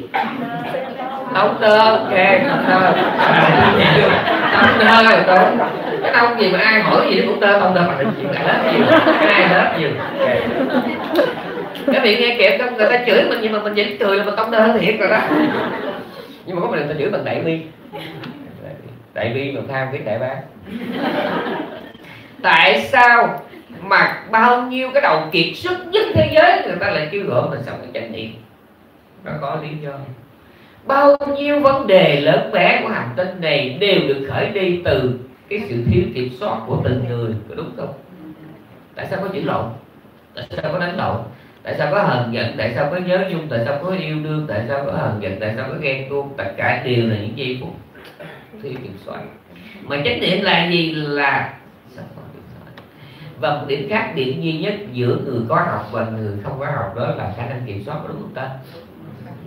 Tông đơ ok, tông đơ tông đơ rồi tông. Cái tông gì mà ai hỏi gì cũng đơ tông đơ mà chuyện lại hết nhiều, ai hết nhiều. Cái việc nghe kẹp trong người ta chửi mình, nhưng mà mình vẫn cười là mình tông đơ thiệt rồi đó. Nhưng mà có mình ta chửi bằng đại bi đại bi mà tham cái đại bác tại sao mà bao nhiêu cái đầu kiệt xuất nhất thế giới, người ta lại kêu gọi mình sống cái chánh niệm. Nó có lý do. Bao nhiêu vấn đề lớn bé của hành tinh này đều được khởi đi từ cái sự thiếu kiểm soát của từng người, có đúng không? Tại sao có chữ lộn? Tại sao có đánh lộn? Tại sao có hờn giận? Tại sao có nhớ nhung? Tại sao có yêu đương? Tại sao có hờn giận? Tại sao có ghen tuông? Tất cả đều là những gì của thiếu kiểm soát. Mà chánh niệm là gì? Là và một điểm khác, điểm duy nhất giữa người có học và người không có học đó là khả năng kiểm soát đúng không ta?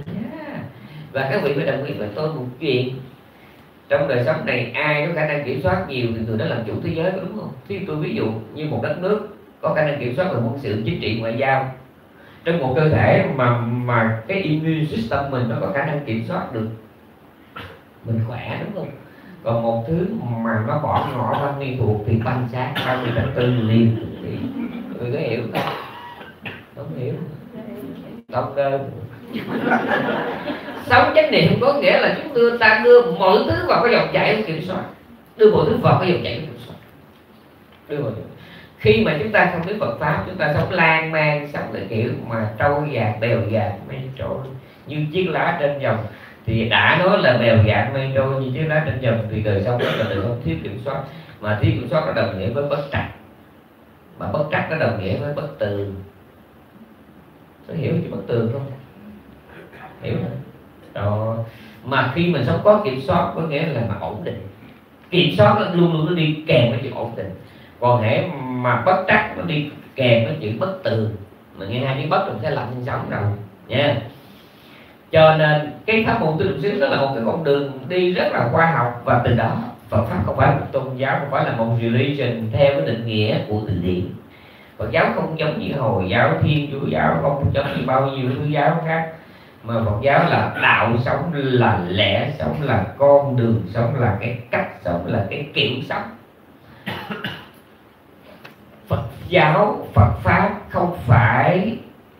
Yeah. và các vị phải đồng ý với tôi một chuyện. Trong đời sống này, ai có khả năng kiểm soát nhiều thì người đó làm chủ thế giới đúng không? Thì tôi ví dụ như một đất nước có khả năng kiểm soát về một sự, chính trị, ngoại giao. Trong một cơ thể mà mà cái immune system mình nó có khả năng kiểm soát được mình khỏe, đúng không? Còn một thứ mà nó bỏ ngỏ văn nghi thuộc thì banh sáng, ba mươi tháng tư liền. Thì người có hiểu không? Không hiểu. Đọc đơn sống chánh niệm có nghĩa là chúng đưa ta đưa mọi thứ vào cái dòng chảy của kiểm soát. Đưa mọi thứ vào cái dòng chảy của kiểm soát. Đưa mọi thứ khi mà chúng ta không biết Phật pháp chúng ta sống lan man sống cái kiểu mà trâu dạt bèo dạt mấy chỗ. Như chiếc lá trên dòng thì đã nói là bèo dạng mây trôi như chiếc lá trên dòng thì đời sống đó là đời sống thiếu kiểm soát. Mà thiếu kiểm soát nó đồng nghĩa với bất trắc. Mà bất trắc nó đồng nghĩa với bất tường. Có hiểu chữ bất tường không? Hiểu không mà khi mình sống có kiểm soát, có nghĩa là mà ổn định. Kiểm soát nó luôn luôn nó đi kèm với chữ ổn định. Còn hễ mà bất trắc nó đi kèm với chữ bất tường. Mình nghe hai chữ bất mình sẽ lạnh sinh sống rồi, nha cho nên cái pháp môn tứ lượng xứ đó là một cái con đường đi rất là khoa học và từ đó Phật pháp không phải là một tôn giáo, không phải là một religion theo cái định nghĩa của từ điển. Phật giáo không giống như hồi giáo, thiên chúa giáo, không giống như bao nhiêu thứ giáo khác, mà Phật giáo là đạo sống là lẽ, sống là con đường, sống là cái cách, sống là cái kiểu sống. Phật giáo, Phật pháp không phải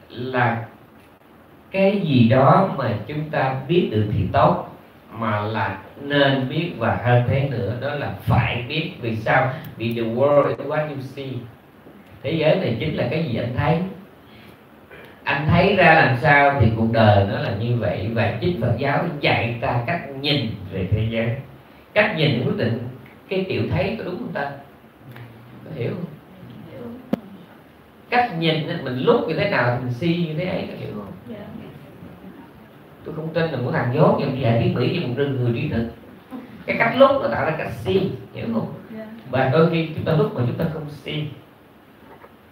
là cái gì đó mà chúng ta biết được thì tốt mà là nên biết và hơn thế nữa đó là phải biết vì sao? Vì the world is what you see. Thế giới này chính là cái gì anh thấy? Anh thấy ra làm sao thì cuộc đời nó là như vậy và chính Phật giáo dạy ta cách nhìn về thế giới. Cách nhìn quyết định cái kiểu thấy có đúng không ta? Có hiểu không? Cách nhìn mình lúc như thế nào mình si như thế ấy có hiểu không. Tôi không tin là một thằng dốt nhưng dạy biết mỹ với một rừng người trí thức. Cái cách lúc nó tạo ra cách si hiểu không? Dạ. và đôi khi chúng ta lúc mà chúng ta không si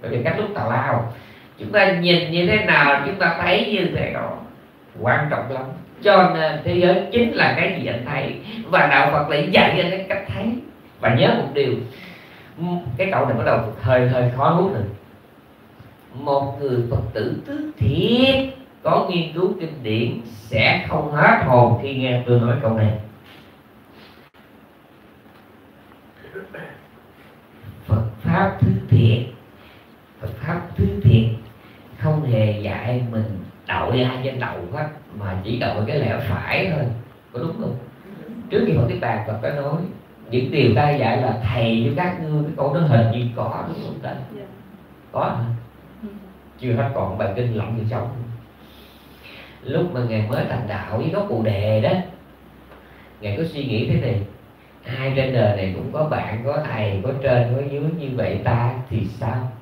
bởi vì cách lúc tào lao. Chúng ta nhìn như thế nào chúng ta thấy như thế đó quan trọng lắm. Cho nên thế giới chính là cái gì anh thấy? Và đạo phật lại dạy anh cái cách thấy. Và nhớ một điều. Cái cậu này bắt đầu hơi hơi khó nuốt rồi. Một người phật tử tứ thiệt có nghiên cứu kinh điển sẽ không hết hồn khi nghe tôi nói câu này. Phật pháp thứ thiện Phật pháp thứ thiện không hề dạy mình đội ai trên đầu hết mà chỉ đội cái lẽ phải thôi. Có đúng không? Trước khi Phật tiếp bàn Phật đã nói những điều ta dạy là thầy với các ngươi cái câu đó hình như có đúng không ta? Dạ. có hả? Chưa hết còn bài kinh lộng như sống lúc mà ngài mới thành đạo với gốc bồ đề đó ngài có suy nghĩ thế này ai trên đời này cũng có bạn có thầy có trên có dưới như vậy ta thì sao?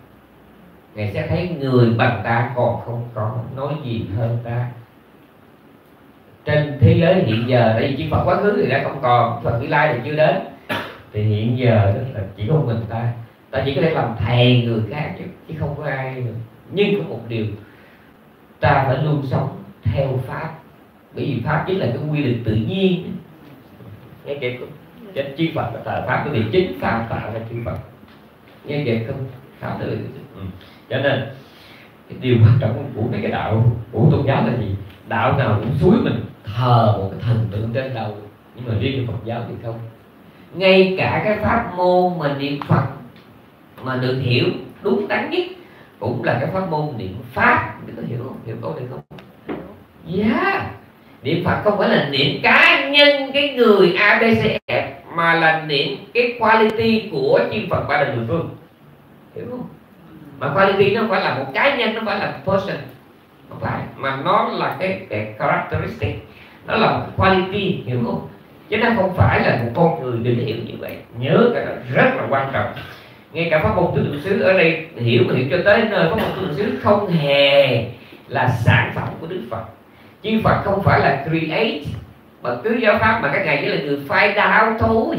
Ngài sẽ thấy người bằng ta còn không có nói gì hơn ta. Trên thế giới hiện giờ tại vì chỉ Phật quá khứ thì đã không còn Phật vị lai thì chưa đến thì hiện giờ đó là chỉ có mình ta. Ta chỉ có thể làm thầy người khác chứ, chứ không có ai nữa. Nhưng có một điều ta phải luôn sống theo pháp. Bởi vì pháp chính là cái quy định tự nhiên. Nghe kịp không? Trên chi phật là tờ pháp bởi vì chính pháp tạo ra chi phật. Nghe kịp không? Pháp là ừ. cho nên cái điều quan trọng của mấy cái đạo của tôn giáo là gì? Đạo nào cũng suối mình thờ một cái thần tượng trên đầu nhưng mà riêng cái phật giáo thì không. Ngay cả cái pháp môn mà niệm phật mà được hiểu đúng đắn nhất cũng là cái pháp môn niệm pháp. Bạn có hiểu không? Hiểu câu này không yeah niệm phật không phải là niệm cá nhân cái người abcf e, mà là niệm cái quality của chư phật ba đời mười phương. Hiểu không? Mà quality nó không phải là một cá nhân, nó phải là person. Không phải, mà nó là cái cái characteristic. Nó là một quality, hiểu không? Chứ nó không phải là một con người đừng hiểu như vậy. Nhớ cái đó, rất là quan trọng. Ngay cả pháp môn tứ niệm xứ ở đây hiểu mà hiểu cho tới nơi pháp môn tứ niệm xứ không hề là sản phẩm của đức phật chư phật không phải là create, mà cứ giáo pháp mà các ngài chỉ là người find out thôi.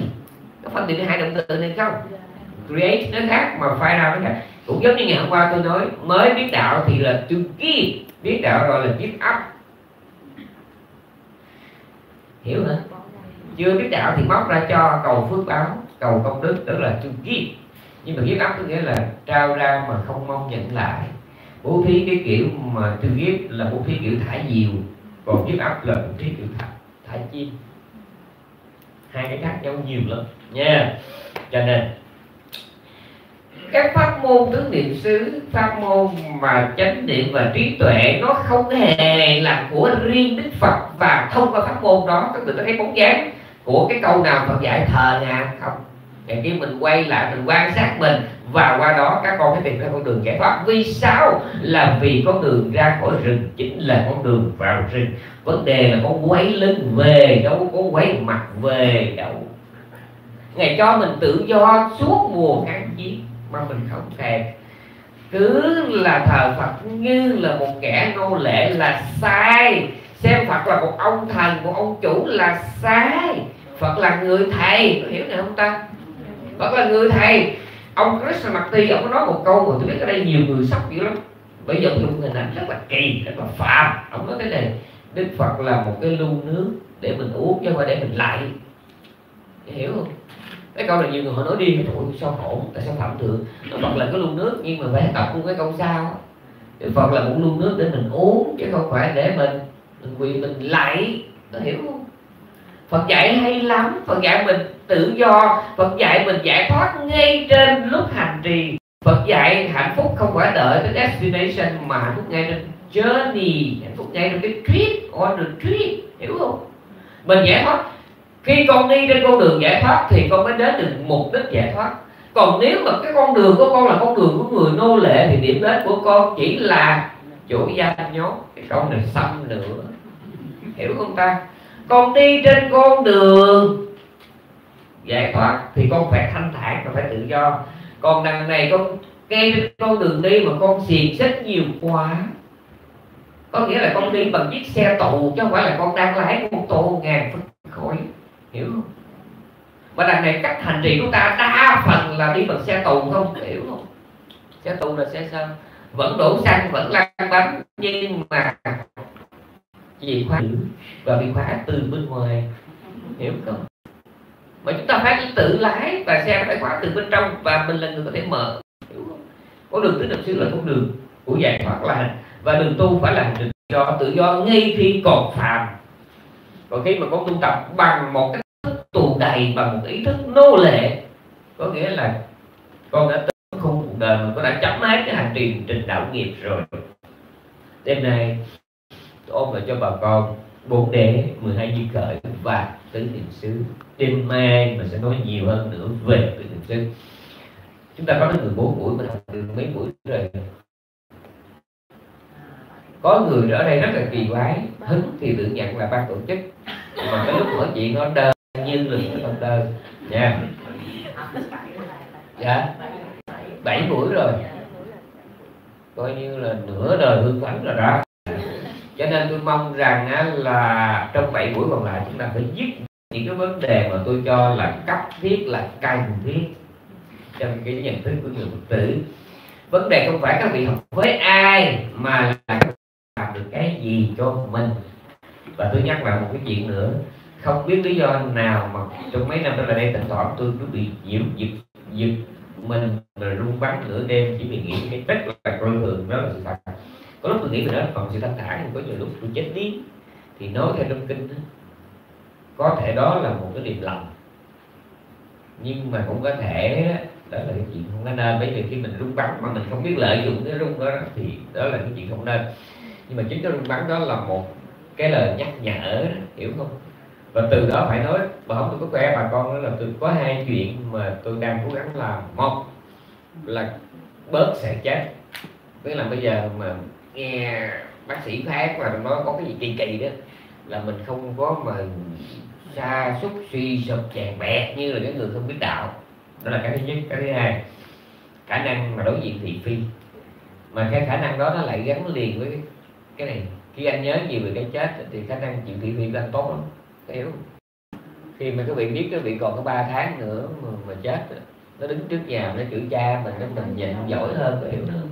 Có phân biệt hai động từ này không? Create nó khác mà find out nó khác. Cũng giống như ngày hôm qua tôi nói, mới biết đạo thì là to give, biết đạo rồi là give up. Hiểu hả? Chưa biết đạo thì móc ra cho cầu phước báo, cầu công đức, tức là to give. Nhưng mà give up có nghĩa là trao ra mà không mong nhận lại bố thí cái kiểu mà tôi viết là bố thí kiểu thả diều, còn viết áp là bố thí kiểu thả thả chim. Hai cái khác nhau nhiều lắm. Nha. Cho nên, các pháp môn tứ niệm xứ, pháp môn mà chánh niệm và trí tuệ nó không hề là của riêng đức phật và thông qua pháp môn đó, các người ta thấy bóng dáng của cái câu nào phật dạy thờ ngàn không? Để khi mình quay lại, mình quan sát mình, và qua đó các con mới tìm ra con đường giải thoát. Vì sao? Là vì con đường ra khỏi rừng chính là con đường vào rừng. Vấn đề là có quay lưng về đâu có quay mặt về đâu. Ngày cho mình tự do suốt mùa kháng chiến mà mình không thèm cứ là thờ Phật như là một kẻ nô lệ là sai. Xem Phật là một ông thần một ông chủ là sai. Phật là người thầy hiểu này không ta? Phật là người thầy, ông Krishnamurti ông có nói một câu mà tôi biết ở đây nhiều người sốc dữ lắm. Bây giờ dùng hình ảnh rất là kỳ, rất là phạm ông nói cái này, Đức Phật là một cái lu nước để mình uống chứ không phải để mình lại. Hiểu không? Cái câu này nhiều người họ nói đi tụi sao khổ tại sao phạm thượng? Nó Phật là cái lu nước, nhưng mà phải tập luôn cái câu sao Phật là một lu nước để mình uống chứ không phải để mình mình quỳ mình lại. Nó hiểu không? Phật dạy hay lắm, Phật dạy mình tự do. Phật dạy mình giải thoát ngay trên lúc hành trì. Phật dạy hạnh phúc không phải đợi tới destination mà hạnh phúc ngay trên journey. Hạnh phúc ngay trên cái trip, on the trip, hiểu không? Mình giải thoát. Khi con đi trên con đường giải thoát thì con mới đến được mục đích giải thoát. Còn nếu mà cái con đường của con là con đường của người nô lệ thì điểm đến của con chỉ là chỗ gia nhốt cái con này xăm nữa hiểu không ta? Con đi trên con đường giải thoát thì con phải thanh thản và phải tự do. Còn đằng này con ngay trên con đường đi mà con xiềng xích nhiều quá. Có nghĩa là con đi bằng chiếc xe tù chứ không phải là con đang lái một tô ngàn phân khối. Hiểu không? Mà đằng này cách hành trì của ta đa phần là đi bằng xe tù không? Hiểu không? Xe tù là xe sơn vẫn đổ xăng, vẫn lăn bánh, nhưng mà gì khóa và bị khóa từ bên ngoài. Hiểu không? Mà chúng ta phải tự lái và xe phải khóa từ bên trong và mình là người có thể mở. Hiểu không? Con đường tứ niệm xứ là con đường của giải thoát là hành. Và đường tu phải là hành trình do. Tự do ngay khi còn phàm. Còn khi mà con tu tập bằng một cái thức tù đầy bằng một ý thức nô lệ, có nghĩa là con đã tới không cuộc đời mà con đã chấm hết cái hành trình trình đạo nghiệp rồi. Đêm nay ôm lại cho bà con bốn đế 12 duyên khởi và tứ niệm xứ. Đêm mai mình sẽ nói nhiều hơn nữa về tứ niệm xứ. Chúng ta có đến 14 buổi, mình học được mấy buổi rồi. Có người ở đây rất là kỳ quái. Hứng thì tự nhận là ban tổ chức, mà cái lúc nói chuyện nó đơn như là không đơn nha. Dạ. Bảy buổi rồi. Coi như là nửa đời hương vắng rồi đó cho nên tôi mong rằng á, là trong bảy buổi còn lại chúng ta phải dứt những cái vấn đề mà tôi cho là cấp thiết là cần thiết trong cái nhận thức của người phật tử. Vấn đề không phải các vị học với ai mà là làm được cái gì cho mình. Và tôi nhắc lại một cái chuyện nữa không biết lý do nào mà trong mấy năm tôi là đây thỉnh thoảng tôi cứ bị nhiễm giật giật mình rồi run bắn nửa đêm chỉ vì nghĩ cái tất là coi thường đó là sự thật có lúc tôi nghĩ về đó còn sự thanh thản có nhiều lúc tôi chết đi. Thì nói theo trong kinh đó, có thể đó là một cái điểm lầm nhưng mà cũng có thể đó là cái chuyện không có nên. Bởi vì khi mình rung bắn mà mình không biết lợi dụng cái rung đó thì đó là cái chuyện không nên. Nhưng mà chính cái rung bắn đó là một cái lời nhắc nhở hiểu không? Và từ đó phải nói bà không tôi có khoe bà con đó là tôi có hai chuyện mà tôi đang cố gắng làm. Một là bớt sẽ chết. Tức là bây giờ mà nghe bác sĩ khác mà nó có cái gì kỳ kỳ đó là mình không có mà xa xúc suy sụp chèn bẹt như là cái người không biết đạo. Đó là cái thứ nhất. Cái thứ hai khả năng mà đối diện thị phi. Mà cái khả năng đó nó lại gắn liền với cái này. Khi anh nhớ nhiều về cái chết thì khả năng chịu thị phi của anh tốt lắm. Hiểu khi mà các vị biết các vị còn có 3 tháng nữa mà, mà chết nó đứng trước nhà nó chửi cha mình nó mình nhìn giỏi hơn hiểu không?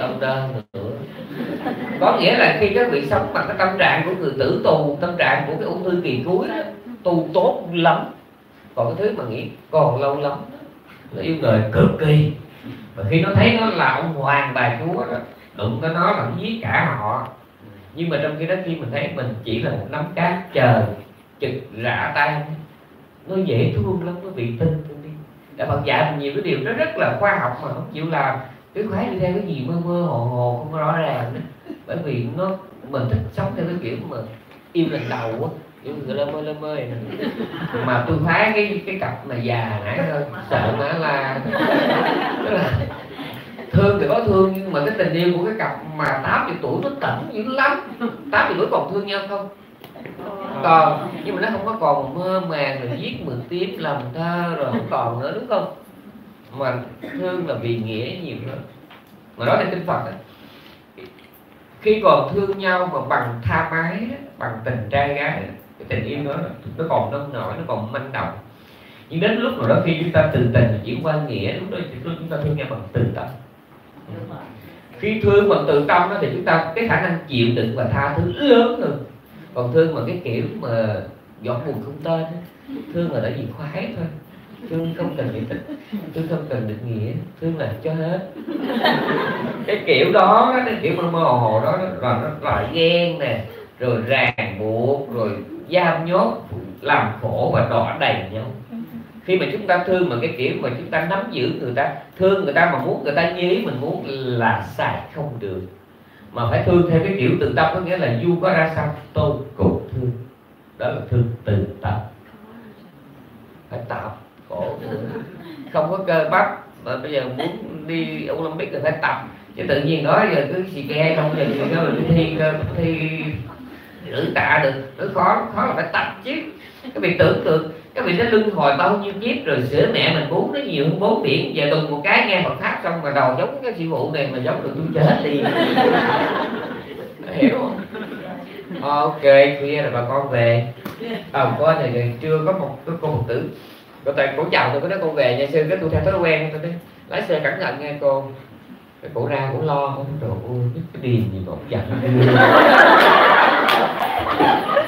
Tâm đơn nữa. Có nghĩa là khi các vị sống bằng cái tâm trạng của người tử tù tâm trạng của cái ung thư kỳ cuối đó, tu tốt lắm. Còn cái thứ mà nghĩ còn lâu lắm nó yêu đời cực kỳ. Và khi nó thấy nó là ông hoàng bà chúa đó đụng tới nó là giết cả họ. Nhưng mà trong khi đó khi mình thấy mình chỉ là một nắm cát chờ chực rã tan nó dễ thương lắm nó bị tin tôi đi. Đã Phật dạy mình nhiều cái điều nó rất là khoa học mà không chịu làm cái khoái đi theo cái gì mơ mơ hồ hồ không có rõ ràng. Bởi vì nó mình thích sống theo cái kiểu mà yêu lần đầu á yêu người lơ mơ lơ mơ này nè. mà tôi phá cái cái cặp mà già nãy thôi sợ là tức là thương thì có thương nhưng mà cái tình yêu của cái cặp mà 80 tuổi nó tỉnh dữ lắm. 80 tuổi còn thương nhau không? Còn nhưng mà nó không có còn mơ màng rồi viết mượn tiếp làm thơ rồi không còn nữa đúng không mà thương là vì nghĩa nhiều hơn. Mà đó là kinh Phật đó. khi còn thương nhau mà bằng tha mái đó, bằng tình trai gái đó, cái tình yêu đó nó còn nông nổi nó còn manh động. Nhưng đến lúc nào đó khi chúng ta từ tình chuyển qua nghĩa lúc đó lúc chúng ta thương nhau bằng từ tâm. Khi thương bằng từ tâm đó, thì chúng ta cái khả năng chịu đựng và tha thứ lớn hơn. Còn thương mà cái kiểu mà giọt buồn không tên á, thương là tại vì khoái thôi thương không cần giải thích thương không cần định nghĩa thương là cho hết. Cái kiểu đó, cái kiểu mơ mơ hồ hồ đó rồi nó lại ghen nè, rồi ràng buộc, rồi giam nhốt, làm khổ và đỏ đầy nhau. Khi mà chúng ta thương mà cái kiểu mà chúng ta nắm giữ người ta, thương người ta mà muốn người ta như ý mình muốn là xài không được. Mà phải thương theo cái kiểu từ tâm, có nghĩa là du có ra sao? Tôi cũng thương. Đó là thương từ tâm. Phải tạo cổ không có cơ bắp. Mà bây giờ muốn đi Olympic thì phải tập. Chứ tự nhiên đó giờ cứ xì ke không giờ thì nó mình thi cơ thi nữ tạ được. Nó khó khó là phải tập chứ. Cái việc tưởng tượng các vị nó lưng hồi bao nhiêu kiếp rồi sữa mẹ mình bú nó nhiều hơn bốn biển. Giờ tuần một cái nghe Phật pháp xong mà đầu giống cái sư phụ này mà giống được tôi chết đi hiểu không? Ok khuya là bà con về. À, có này chưa có một cái cô tử cô toàn cổ chào tôi có nói con về nha sư cái tôi theo thói quen tôi nói lái xe cẩn thận nghe cô. Cái cổ ra cổ lo không trời ơi cái điền gì mà cũng giận.